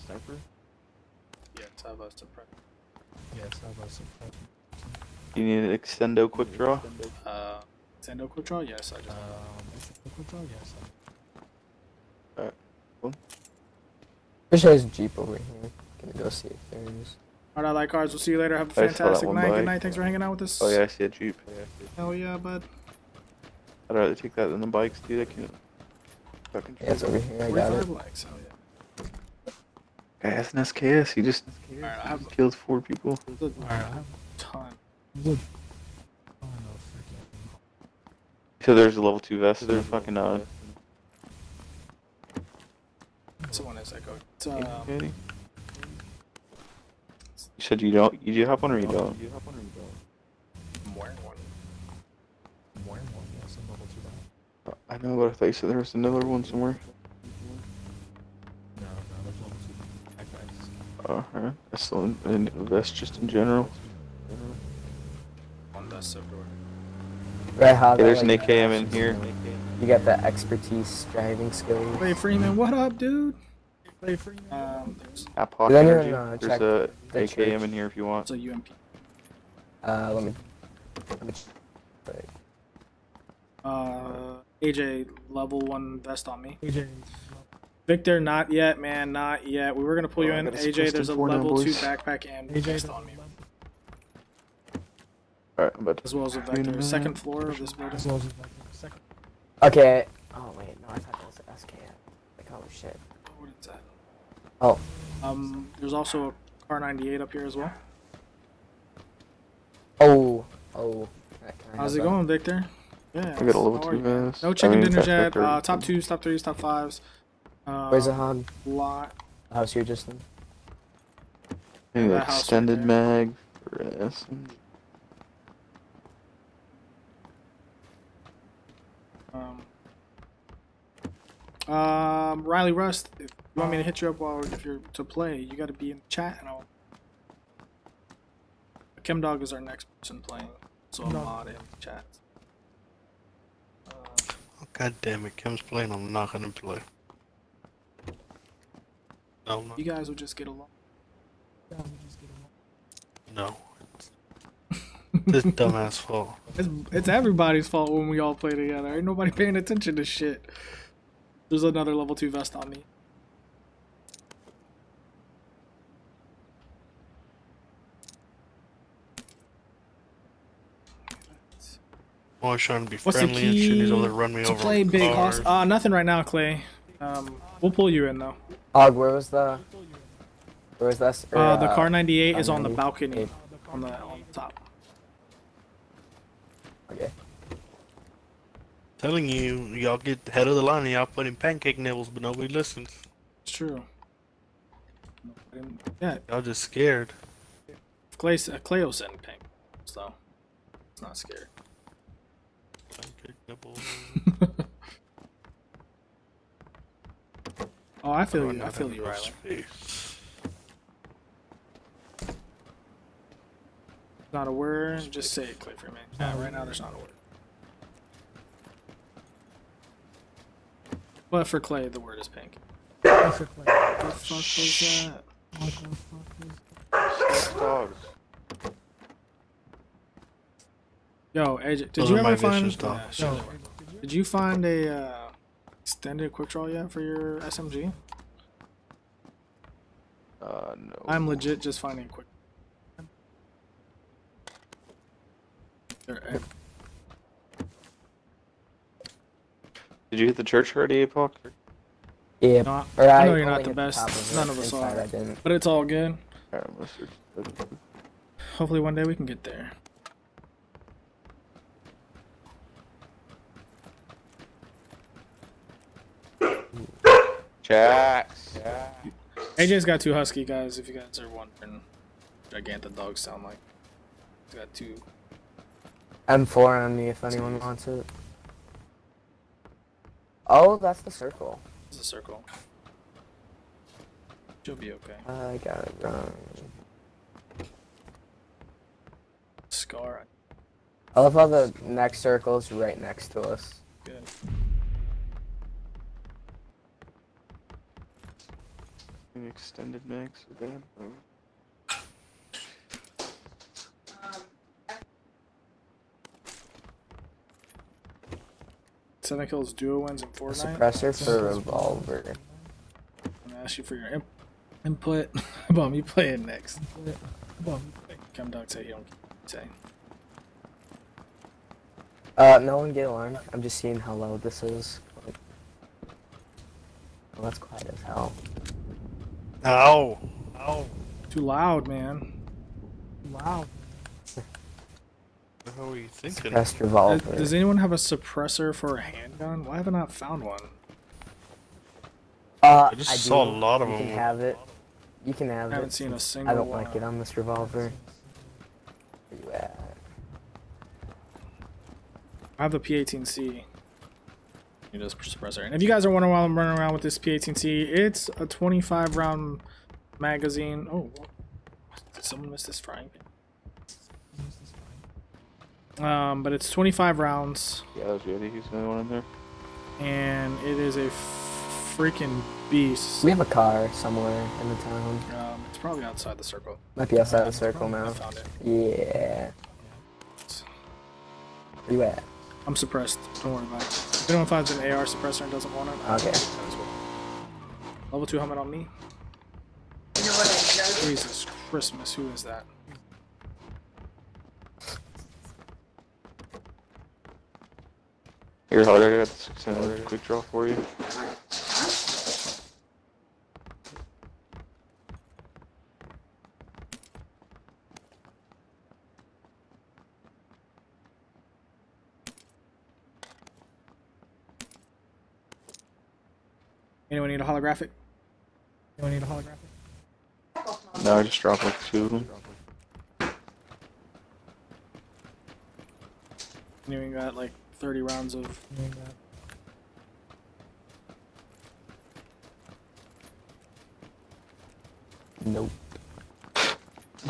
I have a suppressed. Yes, I was suppressed. You need an extendo quick draw? Uh, Sendo quick draw? Yes, I just. Um, is it quick draw? Yes. Wish there's a Jeep over here. Gonna go see if there's. Alright, I like cards. We'll see you later. Have a fantastic one night. Good night. Thanks for hanging out with us. Oh yeah, I see a Jeep. Hell yeah, bud. I'd rather take that than the bikes, dude. I can't. Fucking Yeah, it's over here. I got it. likes. Hell yeah. Guy has an SKS. He just Alright, I have killed four people. a Alright, I have ton. Good. Oh no. So there's a level two vest. They're fucking uh. This one is Echo. It's, um, You said you don't. You do have one or you don't? I'm wearing one. I'm wearing one. Yes, I'm level two now. I know, but I thought you said there was another one somewhere. Backpacks. Oh, alright. That's the one. And a just in general. One vest everywhere. Right, how Hey, there's an AKM in here. You got the expertise driving skills. Hey, Freeman, what up, dude? Hey, Freeman. Um, there's Apoc anyone, energy. uh, There's a the AKM church? in here if you want. it's a UMP. Uh, let me. Let me wait. Uh, AJ, level one vest on me. AJ. Victor, not yet, man, not yet. We were gonna pull Oh, you in. AJ, there's a M4 now, level two backpack and AJ. vest on me. Alright, I'm about as well as a vector. man. Second floor of this building. As well as like the second. Okay. Oh wait, no, I thought that was an SKS. Like, oh shit. What is that? Oh. Um, there's also a Kar98 up here as well. Oh. Oh. How's it going, Victor? Yeah. I got a level how are two you? vest. No I chicken mean, dinners fast yet. Uh, top twos, top threes, top fives. Uh, Where's the hog? Lot. House here, Justin. Maybe that house right extended mag for SMG. Um, um, Riley Rust, if you want me to hit you up while if you're to play, you got to be in the chat and I'll. Chem Dog is our next person playing, so I'm Dog. mod in the chat. Uh, Oh, God damn it, Kim's playing. I'm not gonna play. No, you guys will just get along. Yeah, we just get along. no. It's this dumbass fault. It's, it's everybody's fault when we all play together. Ain't nobody paying attention to shit. There's another level 2 vest on me. Always trying to be What's the friendly and shit. He's key over there run me to over. play big cars. Uh, nothing right now, Clay. Um, we'll pull you in though. Hog, where was the? Where was this? or, Uh, the Kar98 is on the balcony Okay. on the on the top. Okay. Telling you, y'all get head of the line and y'all put in pancake nibbles, but nobody listens. It's true. Yeah, Y'all just scared. Clay uh, Clay will send pink, so it's not scared. Pancake nibbles. Oh, I feel Run you. I feel you, Riley. face. Not a word. Just say it, Clay, for me. Yeah, right now there's not a word. But for Clay, the word is pink. That's it, like, What the fuck was that? what the fuck is- Dogs. Yo, AJ, did Those you ever find? vicious dogs. Yeah, sure. Yo, Did you find a uh, extended quick draw yet for your SMG? Uh, no. I'm legit just finding a quick. There, Did you hit the church already, Apoc? Yeah. no, Or I know you're not the best. top of it. None of us are. But it's all good. Alright, I'm gonna search. that. Hopefully one day we can get there. Jax. AJ's got two husky guys. If you guys are wondering, gigantic dogs sound like. He's got two. M4 on me if anyone wants it. Oh, that's the circle. It's a circle. She'll be okay. I got it wrong. Scar, I love how the next circle's right next to us. good. Extended max. again. Seven kills, duo wins and A Fortnite. suppressor for revolver. I'm gonna ask you for your imp- input. Bum, you play it next. Well, Come dog say you don't say. Uh, no one get alarmed. I'm just seeing how loud this is. Well, that's quiet as hell. Ow! Ow! Too loud, man. wow. What the hell are you thinking? Suppressed revolver. Does anyone have a suppressor for a handgun? Why have I not found one? Uh, I just I saw do. a lot of you them. can have it. You can have it. I haven't it. seen a since single I don't one. like it on this revolver. Where you at? I have the P18C. Need a suppressor. And if you guys are wondering why I'm running around with this P18C, it's a 25 round magazine. Oh, did someone miss this frying pan? Um, but it's 25 rounds, Yeah, that was Yeti. He's the only one in there. and it is a freaking beast. We have a car somewhere in the town. Um, it's probably outside the circle. Might be outside the circle I now. found it. Yeah. Where you at? I'm suppressed. Don't worry about it. If anyone finds an AR suppressor and doesn't want it, okay. Well. Level 2 helmet on me. Jesus Christmas, who is that? Here, I'll quick draw for you. Anyone need a holographic? Anyone need a holographic? No, I just dropped like two of them. Anyone got like 30 rounds of. Anyone got- Nope.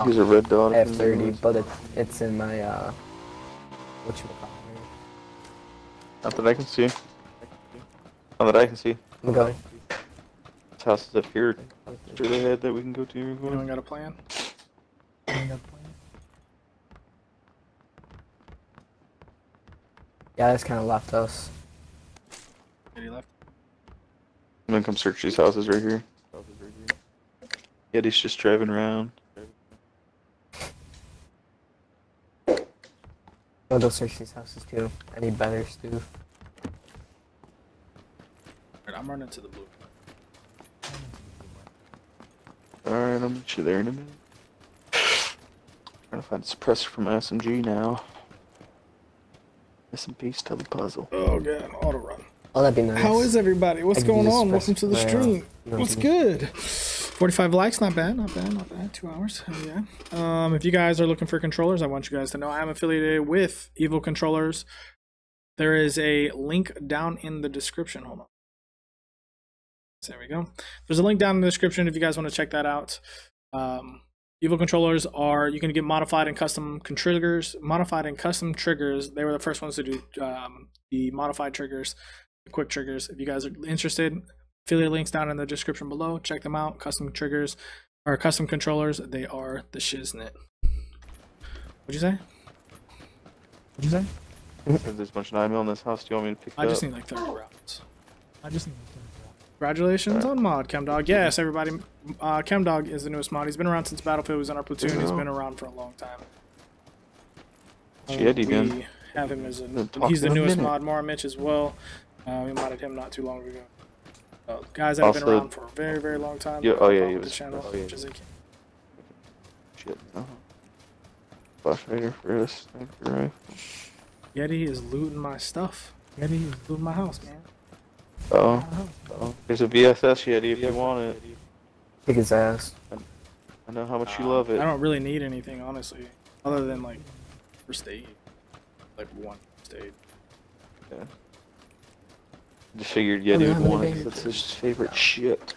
Here's a red dot. I have 30, but it, it's in my, uh, what you call it? Not that I can see. Not that I can see. I'm going. This house is up here. Straight ahead that we can go to. real. Anyone got a plan? Anyone got a plan? Yeah, that's kind of left us. Any left? I'm gonna come search these houses right here. Yeah, he's just driving around. I'll go search these houses too. I need better too. Alright, I'm running to the blue. Alright, I'll meet you there in a minute. Trying to find a suppressor for my SMG now. Missing piece to the puzzle. Oh god, auto run. Oh, that'd be nice. How is everybody? What's I going on? Welcome to the for uh, stream. you What's to- good? 45 likes, not bad, not bad, not bad. Two hours, hell yeah. Um, if you guys are looking for controllers, I want you guys to know I am affiliated with Evil Controllers. There is a link down in the description. Hold on. There we go. There's a link down in the description if you guys want to check that out. Um, Evil controllers are you can get modified and custom triggers, modified and custom triggers. They were the first ones to do um, the modified triggers, the quick triggers. If you guys are interested, affiliate links down in the description below. Check them out. Custom triggers or custom controllers. They are the shiznit. What'd you say? What'd you say? There's a bunch of 9 mil in this house. Do you want me to pick it I just up? need like 30 rounds. I just need Congratulations on mod, Chemdog. Yes, everybody. Uh, Chemdog is the newest mod. He's been around since Battlefield was in our platoon. He's been around for a long time. Shit, he we have him as a. He's the newest mod. Mora Mitch as well. Uh, we modded him not too long ago. Uh, guys that have been around for a very, very long time. Yeah, oh, yeah, he was- channel. oh, yeah, which is a- Shit. Uh-huh. Flash hider for this. Sniper rifle. Yeti is looting my stuff. Yeti is Looting my house, man. Oh. oh. There's a VSS Yeti if you want it. Kick his ass. I know how much you love it. I don't really need anything, honestly, other than like first aid, like one first aid. Yeah. Just figured Yeti yeah, would want it. get 'cause it. That's his favorite shit.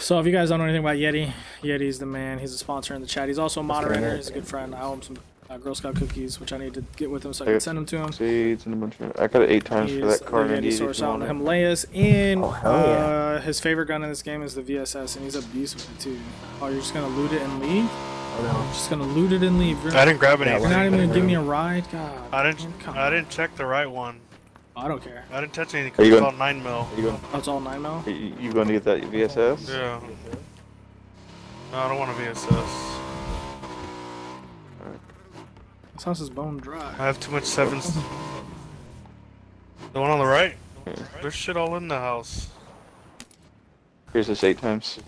So if you guys don't know anything about Yeti, Yeti's the man. He's a sponsor in the chat. He's also a moderator. He's a good friend. I owe him some uh, Girl Scout cookies, which I need to get with him so I Okay. can send them to him. Seeds and a bunch of. I got it eight times He for is that the car Yeti Indeed. source if you out in want the. Himalayas, and Oh, hell uh, yeah. his favorite gun in this game is the VSS, and he's a beast with it too. Oh, you're just gonna loot it and leave? Oh no. Just gonna loot it and leave? You're, I didn't grab Yeah, anything. you're not even gonna give me a ride? God. I didn't. come I on. didn't check the right one. I don't care. I didn't touch anything Are because you it's going- all nine mil. Are you going? Oh, it's all nine mil. Are you, you going to get that VSS? Yeah. No, I don't want a VSS. This house is bone dry. I have too much sevens. The one on the right. Yeah. There's shit all in the house. Here's this eight times.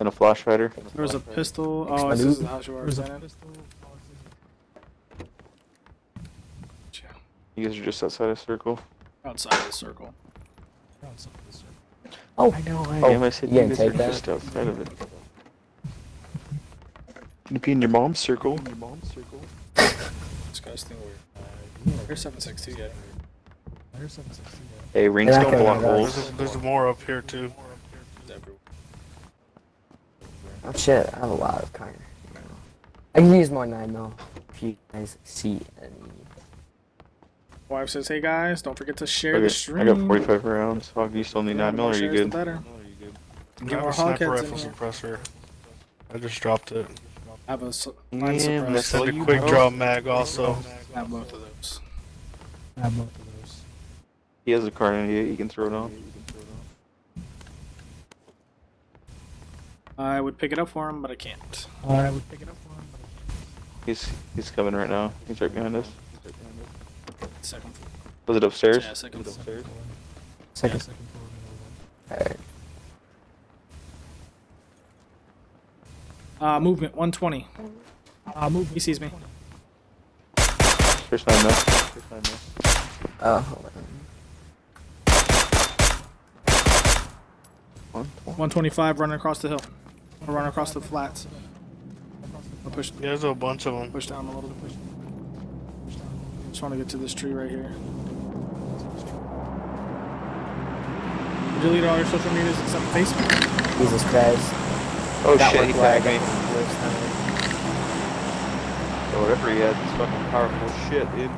And a flash hider. There was a pistol. Oh, this is the house you were There's a in. pistol. You guys are just outside of circle. Outside of the circle. Found something this way. Oh, I know. I Oh, am. I said you you didn't guys are take that? just outside of it. Can you be in your mom's circle? Your mom's circle. Disgusting weird. Uh, yeah, Here's 762 yet. there's something sixty. Hey, rings Yeah, I don't block remember that. There's, there's more up here too. oh shit, I have a lot of kind I can use more 9 mil if you guys see any. Wife says, "Hey guys, don't forget to share the stream." I got 45 rounds. Hog, do you still need Yeah, 9 mil? Or are you more shares, the good? better. I Get have a sniper rifle suppressor. I just dropped it. I have a s- Yeah, mine suppressed. that's a quick know. draw mag also. I have both of those. I have both of those. He has a card in here, he can throw it on. I would pick it up for him, but I can't. I would pick it up for him, but I can't. He's he's coming right now. He's right behind us. Second floor. Was it upstairs? Yeah, second floor. Second. Second. Second floor. Alright. Uh, movement 120. Ah, move. He sees me. First nine no. First nine no. Oh, hold on. One, one. 125 running across the hill. Or running across the flats. I'll push, There's a bunch of them. push down a little bit. Just want to get to this tree right here. Delete all your social medias except Facebook. Jesus Christ. Oh That shit, he worked well, I tagged me. got the worst time. Or whatever he had, this fucking powerful shit, dude.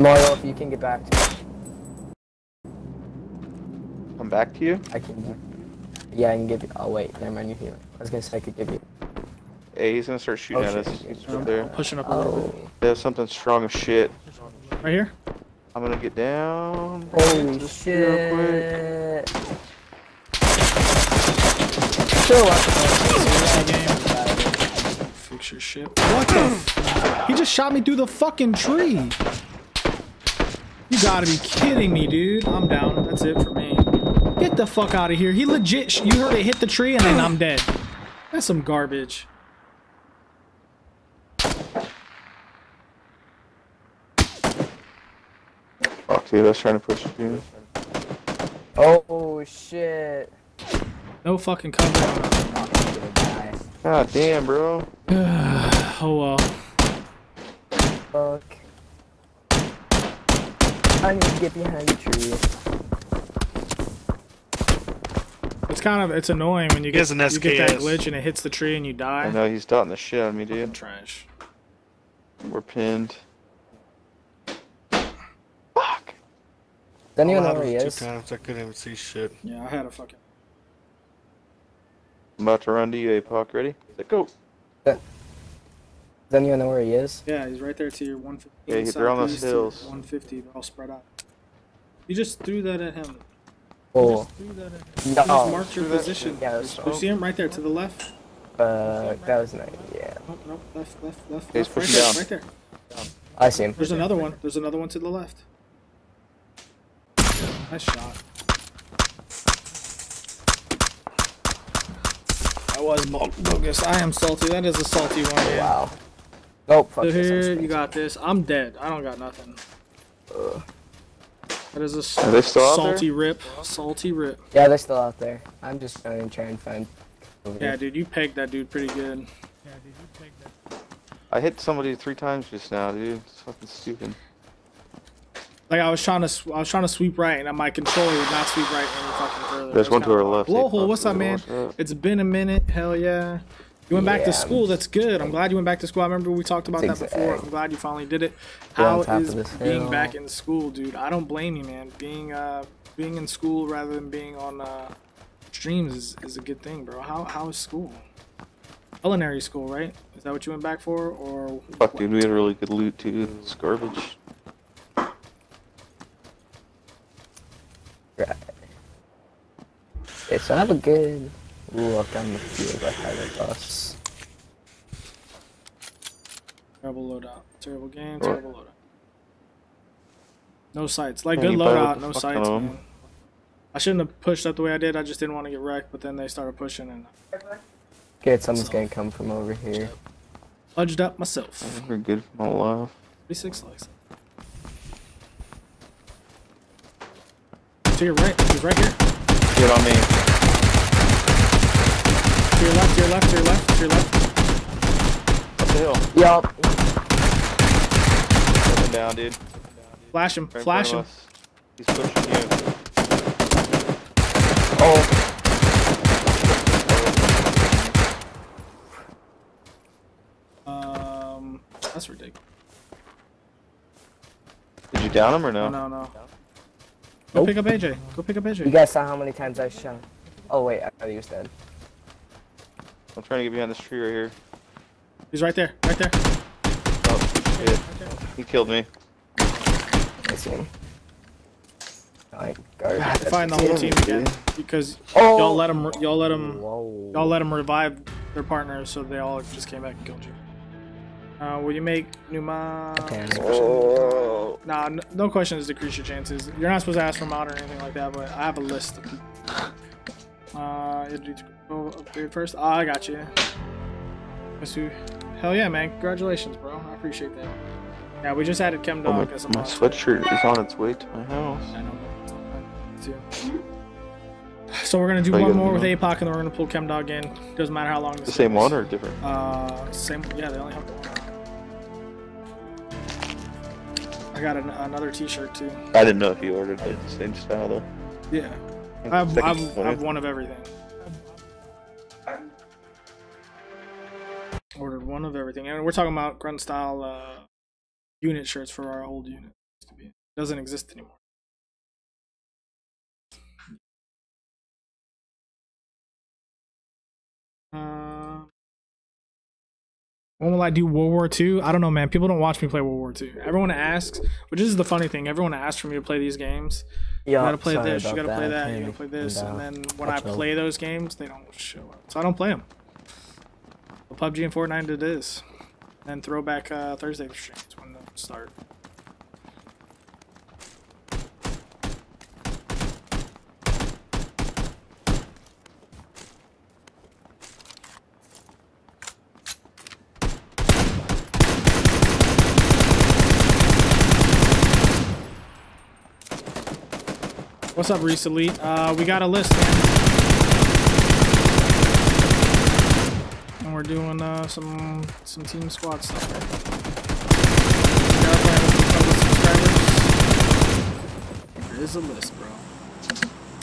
Mario, if you can get back to me, Come back to you? I can. Yeah, I can give you. Oh wait, never mind. You healing. I was gonna say I could give you. Hey, he's gonna start shooting Oh, at shit. us. He's I'm there. pushing up a little bit. Oh, They have something strong as shit. Right here? I'm gonna get down. holy Just real quick. shit! Sure, watch Fix your shit. What the? F- he just shot me through the fucking tree. You gotta be kidding me, dude. I'm down. That's it for me. Get the fuck out of here. He legit. Sh- you heard it hit the tree and then I'm dead. That's some garbage. Fuck, dude, I was trying to push you. Oh shit! No fucking cover. Gonna. God damn, bro. oh well. Fuck. I need to get behind the tree. It's kind of it's annoying when you get has an you get that glitch and it hits the tree and you die. I know he's dotting the shit on of me, Fucking dude. trash. We're pinned. Fuck. Does anyone know Allowed where he it is? Two times. I couldn't even see shit. Yeah, I had a fucking. I'm about to run to you, Apoc. Ready? Set, go. Does anyone know where he is? Yeah, he's right there to your 150. Yeah, they're on those southeast to your hills. 150. They're all spread out. You just threw that at him. You Oh, just threw that at him. You no. just marked your position. Yeah, that's- You see him right there to the left? Uh, that was nice. Yeah, Oh, no, left, left, left, He's left. Right pushing there, right there. I see him. There's another one. There's another one to the left. Nice shot. That was bogus. I am salty. That is a salty one, man. Wow. Nope. Fuck So this, here, you got this. I'm dead. I don't got nothing. That is a s- Are they still out salty rip. Salty rip. Yeah, they're still out there. I'm just gonna try and find. Yeah, dude, you pegged that dude pretty good. Yeah, did you take that? I hit somebody three times just now, dude. It's fucking stupid. Like I was trying to, I was trying to sweep right, and my controller would not sweep right any fucking further. There's one to our left. Blowhole, what's up, man? It's been a minute. Hell yeah. You went back to school. That's good. I'm glad you went back to school. I remember we talked about that before. I'm glad you finally did it. How is being hill. back in school, dude? I don't blame you, man. Being uh being in school rather than being on uh streams is, is a good thing, bro. How how is school? Culinary school, right? Is that what you went back for, or Fuck, dude, we had really good loot, too. It's garbage. Right. Okay, so I have a good look on the field ahead of us. Terrible loadout. Terrible game. Or- Terrible loadout. No sights. Like good loadout. No sights, man. I shouldn't have pushed up the way I did. I just didn't want to get wrecked. But then they started pushing and uh, Okay, someone's gonna come from over here. fudged up myself. We're good from all life. 36 likes. To your right. He's right here. Get on me. To your left. To your left. To your left. To your left. Up the hill. Yup. Coming down, dude. Flash him. Right Flash him. us. He's pushing you. Oh, Um, that's ridiculous. Did you down him or no? No, no, no. Go Nope. pick up AJ. Go pick up AJ. you guys saw how many times I shot. Oh wait, I thought he was dead. I'm trying to get behind this tree right here. He's right there. Right there. Oh, shit. He killed me. I see him. Alright, guard. Find the whole team again because Oh! y'all let them Y'all let him. Whoa. Y'all let them revive their partners, so they all just came back and killed you. Uh, will you make Numa? Okay. Oh. Nah, n- no questions decrease your chances. You're not supposed to ask for mod or anything like that, but I have a list of people. Uh, you need to go upgrade first. Ah, I got you. Hell yeah, man! Congratulations, bro. I appreciate that. Yeah, we just added Chem Oh, my, as a my mod. sweatshirt is on its way to my house. I know. but it's not bad, too. So we're gonna do one more with do APOC, and then we're gonna pull Chem Dog in. Doesn't matter how long this The same is. one or different? Uh, same. Yeah, they only have the one. Got an, another T-shirt too. I didn't know if you ordered it. the same style though. Yeah, I have, I have, I have one of everything. Ordered one of everything, and we're talking about grunt style uh, unit shirts for our old unit. Be. Doesn't exist anymore. Uh, when will I do World War II? I don't know, man. People don't watch me play World War II. Everyone asks, which is the funny thing. Everyone asks for me to play these games. Yeah, You gotta play this, you gotta play that, you gotta play this, and uh, then when I play those games, they don't show up. So I don't play them. Well, PUBG and Fortnite it is. And Throwback uh, Thursday streams when they start. What's up, Reese Elite? Uh, we got a list, man. And we're doing uh, some some team squad stuff. Right? We gotta play with a. There is a list, bro.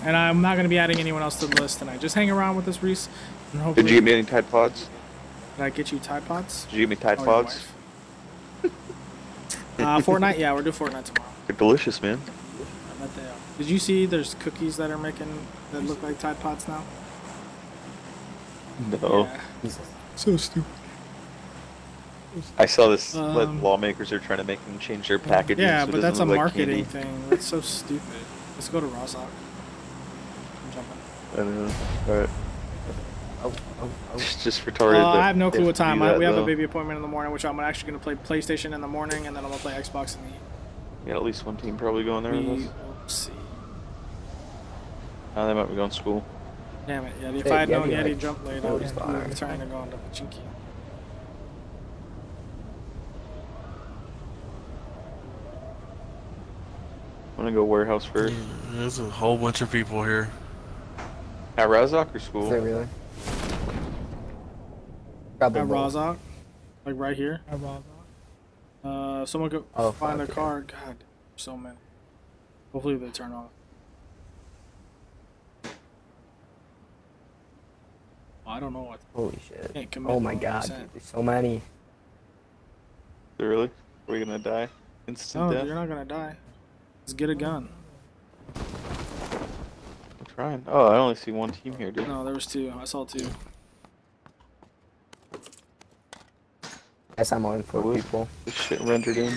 And I'm not gonna be adding anyone else to the list tonight. Just hang around with us, Reese. And hopefully, Did you get me any Tide Pods? Did I get you Tide Pods? Did you get me Tide Oh, Pods? uh, Fortnite, yeah, we're doing Fortnite tomorrow. They're delicious, man. I bet they. Did you see there's cookies that are making that look like Tide Pods now? No. Yeah. So stupid. I saw this. Um, what lawmakers are trying to make them change their packaging. Yeah, so but that's a like marketing candy. thing. That's so stupid. Let's go to Rozhok. I'm jumping. I don't know. Alright. Oh, oh, oh. It's just retarded. Uh, I have no clue what time. do I, that, we have a baby appointment in the morning, which I'm actually going to play PlayStation in the morning, and then I'm going to play Xbox in the evening. Yeah, at least one team probably going there We with will see. Oh, they might be going to school. Damn it, Yeti. If Hey, I had known Yeti, Yeti like, jumped late, I really would have far. trying to go on to Pochinki. I'm gonna go warehouse first. There's a whole bunch of people here. At Rozhok or school? Is school? there really? Probably At both. Rozhok, like right here. At Rozhok. Uh, someone could Oh, find fuck, their yeah. car. God, so many. Hopefully they turn off. I don't know what. Holy shit. Can't commit Oh my god, 100%. dude, there's so many. Really? Are we gonna die? Instant No, death? you're not gonna die. Just get a gun. I'm trying. Oh, I only see one team here, dude. No, there was two. I saw two. Guess I'm on for Wood. people. This shit rendered in.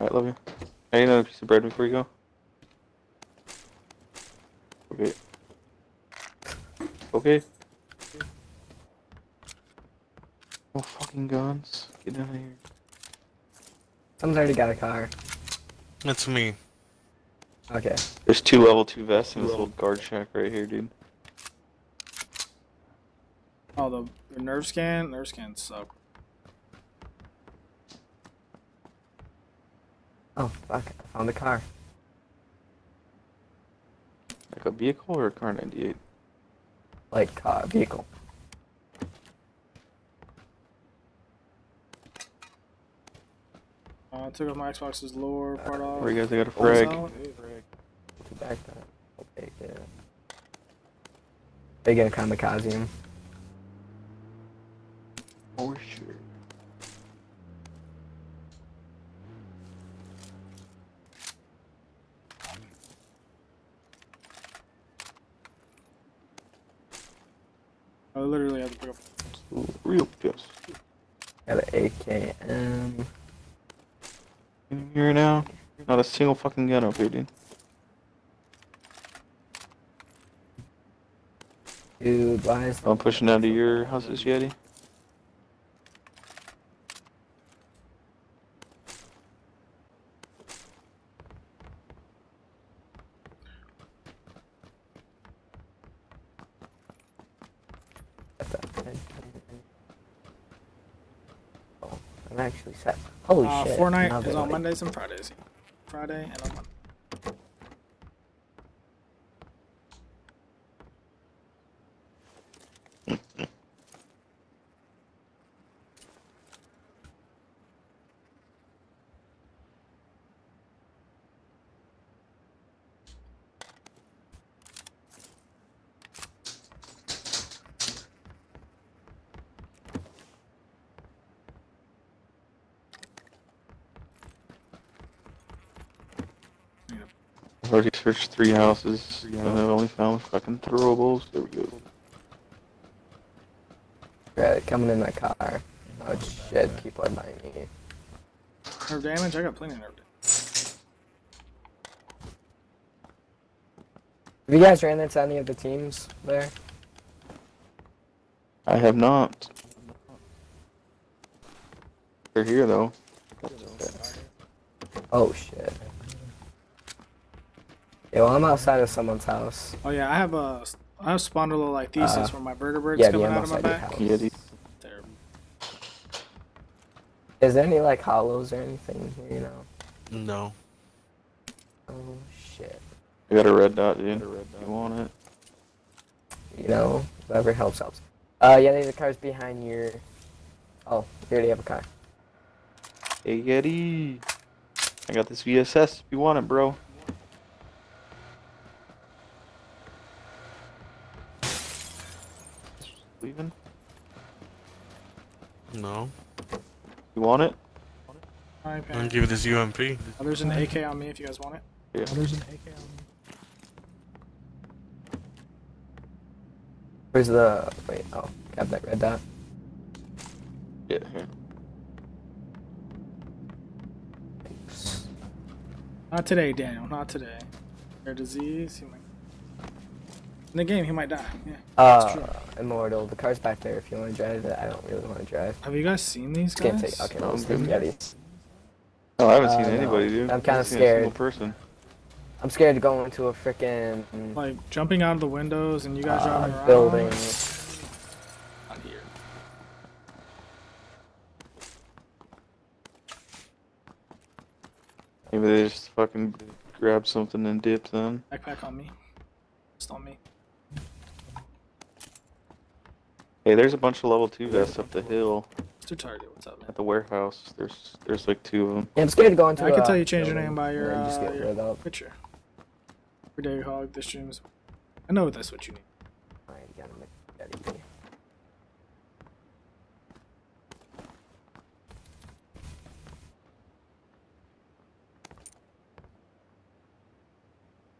Alright, love you. I need another piece of bread before you go. Okay. Okay. Oh, fucking guns. Get out of here. Someone's already got a car. That's me. Okay. There's two level 2 vests in this little guard shack right here, dude. Oh, the, the nerve scan. Nerve scans suck. Oh, fuck. I found a car. Like a vehicle or a Kar98? Like, car, vehicle. Uh, I took off my Xbox's lower part off. Where you guys, I got a Full frag. solid. Two back that. Okay, yeah. They gonna kamikaze him. For sure. I literally had to pick up. Real pissed. Got an AKM. In here now. Not a single fucking gun up here, dude. Dude, why is I'm pushing down to your houses, Yeti. actually set. Holy Uh, shit. Fortnite is on Mondays and Fridays. Friday and on Monday. Already searched three houses, and I've only found fucking throwables. There we go. Right, coming in my car. Oh shit, people are behind me. Nerve damage? I got plenty of nerve damage. Have you guys ran into any of the teams there? I have not. They're here though. Oh shit. Yeah, well, I'm outside of someone's house. Oh yeah, I have a I have spondylolisthesis Uh, where my vertebrates yeah, coming yeah, out of my outside your back. house. Yeti. Terrible. Is there any like hollows or anything here, you know? No. Oh shit. I got a red dot, dude. You want it? You know, whatever helps helps. Uh, yeah, there's a car's behind your. Oh, you already have a car. Hey Yeti. I got this VSS if you want it, bro. Leaving? No. You want it? Alright, I'm gonna give it this UMP. Oh, there's an AK on me if you guys want it. Yeah. Oh, there's an AK on me. Where's the. Wait, oh, got that red dot. Yeah, here. Thanks. Not today, Daniel. Not today. Rare disease. He might. In the game, he might die. Yeah. That's true. Uh, Immortal. The car's back there if you want to drive it. I don't really want to drive. Have you guys seen these It's gonna guys? take. Okay, No, let's I'm take good. Yeti. Oh, I haven't Uh, seen no. anybody, dude. I'm kinda I haven't seen a single person. I'm scared to go into a freaking Like jumping out of the windows and you guys driving uh, around. building. Not here. Maybe they just fucking grab something and dip then. Backpack on me. Just on me. Hey, there's a bunch of level 2 vests up the hill Mr. Target, what's up, man? at the warehouse. There's there's like two of them. Yeah, I'm scared to go into. I can a tell you change your name by your, and just uh, your- lit up. Picture. Everyday hog. This stream is. I know that's what you need. Alright, you gotta make Yeti.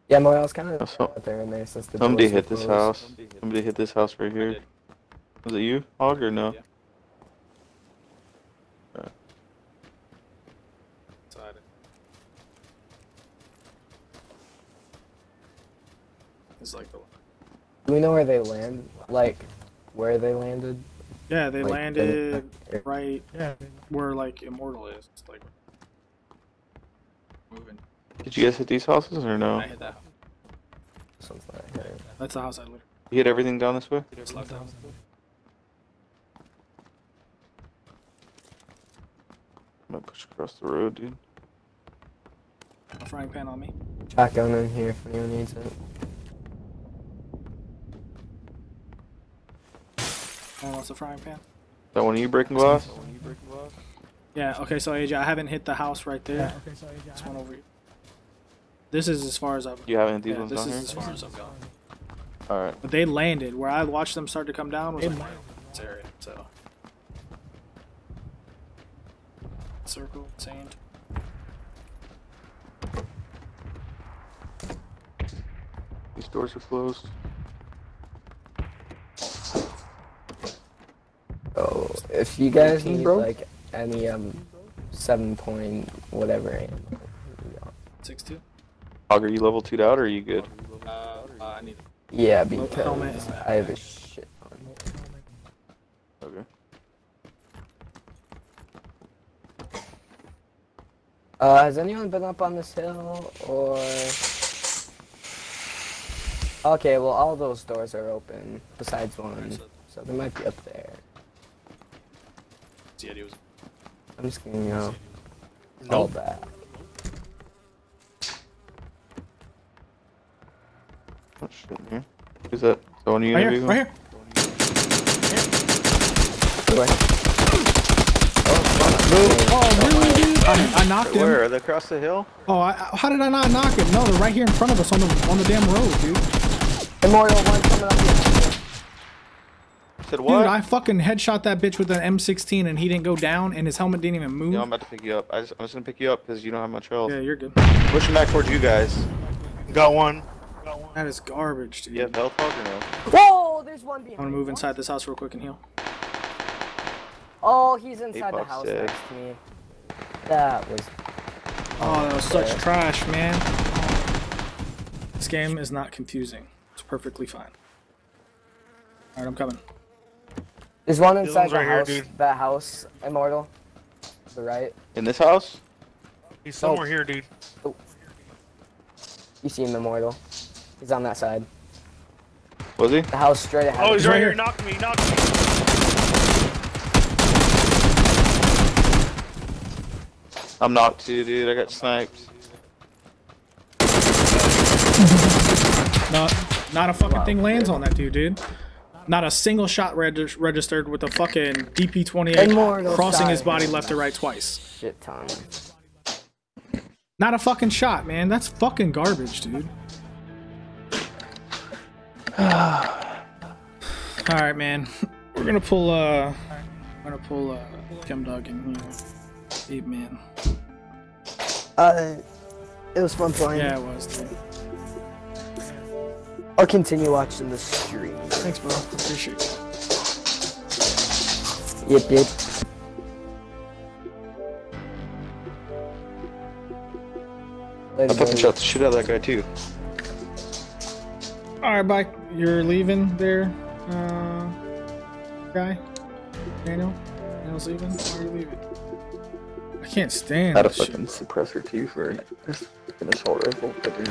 Yeah, Moy, I was kind of So- out there in there since the Somebody doors were hit this house. Somebody hit this house right here. Did. Was it you, Hog, or no? Yeah. Inside. It's like the. Do we know where they land? Like, where they landed? Yeah, they Like, landed they- right Yeah. where like Immortal is. It's like moving. Did you guys hit these houses or no? I hit that. Something like that. That's the house I literally You hit everything down this way? just left out. I'm gonna push across the road, dude. A frying pan on me. Shotgun in here if anyone needs it. Anyone wants a frying pan? That one of you breaking glass? Yeah. Okay. So AJ, I haven't hit the house right there. Yeah. Okay, so yeah, This I- one over here. This is as far as I've. You haven't hit these Yeah, ones this is here? as far as I've gone. Alright. But they landed where I watched them start to come down was They like this area. So circle sand. These doors are closed. Oh, if you guys need bro? like any um seven point whatever ammo, Six two. Hog, are you level 2'd out or are you good? Uh, I need. yeah, Helmet because and I have a Uh, has anyone been up on this hill or? Okay, well all those doors are open besides one, so they might be up there. Yeah, he was. I'm just gonna, you know, all Nope. that. Oh shit, here. Who's that? Throwing you Right in a here, vehicle? right here. Go ahead. Oh, really, dude? I, I knocked him. Where? Are they across the hill? Oh, I, I- how did I not knock him? No, they're right here in front of us on the on the damn road, dude. Immortal one coming up here. Said what? Dude, I fucking headshot that bitch with an M16 and he didn't go down and his helmet didn't even move. Yeah, I'm about to pick you up. I just, I'm just gonna pick you up because you don't have much health. Yeah, you're good. Pushing back towards you guys. Got one. Got one. That is garbage, dude. You have health hog or no? Whoa, there's one behind. I'm gonna move inside this house real quick and heal. Oh, he's inside the house dead. next to me. That was. Oh, that was such trash, man. This game is not confusing. It's perfectly fine. Alright, I'm coming. There's one inside Dylan's the right here, house. dude. that house, Immortal. To the right. In this house? He's somewhere oh. here, dude. Oh. You see him, Immortal. He's on that side. Was he? The house straight ahead. Oh, he's He's right right here. here. Knock me. Knock me. I'm knocked too, dude. I got sniped. Not, not a fucking thing lands on that dude, dude. Not a single shot reg- registered with a fucking DP28 crossing his body left to right twice. Shit ton. Not a fucking shot, man. That's fucking garbage, dude. Alright, man. We're gonna pull, uh. We're gonna pull, uh. Chem Dog in here. Ape Man. Uh, it was fun playing. Yeah, it was, dude. I'll continue watching the stream. Thanks, bro. Appreciate it. Yep, yep. I Later, fucking shot the shit out of that guy too. Alright, bye. You're leaving there, uh. Guy? Daniel? Daniel's leaving? Why are you leaving? I can't stand Had a this shit. fucking suppressor too for this an assault rifle. But dude,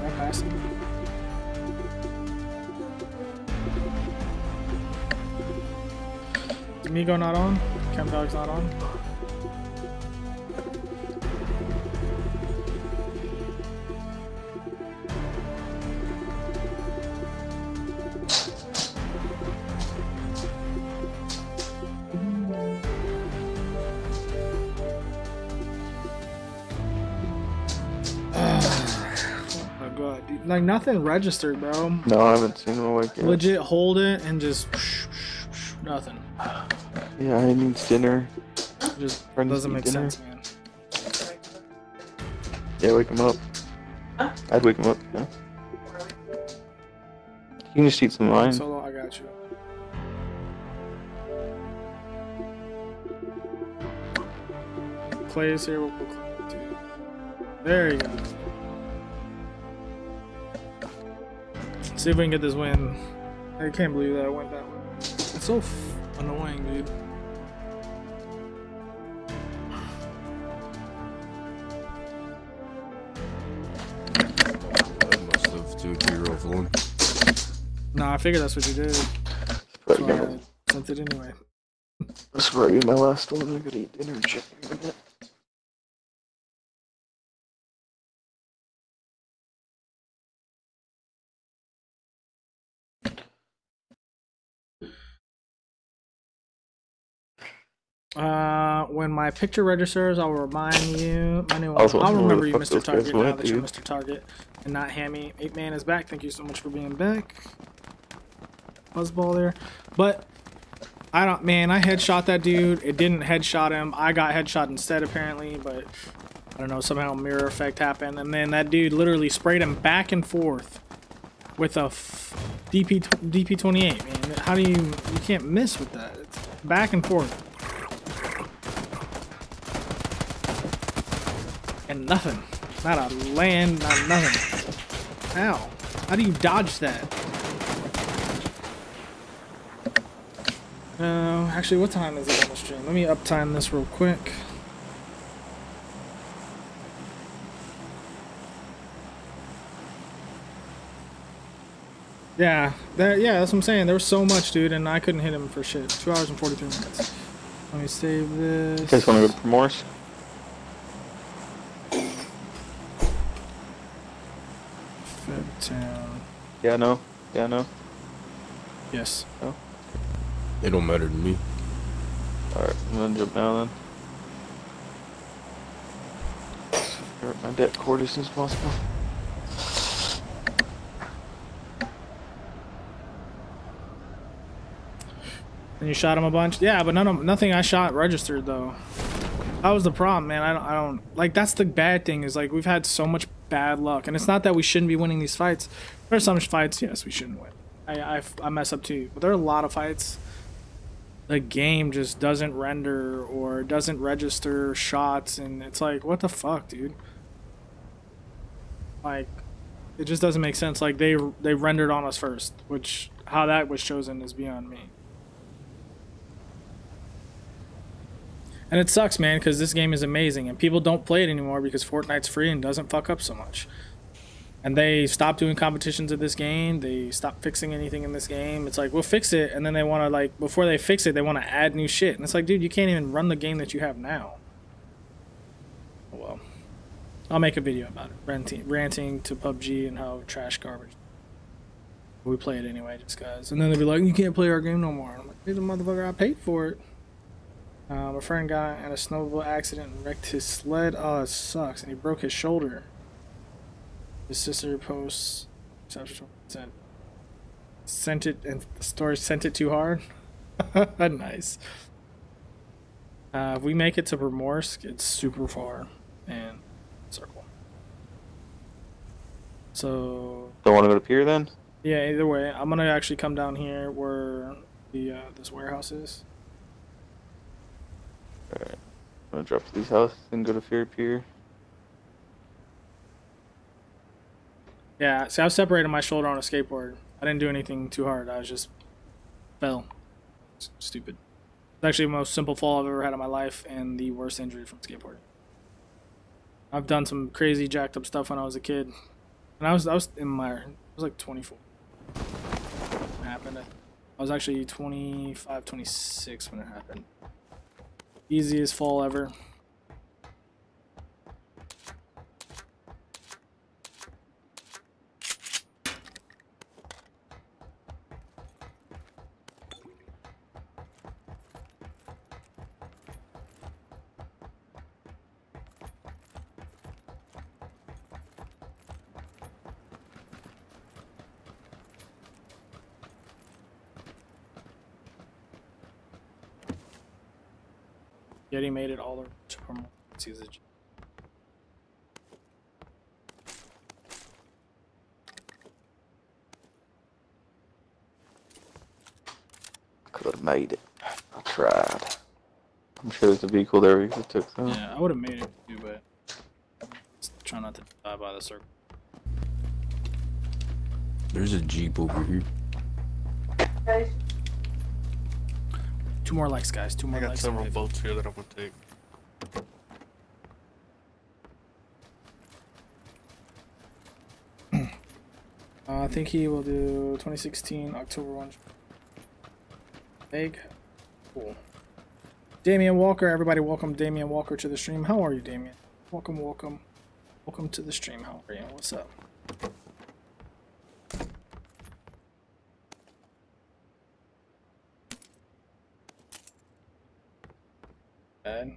Right past him. Migo not on? Chem Dog's not on? Like nothing registered, bro. no, I haven't seen him awake yet. Legit hold it and just nothing. Yeah, I need dinner. It just Friends doesn't make dinner. sense, man. Yeah, wake him up. I'd wake him up. Yeah. You can just eat some wine. Solo, I got you. Clay is here. We'll put Clay. There you go. See if we can get this win. I can't believe that it went that way. It's so f- annoying, dude. I must have two hero phone. Nah, I figured that's what you did. That's why I sent it anyway. This is probably my last one. I gotta eat dinner and in a minute. Uh, when my picture registers, I'll remind you. My new I was I'll remember you, Mr. Target, now that you're. Mr. Target and not Hammy. Eight Man is back. Thank you so much for being back. Buzzball there, but I don't. Man, I headshot that dude. It didn't headshot him. I got headshot instead, apparently. But I don't know. Somehow mirror effect happened, and then that dude literally sprayed him back and forth with a f- DP DP28. Man, how do you you can't miss with that? It's back and forth. Nothing. Not a land, not nothing. How? How do you dodge that? Uh, actually, what time is it on the stream? Let me uptime this real quick. Yeah, that, yeah, that's what I'm saying. There was so much, dude, and I couldn't hit him for shit. Two hours and 43 minutes. Let me save this. You guys want to go to Primorsk? Yeah, no. Yeah, no. Yes. No. It don't matter to me. Alright, I'm gonna jump now then. Get my deck cord as soon as possible. And you shot him a bunch? Yeah, but none of, nothing I shot registered though. That was the problem, man. I don't, I don't like. That's the bad thing is like we've had so much bad luck, and it's not that we shouldn't be winning these fights. There are some fights, yes, we shouldn't win. I, I, I mess up too, but there are a lot of fights. The game just doesn't render or doesn't register shots, and it's like, what the fuck, dude? Like, it just doesn't make sense. Like they they rendered on us first, which how that was chosen is beyond me. And it sucks, man, because this game is amazing, and people don't play it anymore because Fortnite's free and doesn't fuck up so much. And they stopped doing competitions of this game. They stopped fixing anything in this game. It's like we'll fix it, and then they want to like before they fix it, they want to add new shit. And it's like, dude, you can't even run the game that you have now. Oh, well, I'll make a video about it, ranting, ranting to PUBG and how trash garbage. We play it anyway, just guys. And then they'll be like, you can't play our game no more. I'm like, the motherfucker, I paid for it. Uh, my friend got in a snowmobile accident and wrecked his sled. Oh, it sucks. And he broke his shoulder. His sister posts sent sent it and the story sent it too hard. nice. Uh, if we make it to Primorsk, it's super far and circle. So Don't want to go to Pier then? yeah, either way, I'm gonna actually come down here where the uh, this warehouse is. Alright. I'm gonna drop to these houses and go to Ferry Pier. Yeah, see, I separated my shoulder on a skateboard. I didn't do anything too hard. I was just fell. Stupid. It's actually the most simple fall I've ever had in my life, and the worst injury from skateboarding. I've done some crazy jacked up stuff when I was a kid, and I was I was in my I was like 24. It happened. I was actually 25, 26 when it happened. Easiest fall ever. Yet he made it all the way to Permal. He's a G- Could have made it. I tried. I'm sure there's a vehicle there we could took some. Yeah, I would have made it too, but just try not to die by the circle. There's a Jeep over here. Two more likes, guys. Two more I got likes. several boats here that I'm gonna take. Uh, I think he will do 2016 October 1. Egg. Cool. Damian Walker, everybody welcome Damian Walker to the stream. How are you, Damian? Welcome, welcome. Welcome to the stream. How are you? What's up?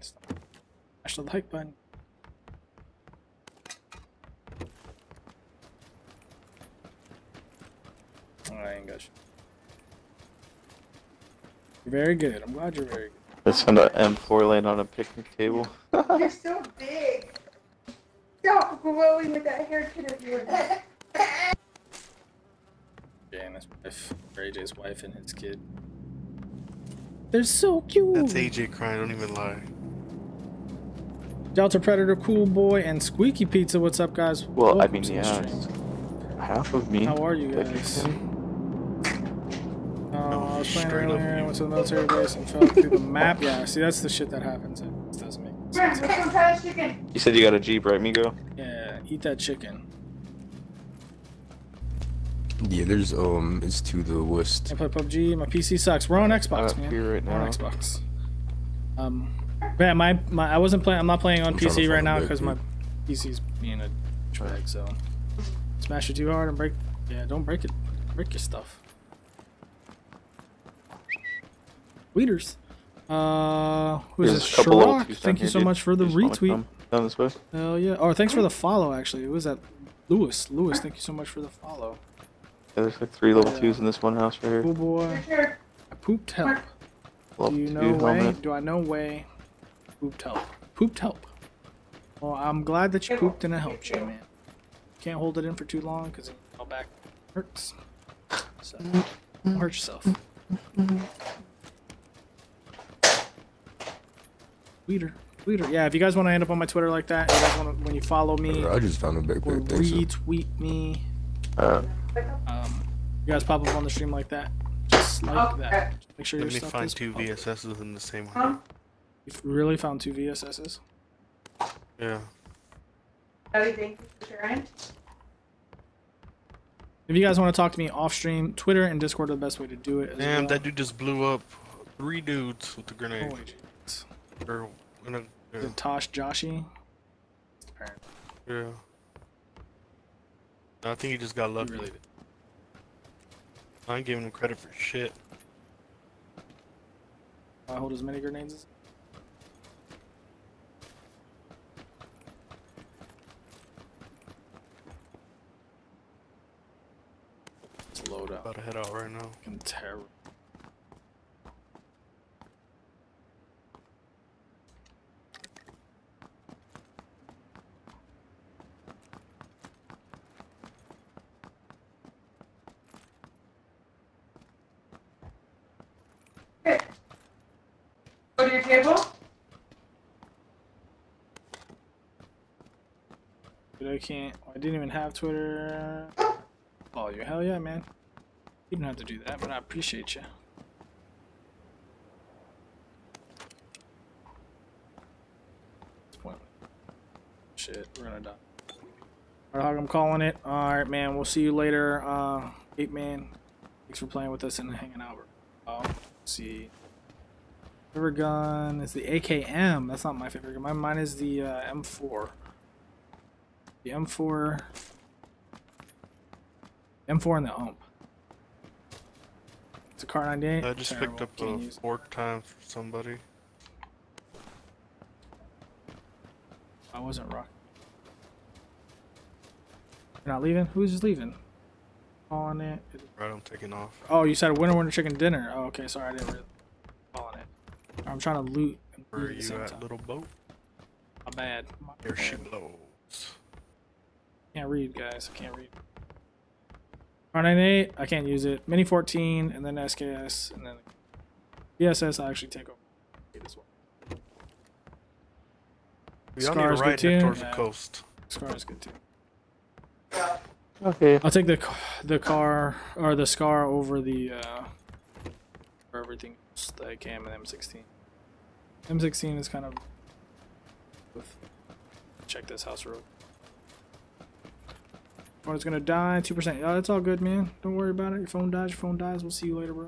Bad. Smash the like button. I ain't got you. You're very good. I'm glad you're very good. Let's find an M4 laying on a picnic table. You're so big. Stop growing with that haircut of yours. Jay and his wife, or AJ's wife and his kid. They're so cute. That's AJ crying, don't even lie. Delta Predator, Cool Boy, and Squeaky Pizza. What's up, guys? Well, I Welcome mean, to the yeah. stream. Half of me. How are you guys? Oh, I was playing straight up earlier, you. went to the military base and fell through the map. Yeah, see, that's the shit that happens. It doesn't make sense. get some chicken. You said you got a Jeep, right, Migo? Yeah, eat that chicken. Yeah, there's um, it's to the west. I play PUBG. My PC sucks. We're on Xbox, man. here right We're on. Xbox. Um, yeah, my, my I wasn't playing. I'm not playing on I'm PC right now because my big PC's being a drag. So smash it too hard and break. Yeah, don't break it. Break your stuff. Weeders. Uh, who's this? a Sherlock. Thank you here, so dude. much for the You just wanna retweet. come Down this way. Hell yeah. Oh, thanks for the follow. Actually, who was that? Lewis. Lewis, thank you so much for the follow. Yeah, there's like three level Yeah. twos in this one house right here. Cool boy. I pooped help. Level Do you know way? helmet. Do I know way? Pooped help. Pooped help. Well, I'm glad that you pooped and it helped you, man. Can't hold it in for too long because it all back hurts. So, don't hurt yourself. Tweeter. Tweeter. Yeah, if you guys want to end up on my Twitter like that, you guys want to, when you follow me I just found a big backpack. Thanks. so- retweet me, Uh, um, you guys pop up on the stream like that. Just like that. Just make sure your Let me stuff find two public. VSSs in the same Huh? One. You've really found two VSSs? Yeah. Ellie, thank you for sharing. If you guys want to talk to me off stream, Twitter and Discord are the best way to do it. As Damn, well. that dude just blew up three dudes with the grenade. Holy jeez. Or in a, yeah. The Tosh Joshi. Apparently, yeah. I think he just got he lucky. really. I ain't giving him credit for shit. I hold as many grenades as. Load up. About to head out right now. Fucking terror. Go to your table. Dude, I can't. I didn't even have Twitter. Oh, you hell yeah, man. You didn't have to do that, but I appreciate you. Shit, we're gonna die. Alright, I'm calling it. Alright, man. We'll see you later. Uh, Ape Man. Thanks for playing with us and hanging out. Oh, see. Favorite gun is the AKM. That's not my favorite gun. Mine, mine is the uh, M4. The M4. M4 and the UMP. Kar98. I just Terrible. picked up Can't a use it. fourth time for somebody. I wasn't rock. You're not leaving? Who's just leaving? On it. Right, I'm taking off. Oh, you said winter winter chicken dinner. Oh, okay, sorry, I didn't really on it. I'm trying to loot and Where are you at, time. little boat? My bad. My Here she blows. Can't read, guys. I can't read. R98, I can't use it. Mini 14, and then SKS, and then VSS, I actually take over it as well. We all need to good ride too. towards Yeah. the coast. Scar is good too. okay. I'll take the the car or the Scar over the uh, for everything else, I cam and M16. M16 is kind of. With, check this house road. Phone's gonna die. Two percent. Yeah, it's all good, man. Don't worry about it. Your phone dies. Your phone dies. We'll see you later, bro.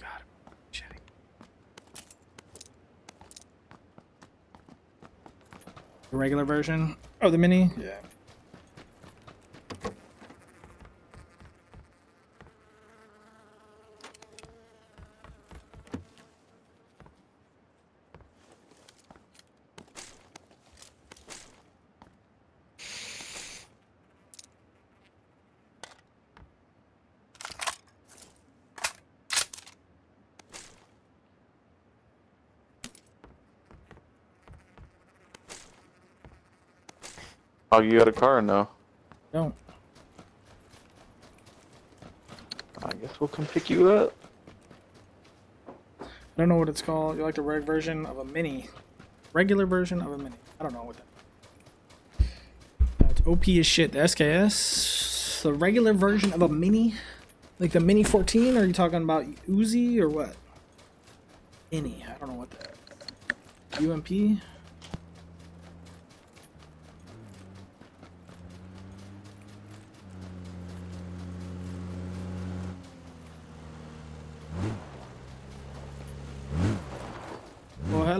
God, chatting. The regular version. Oh, the mini. Yeah. Oh, you got a car now. Don't. I guess we'll come pick you up. I don't know what it's called. You like the reg version of a mini. Regular version of a mini. I don't know what that. That's OP as shit. The SKS. The regular version of a mini. Like the mini 14. Are you talking about Uzi or what? Mini. I don't know what that. UMP.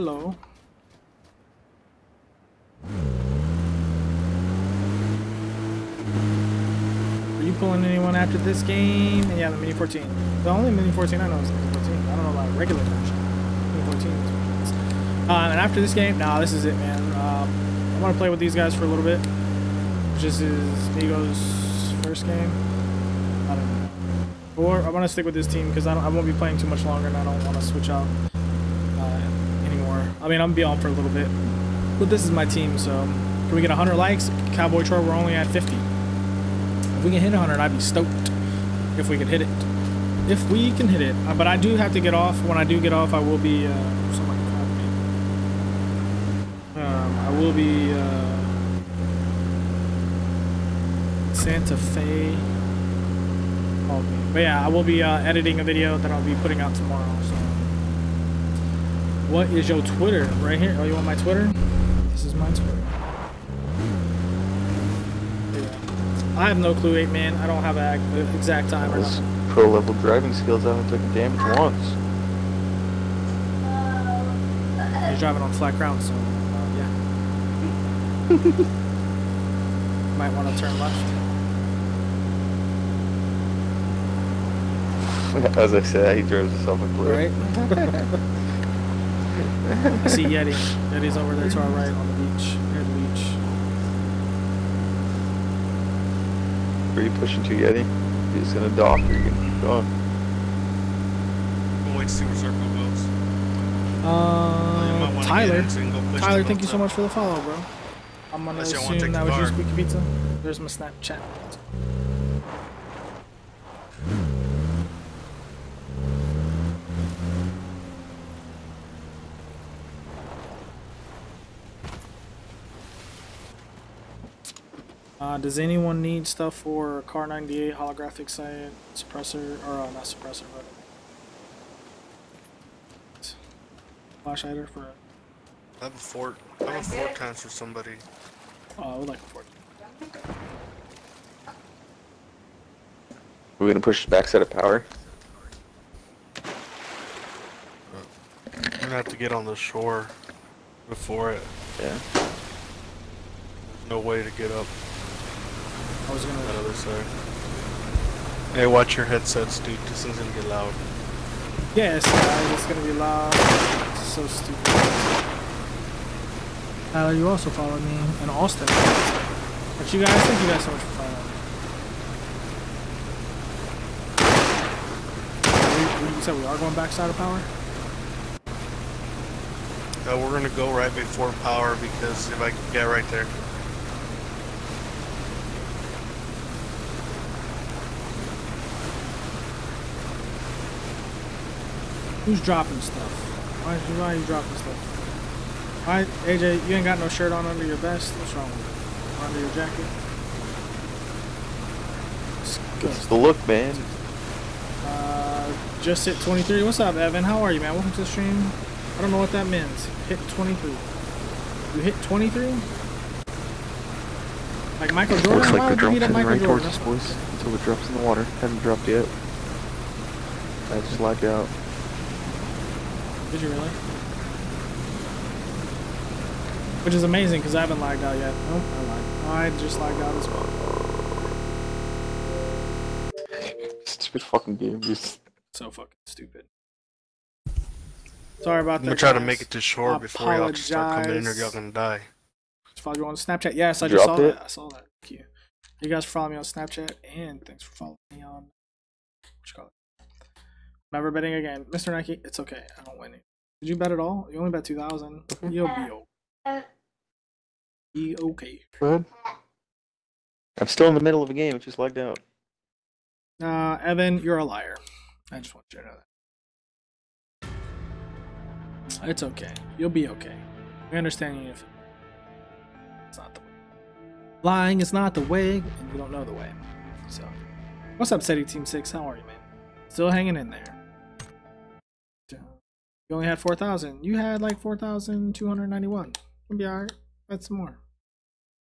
Hello. Are you pulling this game? And yeah, the Mini 14. The only Mini 14 I know is the Mini 14. I don't know about regular version. Mini 14 is. Uh, and after this game, nah, this is it, man. Um, I want to play with these guys for a little bit. This is Migo's first game. I don't know. Or I want to stick with this team because I, I won't be playing too much longer and I don't want to switch out uh, anymore. I mean, I'm gonna be on for a little bit. But this is my team, so can we get 100 likes? Cowboy Troy, we're only at 50. If we can hit 100, I'd be stoked. If we can hit it. If we can hit it. Uh, but I do have to get off. When I do get off, I will be. Uh. Um, I will be. Uh, Santa Fe me. But yeah, I will be uh, editing a video that I'll be putting out tomorrow. So, what is your Twitter? Right here. Oh, you want my Twitter? This is my Twitter. Yeah. I have no clue, eight man. I don't have an exact time or Those pro level driving skills, I haven't taken damage once. He's driving on flat ground, so uh, yeah. Might want to turn left. As I said, he drives himself a cliff. Right? I see Yeti. Yeti's over there to our right on the beach, near the beach. Are you pushing to Yeti? You're just gonna dock or you gonna keep going? We'll wait to see where circle goes. Uh, Tyler. in so you can go push Tyler, thank you so much for the follow, bro. I'm gonna Unless assume that was you, car. Squeaky Pizza. There's my Snapchat. Uh, does anyone need stuff for Kar98 holographic sight suppressor or uh, not suppressor but flash hider for I have a fort. I have a fort times for somebody. uh, I would like a fort. We're gonna push the back set of power. We're gonna have to get on the shore before it. Yeah. There's No way to get up I was gonna other side. Hey, watch your headsets, dude. This is gonna get loud. Yes, guys, it's gonna be loud. It's so stupid. Tyler, you also followed me in Austin. But you guys, thank you guys so much for following me. We, we, you said we are going backside of power? Uh, we're gonna go right before power because if I can get right there. Who's dropping stuff? Why, why are you dropping stuff? Why, AJ, you ain't got no shirt on under your vest? What's wrong with it? Under your jacket? It's the look, man. Uh, just hit 23. What's up, Evan? How are you, man? Welcome to the stream. I don't know what that means. Hit 23. You hit 23? Like Michael Jordan? Looks Why like the would you drop's heading Michael right Jordan? towards us, boys. Until it drops in the water. Hasn't dropped yet. I just lagged out. Did you really? Which is amazing because I haven't lagged out yet. Nope, I lied. I just lagged out as well. Stupid fucking game, just. So fucking stupid. Sorry about I'm that. gonna try to make it to shore before y'all just start coming in or y'all gonna die. Just follow you on Snapchat. Yes, I You just saw it? that. I saw that. Thank you. You guys follow me on Snapchat and thanks for following me on what you call it. Never betting again. Mr. Nike, it's okay. I don't win it. Did you bet at all? You only bet two thousand. You'll be okay. Be okay. Go ahead. I'm still in the middle of a game. It just lagged out. Uh Evan, you're a liar. I just want you to know that. It's okay. You'll be okay. We understand you if it's not the way. Lying is not the way, and you don't know the way. So, what's up, SETI Team 6? How are you, man? Still hanging in there. You only had 4,000. You had like 4,291. It'll be alright. That's more.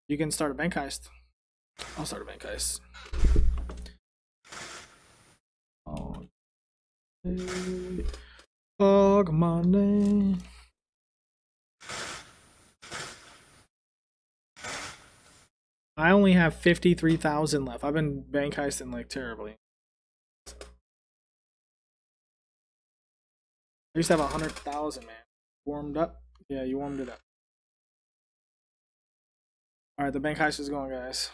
You can start a bank heist. I'll start a bank heist. Oh. Hey. Dog money. I only have 53,000 left. I've been bank heisting like terribly. I used to have a hundred thousand, man. Warmed up. Yeah, you warmed it up. All right, the bank heist is going, guys.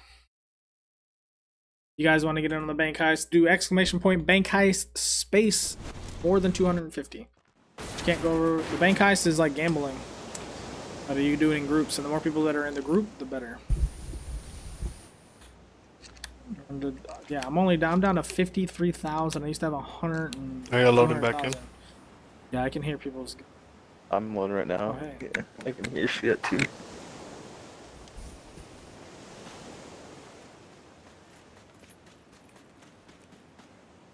You guys want to get in on the bank heist? Do exclamation point bank heist space more than 250. You can't go over. The bank heist is like gambling. But you do it in groups, and the more people that are in the group, the better. Yeah, I'm only down. I'm down to 53,000. I used to have a hundred and. Are you loading back in? 200,000. Yeah, I can hear people's. I'm loading right now. Oh, hey. Yeah, I can hear shit too.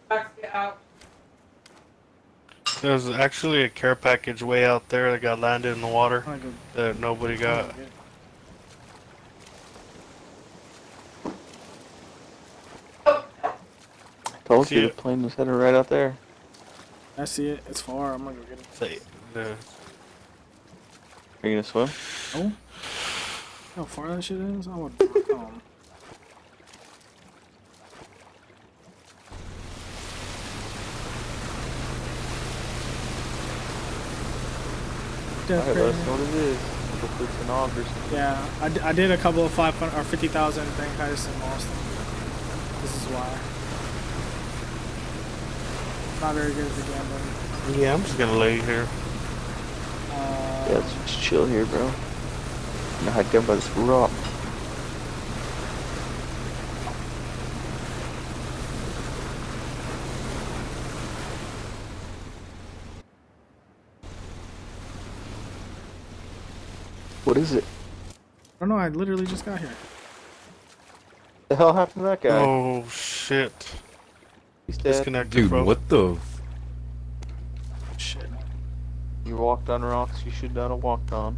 Get out. There's actually a care package way out there that got landed in the water oh, I'm that nobody go. got. Told See you the plane was headed right out there. I see it. It's far. I'm gonna go get it. Say, the, Are you gonna swim? Oh. How far that shit is? I would. Um, Alright, let us know what it is. Hopefully it's an augers. Yeah, I, d- I did a couple of 500 or 50,000 bank heists and lost them. This is why. Not very good at gambling. yeah, I'm just gonna lay here. Uh, Yeah, let's just chill here, bro. I'm gonna hide down by this rock. What is it? I don't know. I literally just got here. The hell happened to that guy? Oh shit! He's dead. Disconnected, Dude, bro. what the? Shit. You walked on rocks you should not have walked on.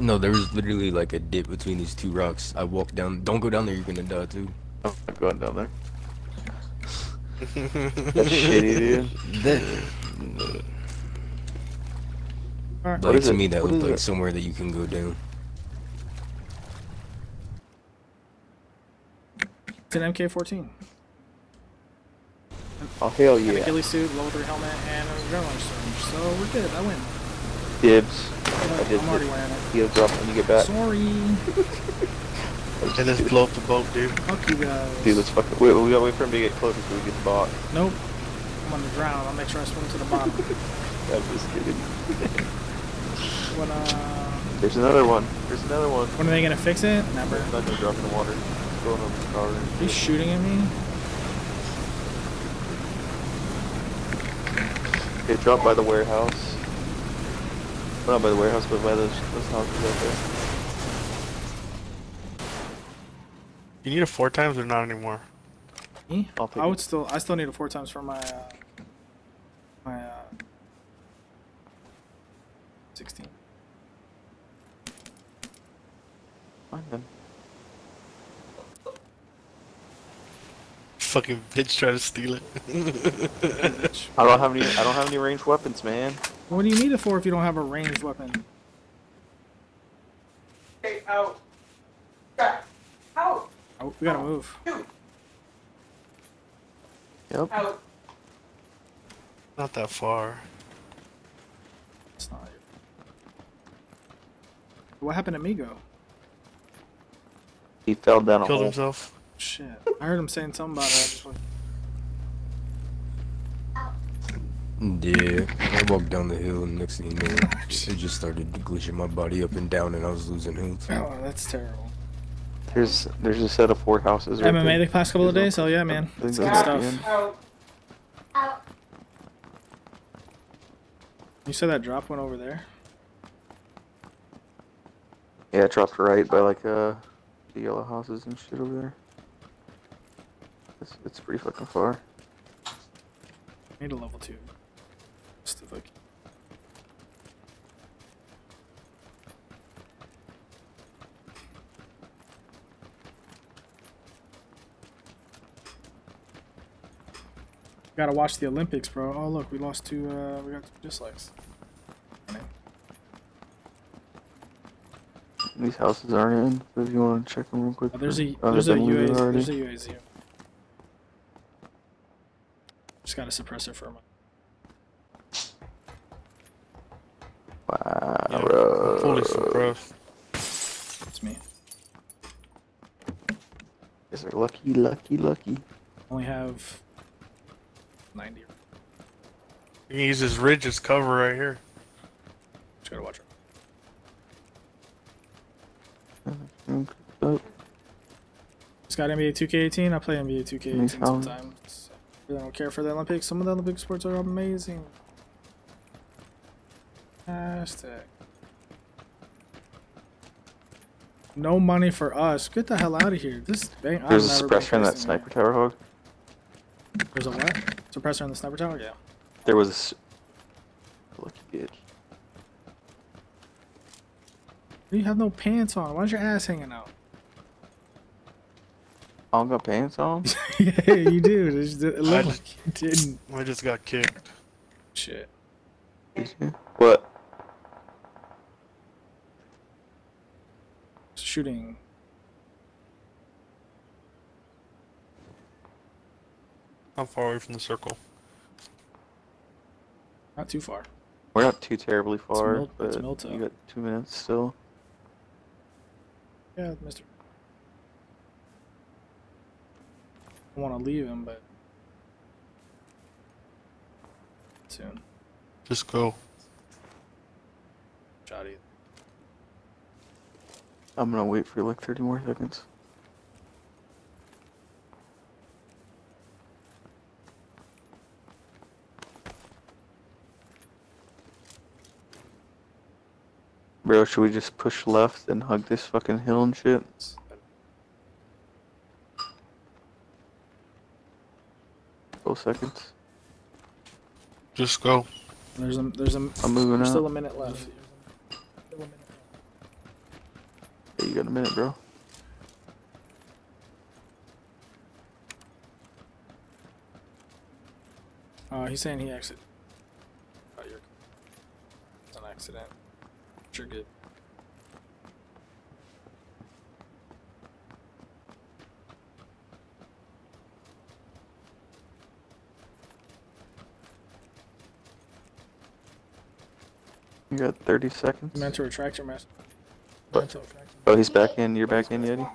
No, there was literally like a dip between these two rocks. I walked down. Don't go down there. You're gonna die too. I'm not going down there. That's shitty, dude. That, Alright. like to it? me, that What looked like it? somewhere that you can go down. It's an MK14. Oh hell Got a yeah. ghillie suit, level 3 helmet, and an adrenaline surge. So we're good. I win. Dibs. I did am already wearing it. He'll drop when you get back. Sorry. and just blow up the boat, dude. Fuck you guys. Dude, let's fucking wait. We gotta wait for him to get closer so we get the box. Nope. I'm gonna drown. I'll make sure I swim to the bottom. I'm just kidding. when, uh, There's another one. There's another one. when are they gonna fix it? Never. It's not gonna drop in the water. It's going on the car. Are you shooting at me? It dropped by the warehouse. Well, not by the warehouse, but by those, those houses out there. You need a four times or not anymore? Me? I'll take I would it. still. I still need a four times for my. Uh, my. Uh, Sixteen. Fine then. Fucking bitch try to steal it. I don't have any. I don't have any ranged weapons, man. What do you need it for if you don't have a ranged weapon? Get out. Back. Out. Oh, we gotta move. Yep. Out. not that far. It's not. What happened to Migo? He fell down a Killed hole. himself. Shit. I heard him saying something about it. I just went- Yeah, I walked down the hill, and next thing you know, it just started glitching my body up and down, and I was losing health. Oh, that's terrible. There's there's a set of four houses. Right MMA there. the past couple of days? Oh yeah, man. There's It's good stuff. Out. Out. You said that drop went over there? Yeah, it dropped right by like uh the yellow houses and shit over there. It's it's pretty fucking far. I Need a level two. Just to like. Gotta watch the Olympics, bro. Oh look, we lost two. Uh, we got two dislikes. these houses aren't in, so if you want to check them real quick. Oh, there's a there's a UAZ there's a UAZ. Just got a suppressor for a him. Wow, Yeah, bro. Fully suppressed. It's me. Is are lucky, lucky, lucky. Only have ninety. You can use this ridge as cover right here. Just gotta watch it. Oh, Just got NBA 2K18. I play NBA 2K18 sometimes. I don't care for the Olympics. Some of the Olympic sports are amazing. Fantastic. No money for us. Get the hell out of here. This bank. There's a I've never suppressor in that facing sniper tower hog. There's a what? Suppressor in the sniper tower? Yeah. There was a s- lucky bitch. You have no pants on. Why's your ass hanging out? I don't got pants on. yeah, you do. It, just- it I just- like you didn't. I just got kicked. Shit. Did you? What? Shooting. I'm far away from the circle. Not too far. We're not too terribly far, Mil- it's but Milto. you got two minutes still. Yeah, Mister. I want to leave him, but soon. Just go. Shoddy. I'm gonna wait for like 30 more seconds. Bro, should we just push left and hug this fucking hill and shit? Twelve seconds. Just go. There's a there's a I'm moving there's still a minute left. Yeah, you got a minute, bro. Oh, he's saying he exited. Oh, you're. It's an accident. You're good. You got 30 seconds. You meant to retract your message. What? Oh, he's back in. You're back in, Yeti?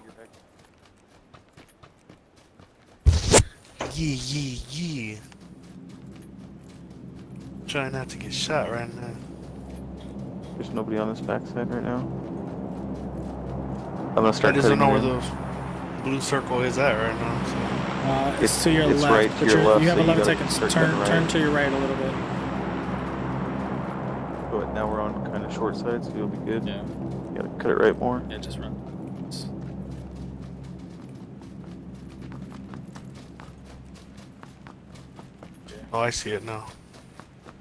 Yeah, yeah, yeah. Trying not to get shot right now. There's nobody on this backside right now. I'm gonna start. I just don't know where in. the blue circle is at right now. So. Uh, it's, It's- to your it's left. right to your you're- left, You have so 11 gotta seconds. start Turn cutting turn to your right a little bit. But now we're on kind of short side, so you'll be good. Yeah. You gotta cut it right more. Yeah, just run. Oh, I see it now.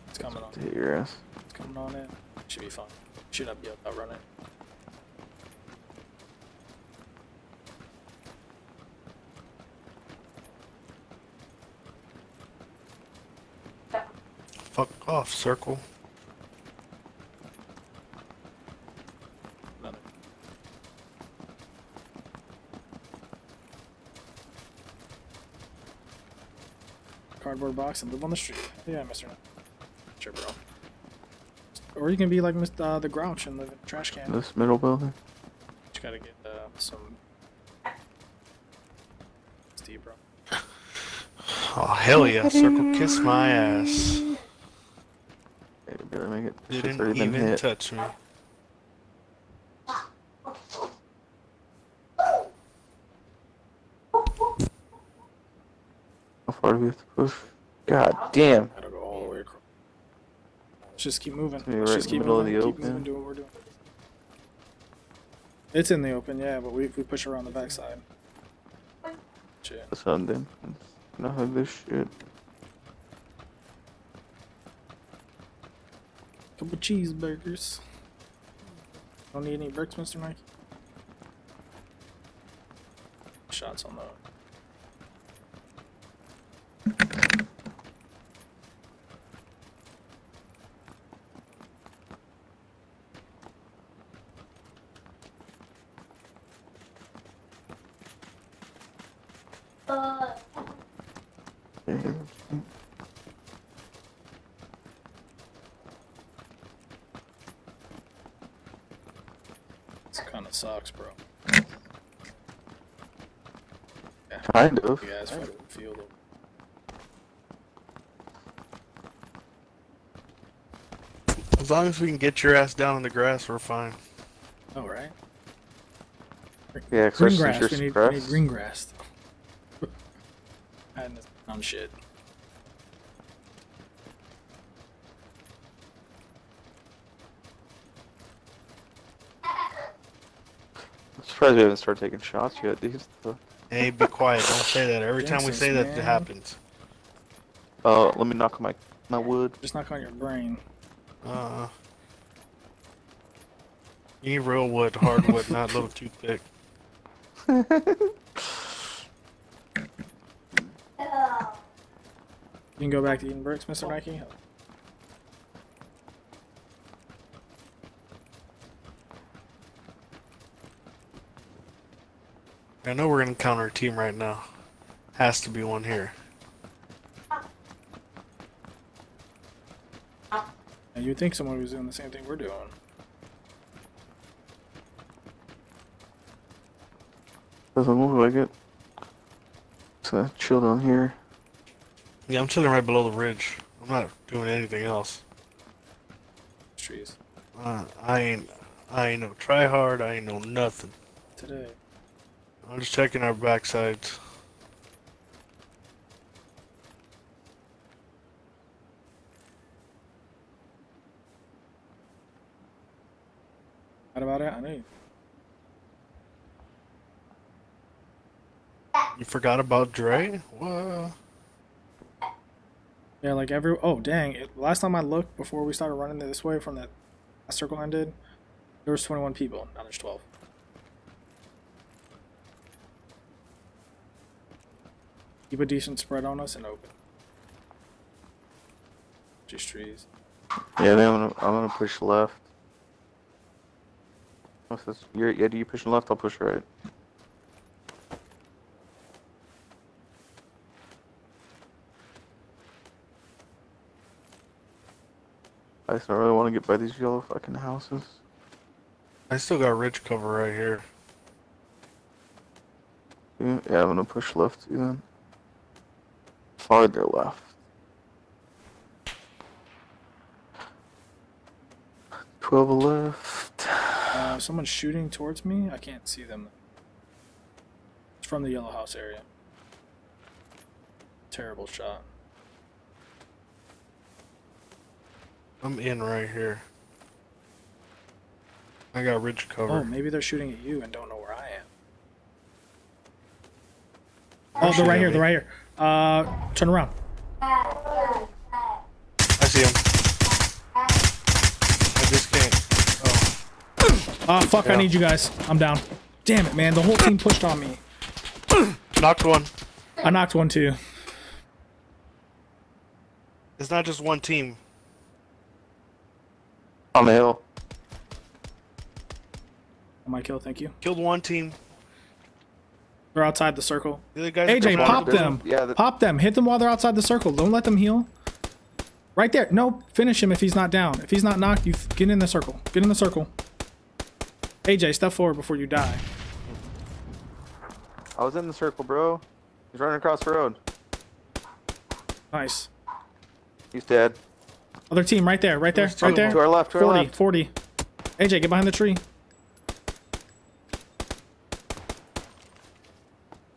It's coming on. To hit your ass. It's coming on in. Should be fine. Should not be able to outrun it. Fuck off, circle. Cardboard box and live on the street. Yeah, Mister. Sure, bro. Or you can be like Mr. Uh, the Grouch and live in a trash can. This middle building. Just gotta get uh, some. Steve, bro. Oh, hell yeah, circle kiss my ass. Yeah, you better make it. Shit's Didn't already even hit. touch me. How far do we have to push? God damn. Gotta go all the way across. Let's just keep moving. Let's right just keep middle of the keep open. moving, do what we're doing. It's in the open, yeah, but we we push around the backside. Shit. That's on them. Gonna this shit. Couple cheeseburgers. Don't need any bricks, Mr. Mike. Shots on the. This kind of sucks, bro. Kind of. You guys fucking field. As long as we can get your ass down in the grass, we're fine. Oh, right. Yeah, Green grass. We need, we need green grass. and this dumb shit. I'm surprised we haven't started taking shots yet. These. Hey, be quiet. Don't say that. Every time we Jinxes, say that, it happens. Uh, let me knock on my my wood. Just knock on your brain. Uh, you need real wood, hardwood, not a little toothpick. You can go back to eating bricks, Mr. Nike. I know we're gonna encounter a team right now. Has to be one here. And you'd think someone was doing the same thing we're doing. Doesn't look like it. So chill down here. Yeah, I'm chilling right below the ridge. I'm not doing anything else. Trees. Uh, I ain't, I ain't no try hard. I ain't no nothing. Today. I'm just checking our backsides. What about it? I know you. You forgot about Dre? Yeah, like every. Oh, dang. It, last time I looked before we started running this way from that circle ended, there was 21 people. Now there's 12. Keep a decent spread on us and open. Just trees. Yeah, then I'm gonna I'm gonna push left. What's this? You're, yeah, do you push left? I'll push right. I just don't really want to get by these yellow fucking houses. I still got ridge cover right here. Yeah, yeah, I'm gonna push left too then. Farther left. Twelve left. Uh, someone's shooting towards me. I can't see them. It's from the yellow house area. Terrible shot. I'm in right here. I got ridge cover. Oh, maybe they're shooting at you and don't know where I am. Oh, they're right here. They're right here. Uh, turn around. I see him. I just can't. Oh. Ah, fuck! I need you guys. I'm down. Damn it, man! The whole team pushed on me. Knocked one. I knocked one too. It's not just one team. On the hill. On my kill, thank you. Killed one team. They're outside the circle. The AJ, pop out. them. Yeah, the- Pop them. Hit them while they're outside the circle. Don't let them heal. Right there. No, finish him if he's not down. If he's not knocked, you get in the circle. Get in the circle. AJ, step forward before you die. I was in the circle, bro. He's running across the road. Nice. He's dead. Other team right there. Right there. There's Right of there. To our left, to our 40. left. 40. AJ, get behind the tree.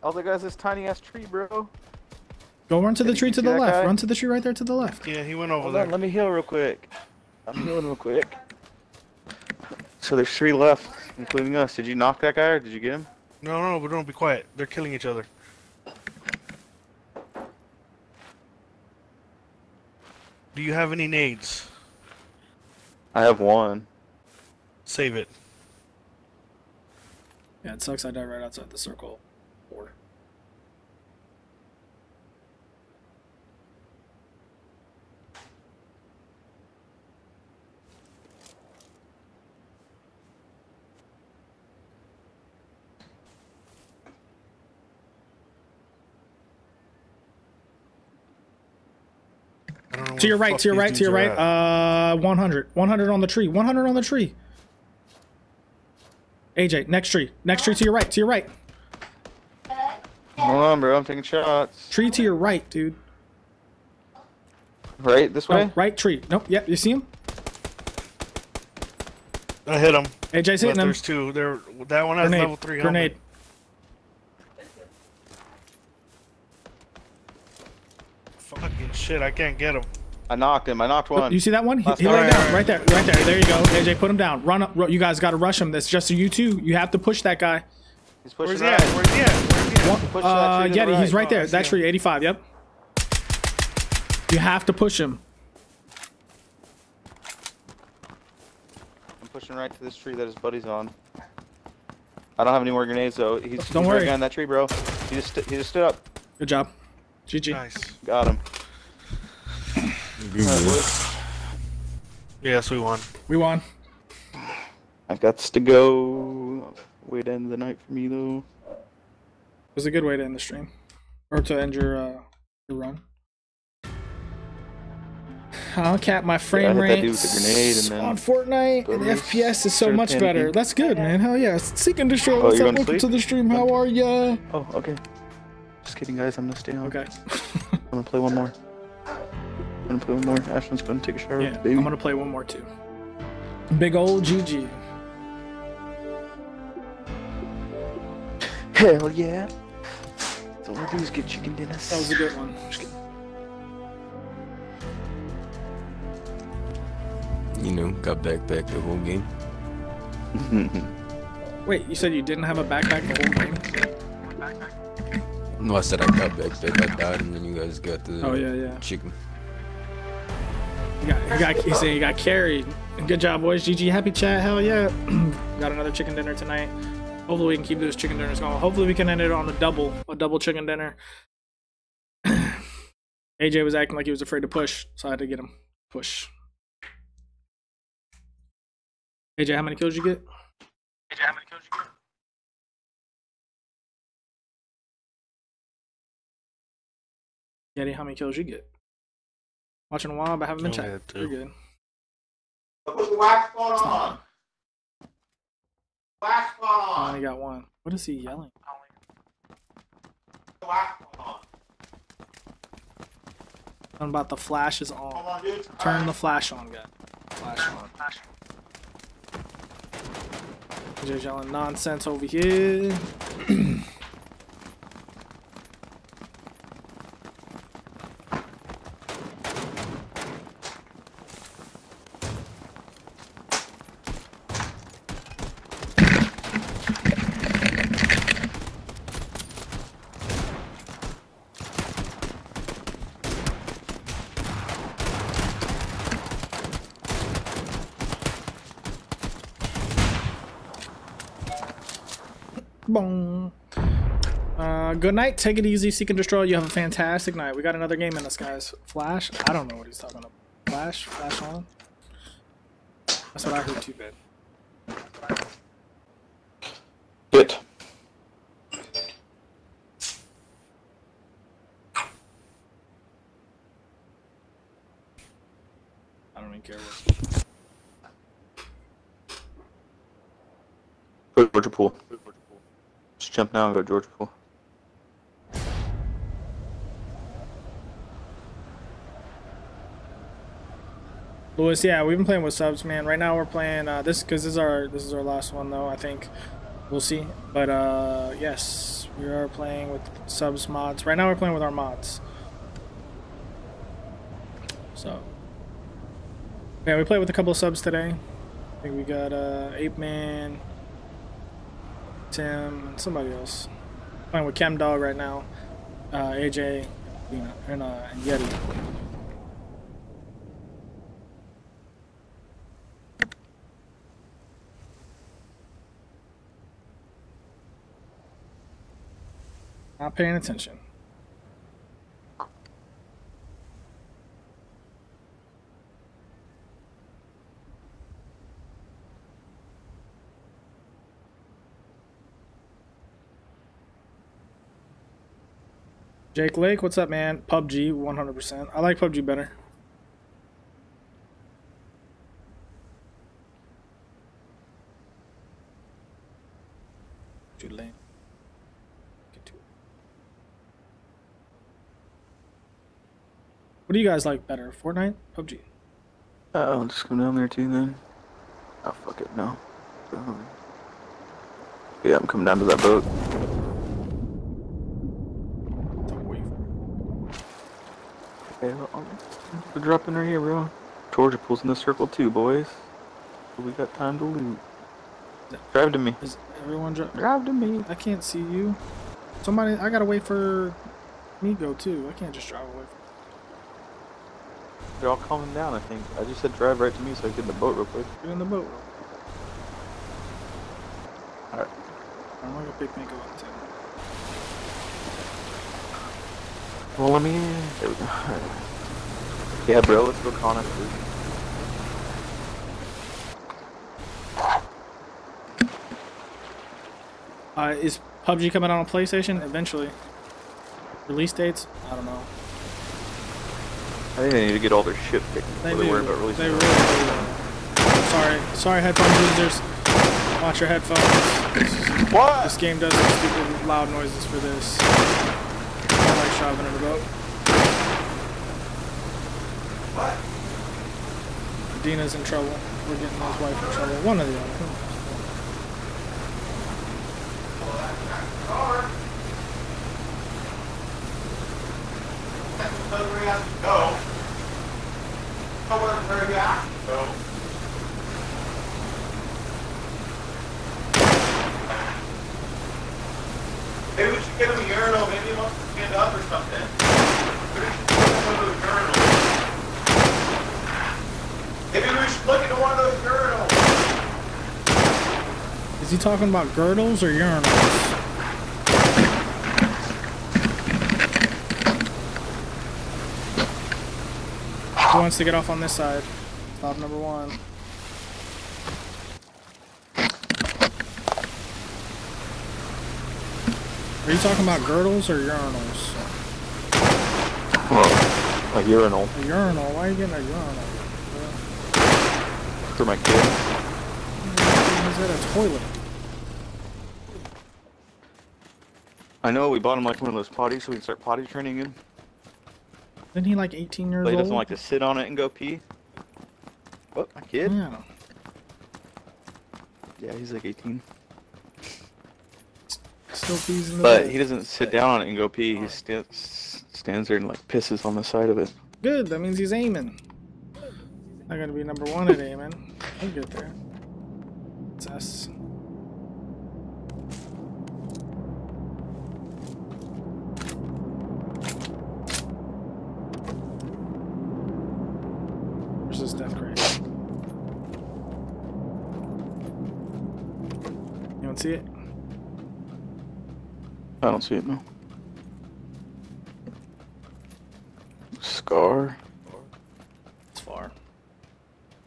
All the guys, this tiny ass tree, bro. Go run to the tree to the left. guy? Run to the tree right there to the left. Yeah, he went over Hold there. on, let me heal real quick. I'm healing real quick. So there's three left, including us. Did you knock that guy or did you get him? No, no, but don't be quiet. They're killing each other. Do you have any nades? I have one. Save it. Yeah, it sucks. I died right outside the circle. Four. To your right, to your right, to your right. Uh, 100. 100 on the tree. 100 on the tree. AJ, next tree. Next tree to your right, to your right. Hold on, bro. I'm taking shots. Tree to your right, dude. Right this way. No, right tree. Nope, yep, you see him? I hit him. AJ's But hitting him. there's two. There, that one has Grenade. level three. Grenade. helmet. Fucking shit! I can't get him. I knocked him. I knocked one. You see that one? He, Last he one. laid down right there, right there. There you go. AJ, put him down. Run up. ru- You guys got to rush him. That's just you two. You have to push that guy. He's pushing Where's he right. at? Where's he at? Where's he at? One, Push uh, tree to the he's right. right there. Oh, I that tree, 85. Yep. You have to push him. I'm pushing right to this tree that his buddy's on. I don't have any more grenades though. He's, Don't he's worry. right behind that tree, bro. He just he just stood up. Good job. GG. Nice. Got him. Good, good. Yes, we won. We won. I've got to go. Way to end the night for me though. It was a good way to end the stream, or to end your uh, your run. I'll cap my frame hit that rate dude with the grenade on Fortnite, and the FPS is so much better. panicking. That's good, man. Hell yeah. Seek and destroy. Oh, What's you're up? to Welcome to the stream. How are ya? Oh, okay. Just kidding, guys. I'm gonna stay on. Okay. I'm gonna play one more. I'm gonna play one more. Ashton's gonna take a shower. yeah, baby. I'm gonna play one more too. Big old GG. Hell yeah. That's all I do is get chicken dinners. That was a good one. You know, got backpack the whole game. Wait, you said you didn't have a backpack the whole game? No, I said I got backpack. I died, and then you guys got the Oh yeah, yeah. chicken. You got, you got, he said you got carried. Good job, boys. GG, happy chat. Hell yeah. got another chicken dinner tonight. Hopefully we can keep those chicken dinners going. Hopefully we can end it on a double, a double chicken dinner. AJ was acting like he was afraid to push, so I had to get him push. AJ, how many kills you get? AJ, how many kills you get? Yeti, how many kills you get? Watching a while, but haven't been oh, chatting. had. You're good. Put the wax spot on. Wax spot I on. only got one. What is he yelling? Wax spot on. Something about the flash is on. on, dude. Turn the flash on, guy. Flash on. Just yelling nonsense over here. Boom. Uh, good night. Take it easy. Seek and destroy. You have a fantastic night. We got another game in us, guys. Flash? I don't know what he's talking about. Flash? Flash on? That's what I heard too, bad. Good. I don't even care what. Go Georgopol. Just jump now and go to Georgia Pool. Lewis, yeah, we've been playing with subs, man. Right now we're playing uh, this because this is our this is our last one though. I think we'll see, but uh, yes, we are playing with subs mods. Right now we're playing with our mods. So yeah, we played with a couple of subs today. I think we got uh, Ape Man, Tim, and somebody else. Playing with Chem Dog right now, uh, AJ, you know, and, uh, and Yeti. Not paying attention. Jake Lake, what's up, man? PUBG, 100%. I like PUBG better. Too late. Get to it. What do you guys like better, Fortnite, PUBG? Uh, I'll just come down there too then. Oh fuck it, no. Um, Yeah, I'm coming down to that boat. Don't wait. Okay, well, I'm- we're dropping right here, bro. Georgopol's in the circle too, boys. We got time to loot. Drive to me. Is everyone dri- Drive to me. I can't see you. Somebody, I gotta wait for me go too. I can't just drive away. From They're all calming down, I think. I just said drive right to me so I can get in the boat real quick. Get in the boat. Alright. I'm gonna pick me go up too. Well, let me in. There we go. Alright. Yeah, bro, let's go con. Uh, is PUBG coming out on PlayStation eventually? Release dates? I don't know. I think they need to get all their shit fixed They before they do. worry about releasing They it. really do. Sorry, sorry, headphone users. Watch your headphones. What? This game does some stupid loud noises for this. I don't like shoving in the boat. What? Dina's in trouble. We're getting his wife in trouble. One or the other. Maybe we should get him a urinal. Maybe he wants to stand up or something. Maybe we should get him one of those urinals. Maybe we should look into one of those urinals. Is he talking about girdles or urinals? Who wants to get off on this side? Stop number one. Are you talking about girdles or urinals? A urinal A urinal? Why are you getting a urinal? for my kid. Is that a toilet? I know we bought him like one of those potties so we can start potty training him. Isn't he like 18 years But he old? doesn't like to sit on it and go pee. What, my kid? Yeah. Yeah, he's like 18. Still pees in the But bed. he doesn't sit down on it and go pee. He sta- stands there and like pisses on the side of it. Good, that means he's aiming. Not gonna be number one at aiming. I'll get there. It's us. Where's this death crate? You don't see it? I don't see it no. Scar. It's far.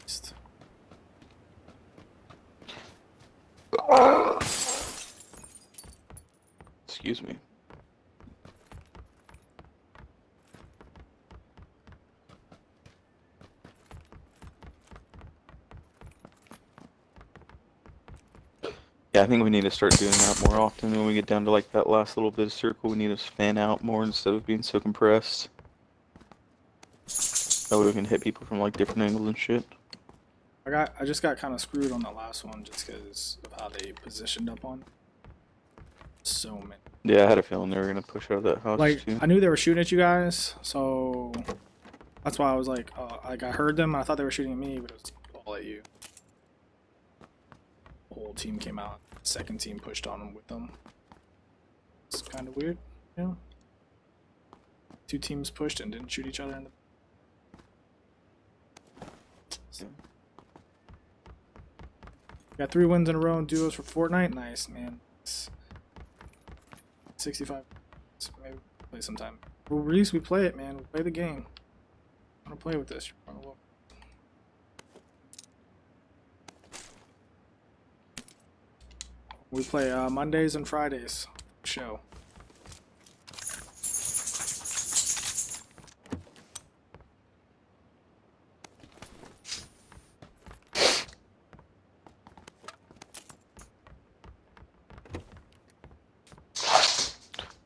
East. Excuse me. Yeah, I think we need to start doing that more often. When we get down to like that last little bit of circle, we need to fan out more instead of being so compressed. That way we can hit people from like different angles and shit. I got I just got kind of screwed on the last one just because of how they positioned up on. So many. Yeah, I had a feeling they were gonna push out of that house Like too. I knew they were shooting at you guys, so that's why I was like, uh, like I heard them. I thought they were shooting at me, but it was all at you. Whole team came out. Second team pushed on them with them. It's kind of weird, you know. Two teams pushed and didn't shoot each other in the. So. Got three wins in a row in duos for Fortnite. Nice, man. It's 65. Let's maybe play sometime. Well, at least we play it, man. We play the game. I want to play with this. You're welcome. We play uh, Mondays and Fridays. Show.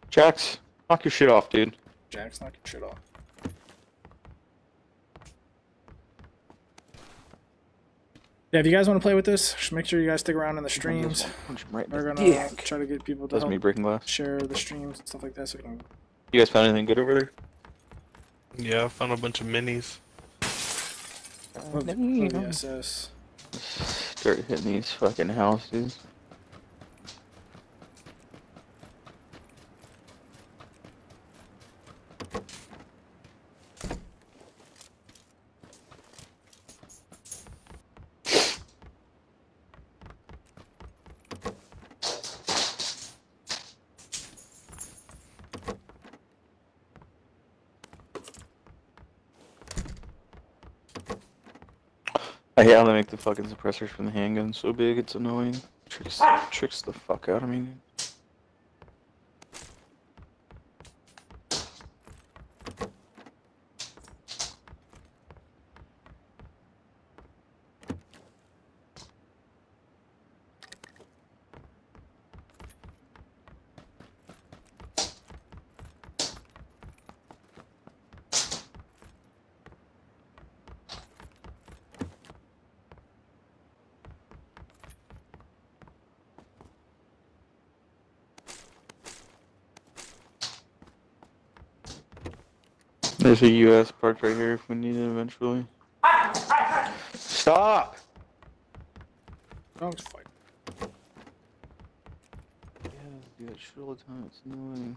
Jax, knock your shit off, dude. Jax, knock your shit off. Yeah, if you guys want to play with this, just make sure you guys stick around in the streams. Punch right We're gonna dick. try to get people to That's help me breaking glass. share the streams and stuff like that so we can You guys found anything good over there? Yeah, I found a bunch of minis. Oh, love, love the SS. Start hitting these fucking houses. Fucking suppressors from the handgun so big, it's annoying. Tricks, ah. tricks the fuck out of me. There's a UAZ parked right here if we need it eventually. Stop! Dogs fight. Yeah, I do that shit all the time, it's annoying.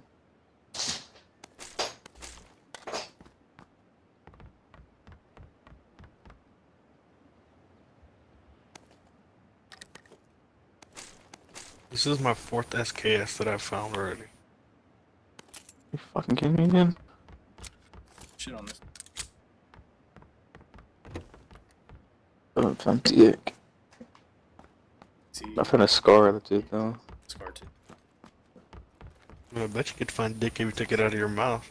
This is my fourth SKS that I found already. You fucking kidding me, again? Shit on this. Oh, found dick. See, I found a scar, that's it though. scar too. I bet you could find dick if you took it out of your mouth.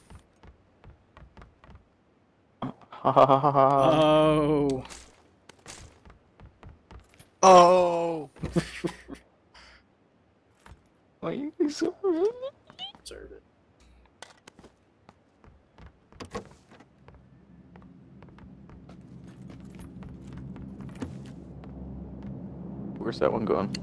Ha ha ha ha ha. Oh. Oh! Why you be so rude? Deserve it. Where's that one going?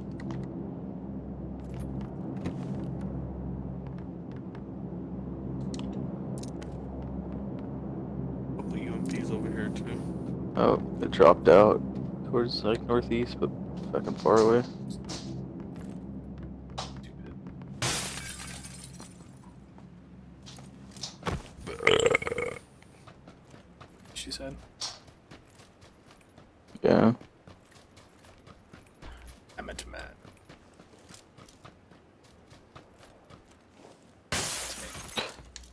Couple UMPs over here too. Oh, it dropped out towards like northeast, but fucking far away. She said. Yeah. I meant to Matt.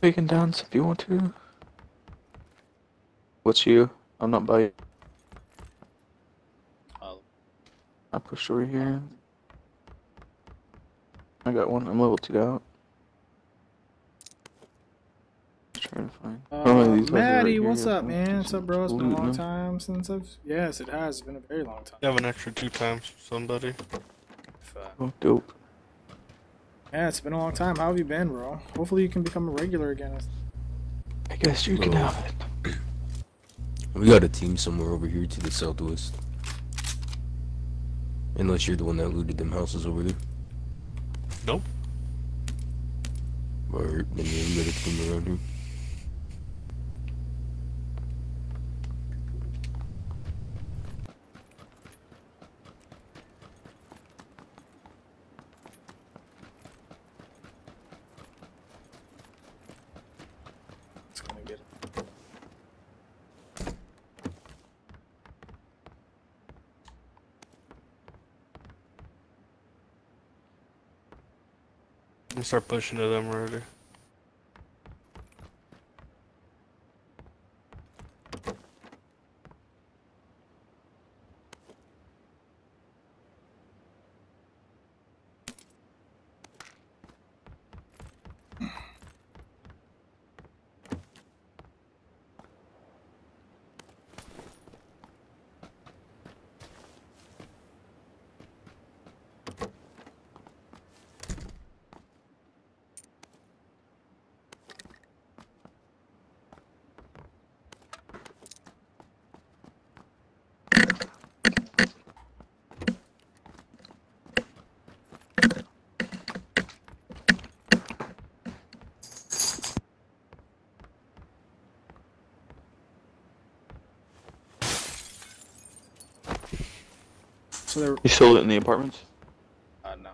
We can dance if you want to. What's you? I'm not by you. Oh. I pushed over here. I got one. I'm level two out. Just trying to find. Uh, Oh, these right Maddie, here. what's up, man? What's up, bro? It's been a long them. time since I've. Yes, it has. It's been a very long time. You have an extra two times, somebody. If, uh, Oh, dope. Yeah, it's been a long time. How have you been, bro? Hopefully, you can become a regular again. I guess you can have it. We got a team somewhere over here to the southwest. Unless you're the one that looted them houses over there. Nope. Or then yeah, we got a team around here. Start pushing to them already. You sold it in the apartments? uh, no.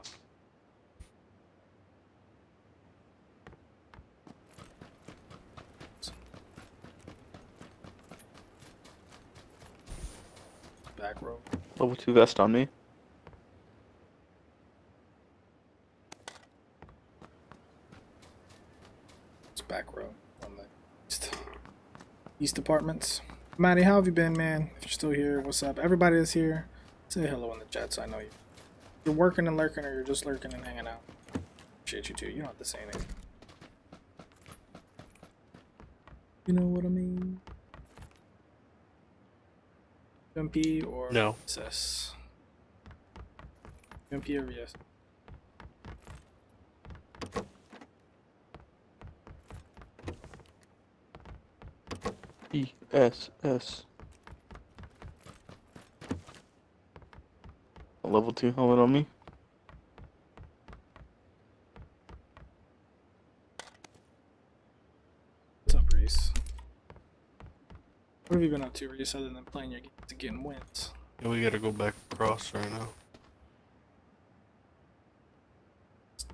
Back row. Level 2 vest on me. It's back row on the east, east apartments. Maddie, how have you been, man? If you're still here, what's up? Everybody that's here, say hello in the chat so I know you. You're working and lurking, or you're just lurking and hanging out. Appreciate you too. You don't have to say anything. You know what I mean? MP or No. SS? MP or yes? E S S. A level 2 helmet on me. What's up, Reese? What have you been up to, Reese, other than playing your games and getting wins? Yeah, we gotta go back across right now.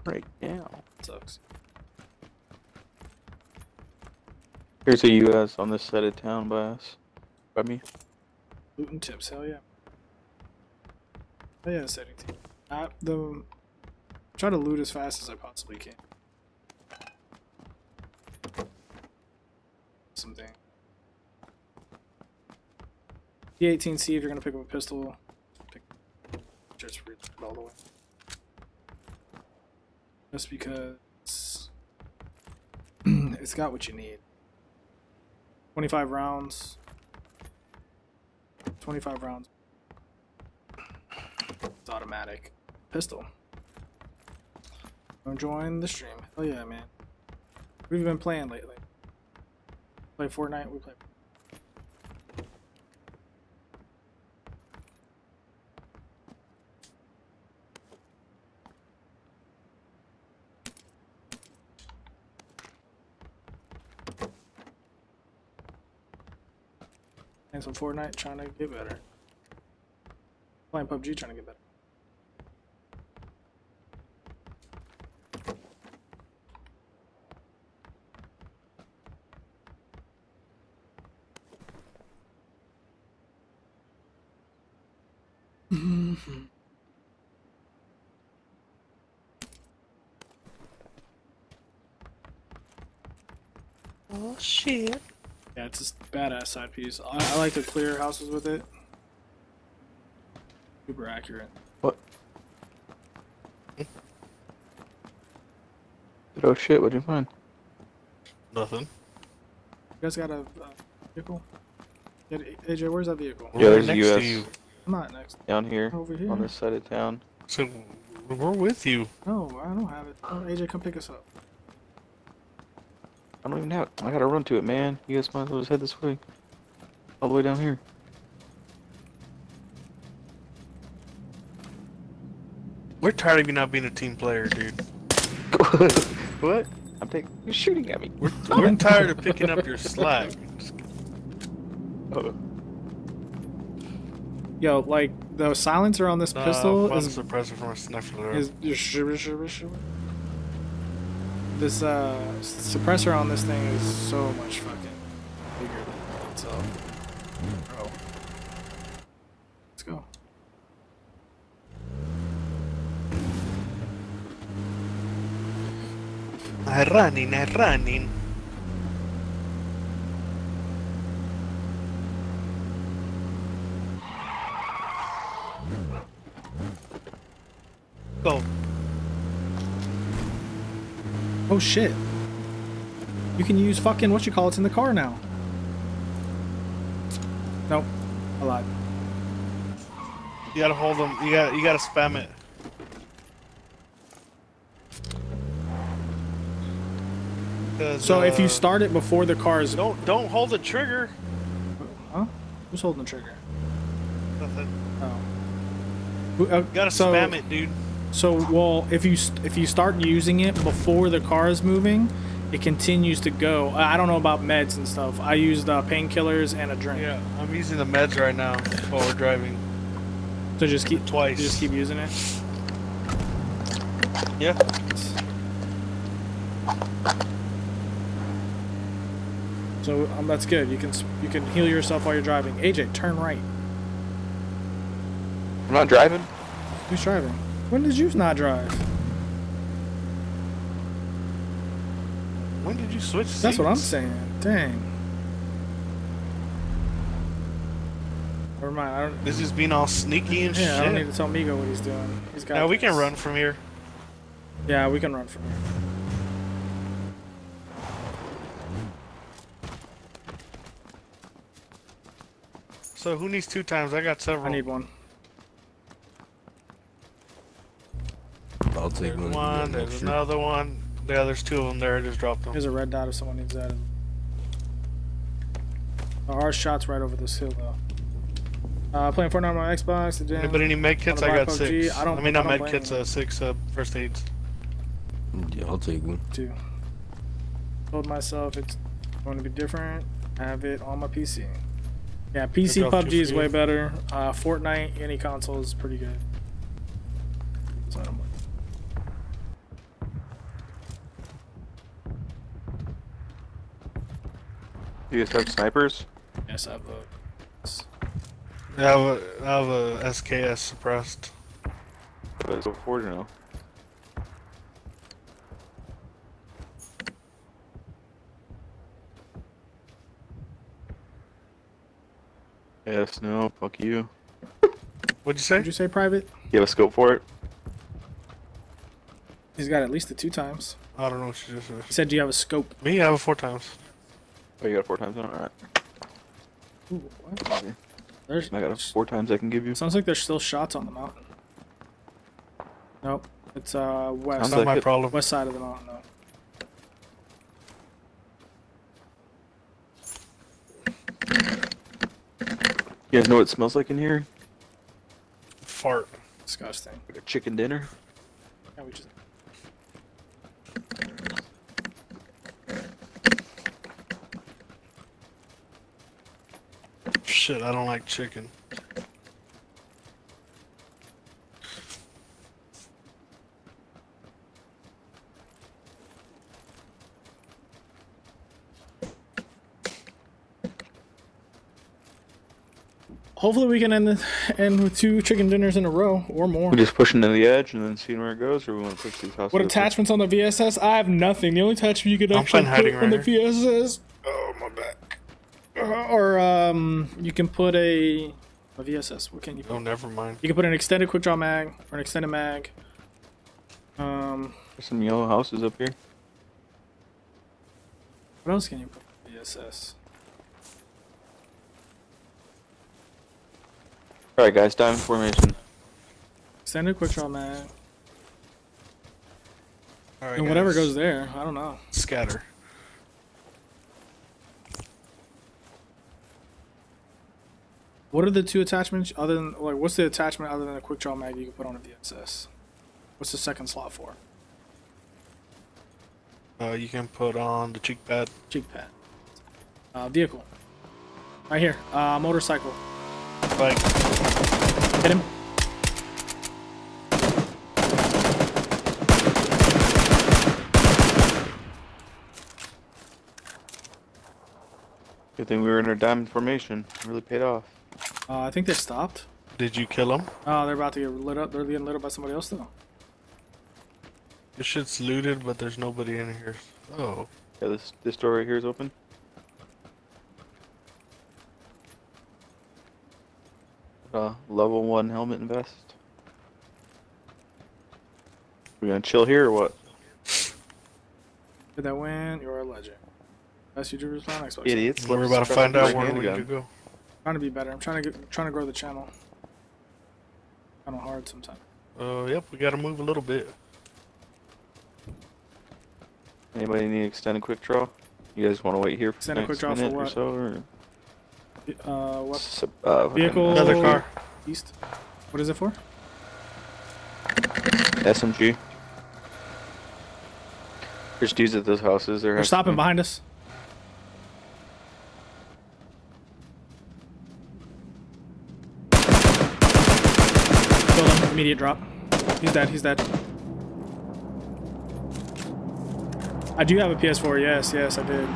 Right now. Sucks. Here's a UAZ on this side of town by us. By me. Looting tips, hell yeah. Hell yeah, setting team. I, the, try to loot as fast as I possibly can. Something. P18C if you're gonna pick up a pistol. Pick just read it all the way. Just because it's got what you need. 25 rounds. 25 rounds. Automatic. Pistol. Don't join the stream. Oh yeah, man. We've been playing lately? Play Fortnite? We play. Playing some Fortnite, trying to get better. Playing PUBG, trying to get better. Oh shit. Yeah, it's just badass side piece. I, I like to clear houses with it. Super accurate. What? Oh shit, what'd you find? Nothing. You guys got a uh, vehicle? Yeah, AJ, where's that vehicle? Yeah, there's right a next to US. you. I'm not next. Down here. Over here. On this side of town. So we're with you. No, I don't have it. Oh, AJ, come pick us up. I don't even have it. I gotta run to it, man. You guys might as well just head this way. All the way down here. We're tired of you not being a team player, dude. what? I'm taking. You're shooting at me. We're, we're tired of picking up your slack. Oh. Yo, like the silencer on this pistol fun is suppressor from a sniper. is just shibber shibber shibber. This uh suppressor on this thing is so much fucking bigger than itself. Bro. Let's go. I'm running, I'm running. Go. Oh shit. You can use fucking what you call it's in the car now. Nope. I lied. You gotta hold them. You gotta, you gotta spam it. So if you uh, start it before the car is don't don't hold the trigger. Huh? Who's holding the trigger? Nothing. Oh. Who- uh, You gotta so- spam it, dude. So, well, if you if you start using it before the car is moving, it continues to go. I I don't know about meds and stuff. I used uh, painkillers and a drink. Yeah, I'm using the meds right now while we're driving. So just keep Twice. Just keep using it. Yeah. So um, that's good. You can you can heal yourself while you're driving. AJ, turn right. I'm not driving. Who's driving? When did you not drive? When did you switch seats? That's what I'm saying. Dang. Never mind. I don't. This is being all sneaky and shit. Yeah, I don't need to tell Migo what he's doing. He's got. Now we can run from here. Yeah, we can run from here. So who needs two times? I got several. I need one. I'll take There's one. one. There's another one. Yeah, there's two of them there. I just dropped them. There's a red dot if someone needs that. Our shot's right over this hill though. Uh, playing Fortnite on my Xbox. The gym. Anybody need med kits? I got Black six. I don't- I mean, not I don't med kits. you. Uh, six uh, first aids. Yeah, I'll take one. Two. Told myself it's going to be different. I have it on my PC. Yeah, PC PUBG is way better. Uh, Fortnite, any console is pretty good. So I don't- You guys have snipers? Yes, I have I have a, I have a SKS suppressed. Let's go forward or no? Yes, no, fuck you. What'd you say? Did you say private? You have a scope for it? He's got at least the two times. I don't know what you just said. He said, "Do you have a scope?" Me, I have it four times. Oh, you got it four times on? Alright. Ooh, what? There's. I got it four times I can give you. Sounds like there's still shots on the mountain. Nope. It's uh west. Sounds Not like my it. problem. West side of the mountain. though. You guys know what it smells like in here? Fart. Disgusting. Like a chicken dinner? Yeah, we just. Shit, I don't like chicken. Hopefully, we can end the, end with two chicken dinners in a row or more. We just pushing to the edge and then seeing where it goes, or we want to push these houses? What attachments on the VSS? I have nothing. The only attachment you could actually put hiding on the right VSS. Oh my back. Or um, you can put a a VSS. What can you? Put? Oh, never mind. You can put an extended quick draw mag or an extended mag. Um, There's some yellow houses up here. what else can you put? VSS. Alright, guys, diamond formation. Extended quick draw mag. All right, And whatever goes there, I don't know. Scatter. What are the two attachments other than like what's the attachment other than a quick draw mag you can put on a VSS? What's the second slot for? Uh, you can put on the cheek pad. Cheek pad. Uh, vehicle. Right here. Uh, motorcycle. Like, Hit him. Good thing we were in our diamond formation. It really paid off. Uh, I think they stopped. did you kill them? Oh, they're about to get lit up. They're getting lit up by somebody else though. This shit's looted, but there's nobody in here. Oh, Yeah, this this door right here is open. Uh, level one helmet and vest. We gonna chill here or what? Did that win? You're a legend. Best YouTubers on Xbox. Idiots. we're about to find out where we need gun. to go. Trying to be better. I'm trying to get, trying to grow the channel. Kind of hard sometimes. Uh, yep, we gotta move a little bit. Anybody need extended quick draw? You guys want to wait here for Extended quick next draw for minute or what? so? Or Uh, what S- uh, vehicle? Another car. East. What is it for? SMG. There's dudes at those houses. They're, They're stopping behind us. Immediate drop. He's dead. He's dead. I do have a PS4. Yes, yes, I did.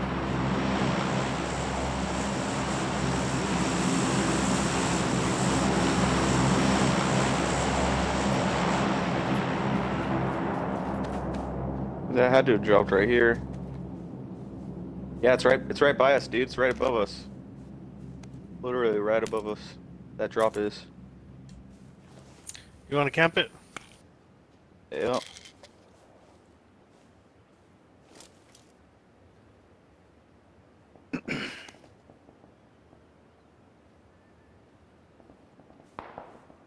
That had to have dropped right here. Yeah, it's right. It's right by us, dude. It's right above us. Literally right above us. That drop is. You want to camp it? Yeah.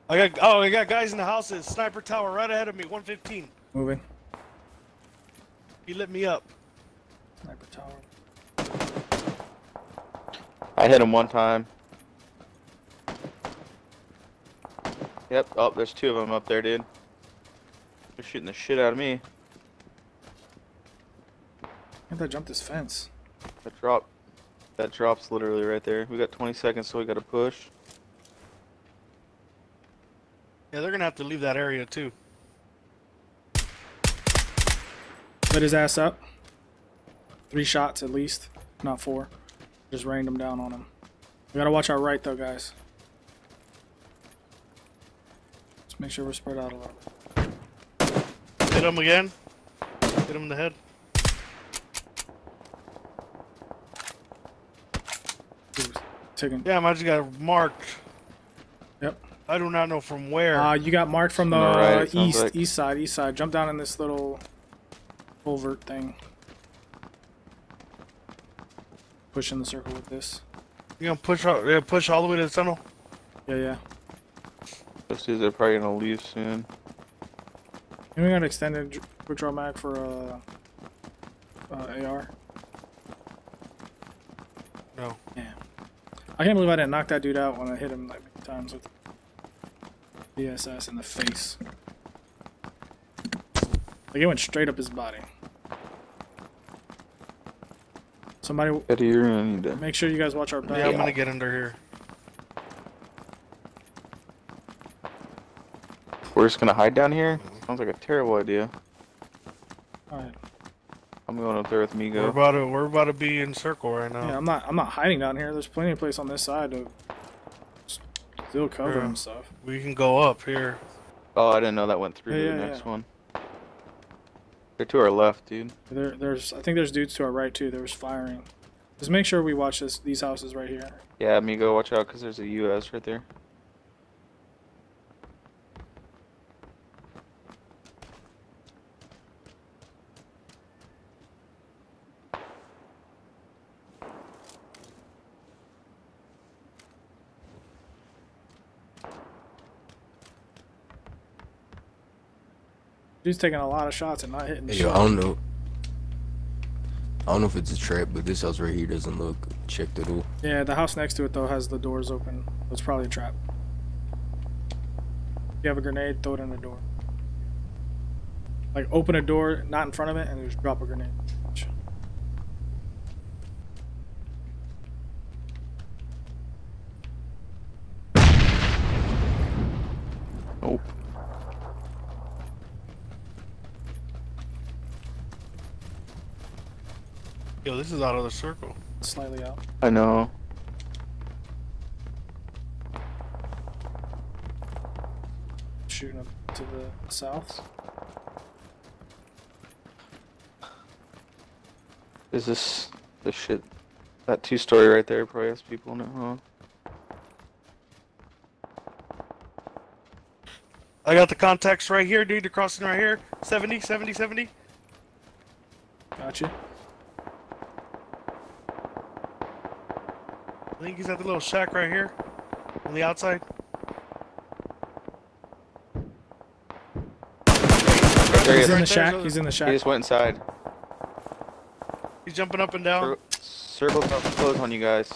I got oh, I got guys in the houses. Sniper tower right ahead of me. 115. Moving. He lit me up. Sniper tower. I hit him one time. Yep. Oh, there's two of them up there, dude. They're shooting the shit out of me. Can't I jump this fence? That drop. That drop's literally right there. We got 20 seconds, so we got to push. Yeah, they're gonna have to leave that area too. Lit his ass up. Three shots at least, not four. Just rained them down on him. We gotta watch our right though, guys. Let's make sure we're spread out a lot. Hit him again. Hit him in the head. Ooh, Taking. Damn, I just got marked. Yep. I do not know from where. Uh, you got marked from the From right, it sounds east, like. east side, east side. Jump down in this little culvert thing. Push in the circle with this. you gonna push out, yeah, push all the way to the tunnel? Yeah, yeah. Those dudes are probably gonna leave soon. And we got an extended dr- quick draw mag for uh, uh, AR. No. Yeah. I can't believe I didn't knock that dude out when I hit him like many times with VSS in the face. Like it went straight up his body. Somebody Eddie, you're gonna need to. make sure you guys watch our back. Yeah, I'm gonna get under here. We're just gonna hide down here. Sounds like a terrible idea. Alright. I'm going up there with Migo. We're about to we're about to be in circle right now. Yeah, I'm not I'm not hiding down here. There's plenty of place on this side to still cover Yeah. and stuff. We can go up here. Oh, I didn't know that went through Yeah, the yeah, next yeah. one. They're to our left, dude. There there's I think there's dudes to our right too. There was firing. Just make sure we watch this these houses right here. Yeah, Migo, watch out, cause there's a US right there. Dude's taking a lot of shots and not hitting Hey, yo, I don't know. I don't know if it's a trap, but this house right here doesn't look checked at all. Yeah, the house next to it though has the doors open. It's probably a trap. If you have a grenade, throw it in the door. Like open a door, not in front of it, and just drop a grenade. Nope. Yo, this is out of the circle. Slightly out. I know. Shooting up to the south. Is this the shit? That two story right there probably has people in it, huh? I got the contacts right here, dude. They're crossing right here. 70, 70, 70. Gotcha. I think he's at the little shack right here. On the outside. There he He's is. in the shack. He's in the shack. He just went inside. He's jumping up and down. Cir- Circle's about to close on you guys.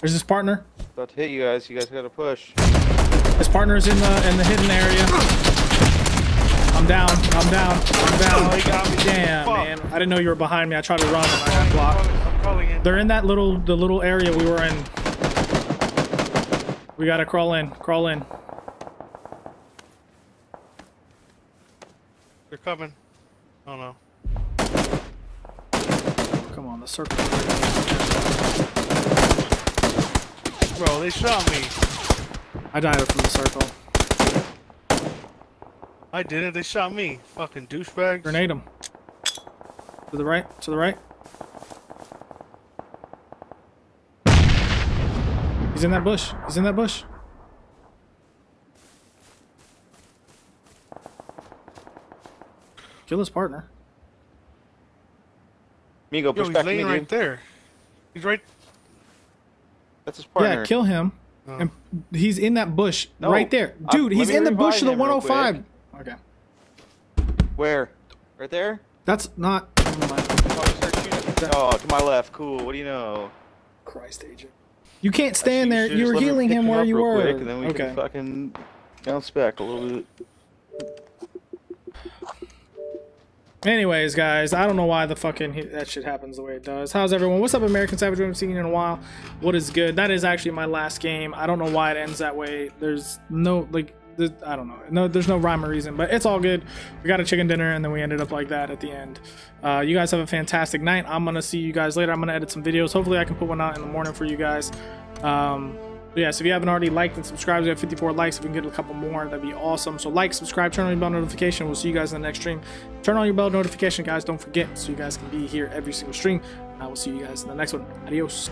There's his partner. About to hit you guys. You guys gotta push. His partner's in the in the hidden area. I'm down. I'm down. I'm down. Oh, he got me. Damn, Fuck. man. I didn't know you were behind me. I tried to run and I got blocked. Crawling in. They're in that little the little area we were in. We gotta crawl in. Crawl in. They're coming. Oh no. Come on, the circle. Bro, they shot me. I died from the circle. I didn't. They shot me. Fucking douchebags. Grenade him. To the right. To the right. He's in that bush. He's in that bush. Kill his partner. Migo, Yo, push he's back to me, laying right dude. there. He's right. That's his partner. Yeah, kill him. Oh. And he's in that bush No, right there. I- Dude, let he's in the bush of the revive him real 105. Okay. Where? Right there? That's not. never mind. You start shooting. Oh, to my left. Cool. What do you know? Christ, agent. You can't stand there. You were healing pick him where you were. Quick, and then we okay. can fucking bounce back a little bit. Anyways, guys, I don't know why the fucking that shit happens the way it does. How's everyone? What's up, American Savage? We haven't seen you in a while. What is good? That is actually my last game. I don't know why it ends that way. There's no like, I don't know. No, there's no rhyme or reason, but it's all good. We got a chicken dinner, and then we ended up like that at the end. Uh, you guys have a fantastic night. I'm gonna see you guys later. I'm gonna edit some videos. Hopefully, I can put one out in the morning for you guys. Um, but yeah, so if you haven't already liked and subscribed, we have 54 likes. If we can get a couple more, that'd be awesome. So like, subscribe, turn on your bell notification. We'll see you guys in the next stream. Turn on your bell notification, guys. Don't forget, so you guys can be here every single stream. I will see you guys in the next one. Adios.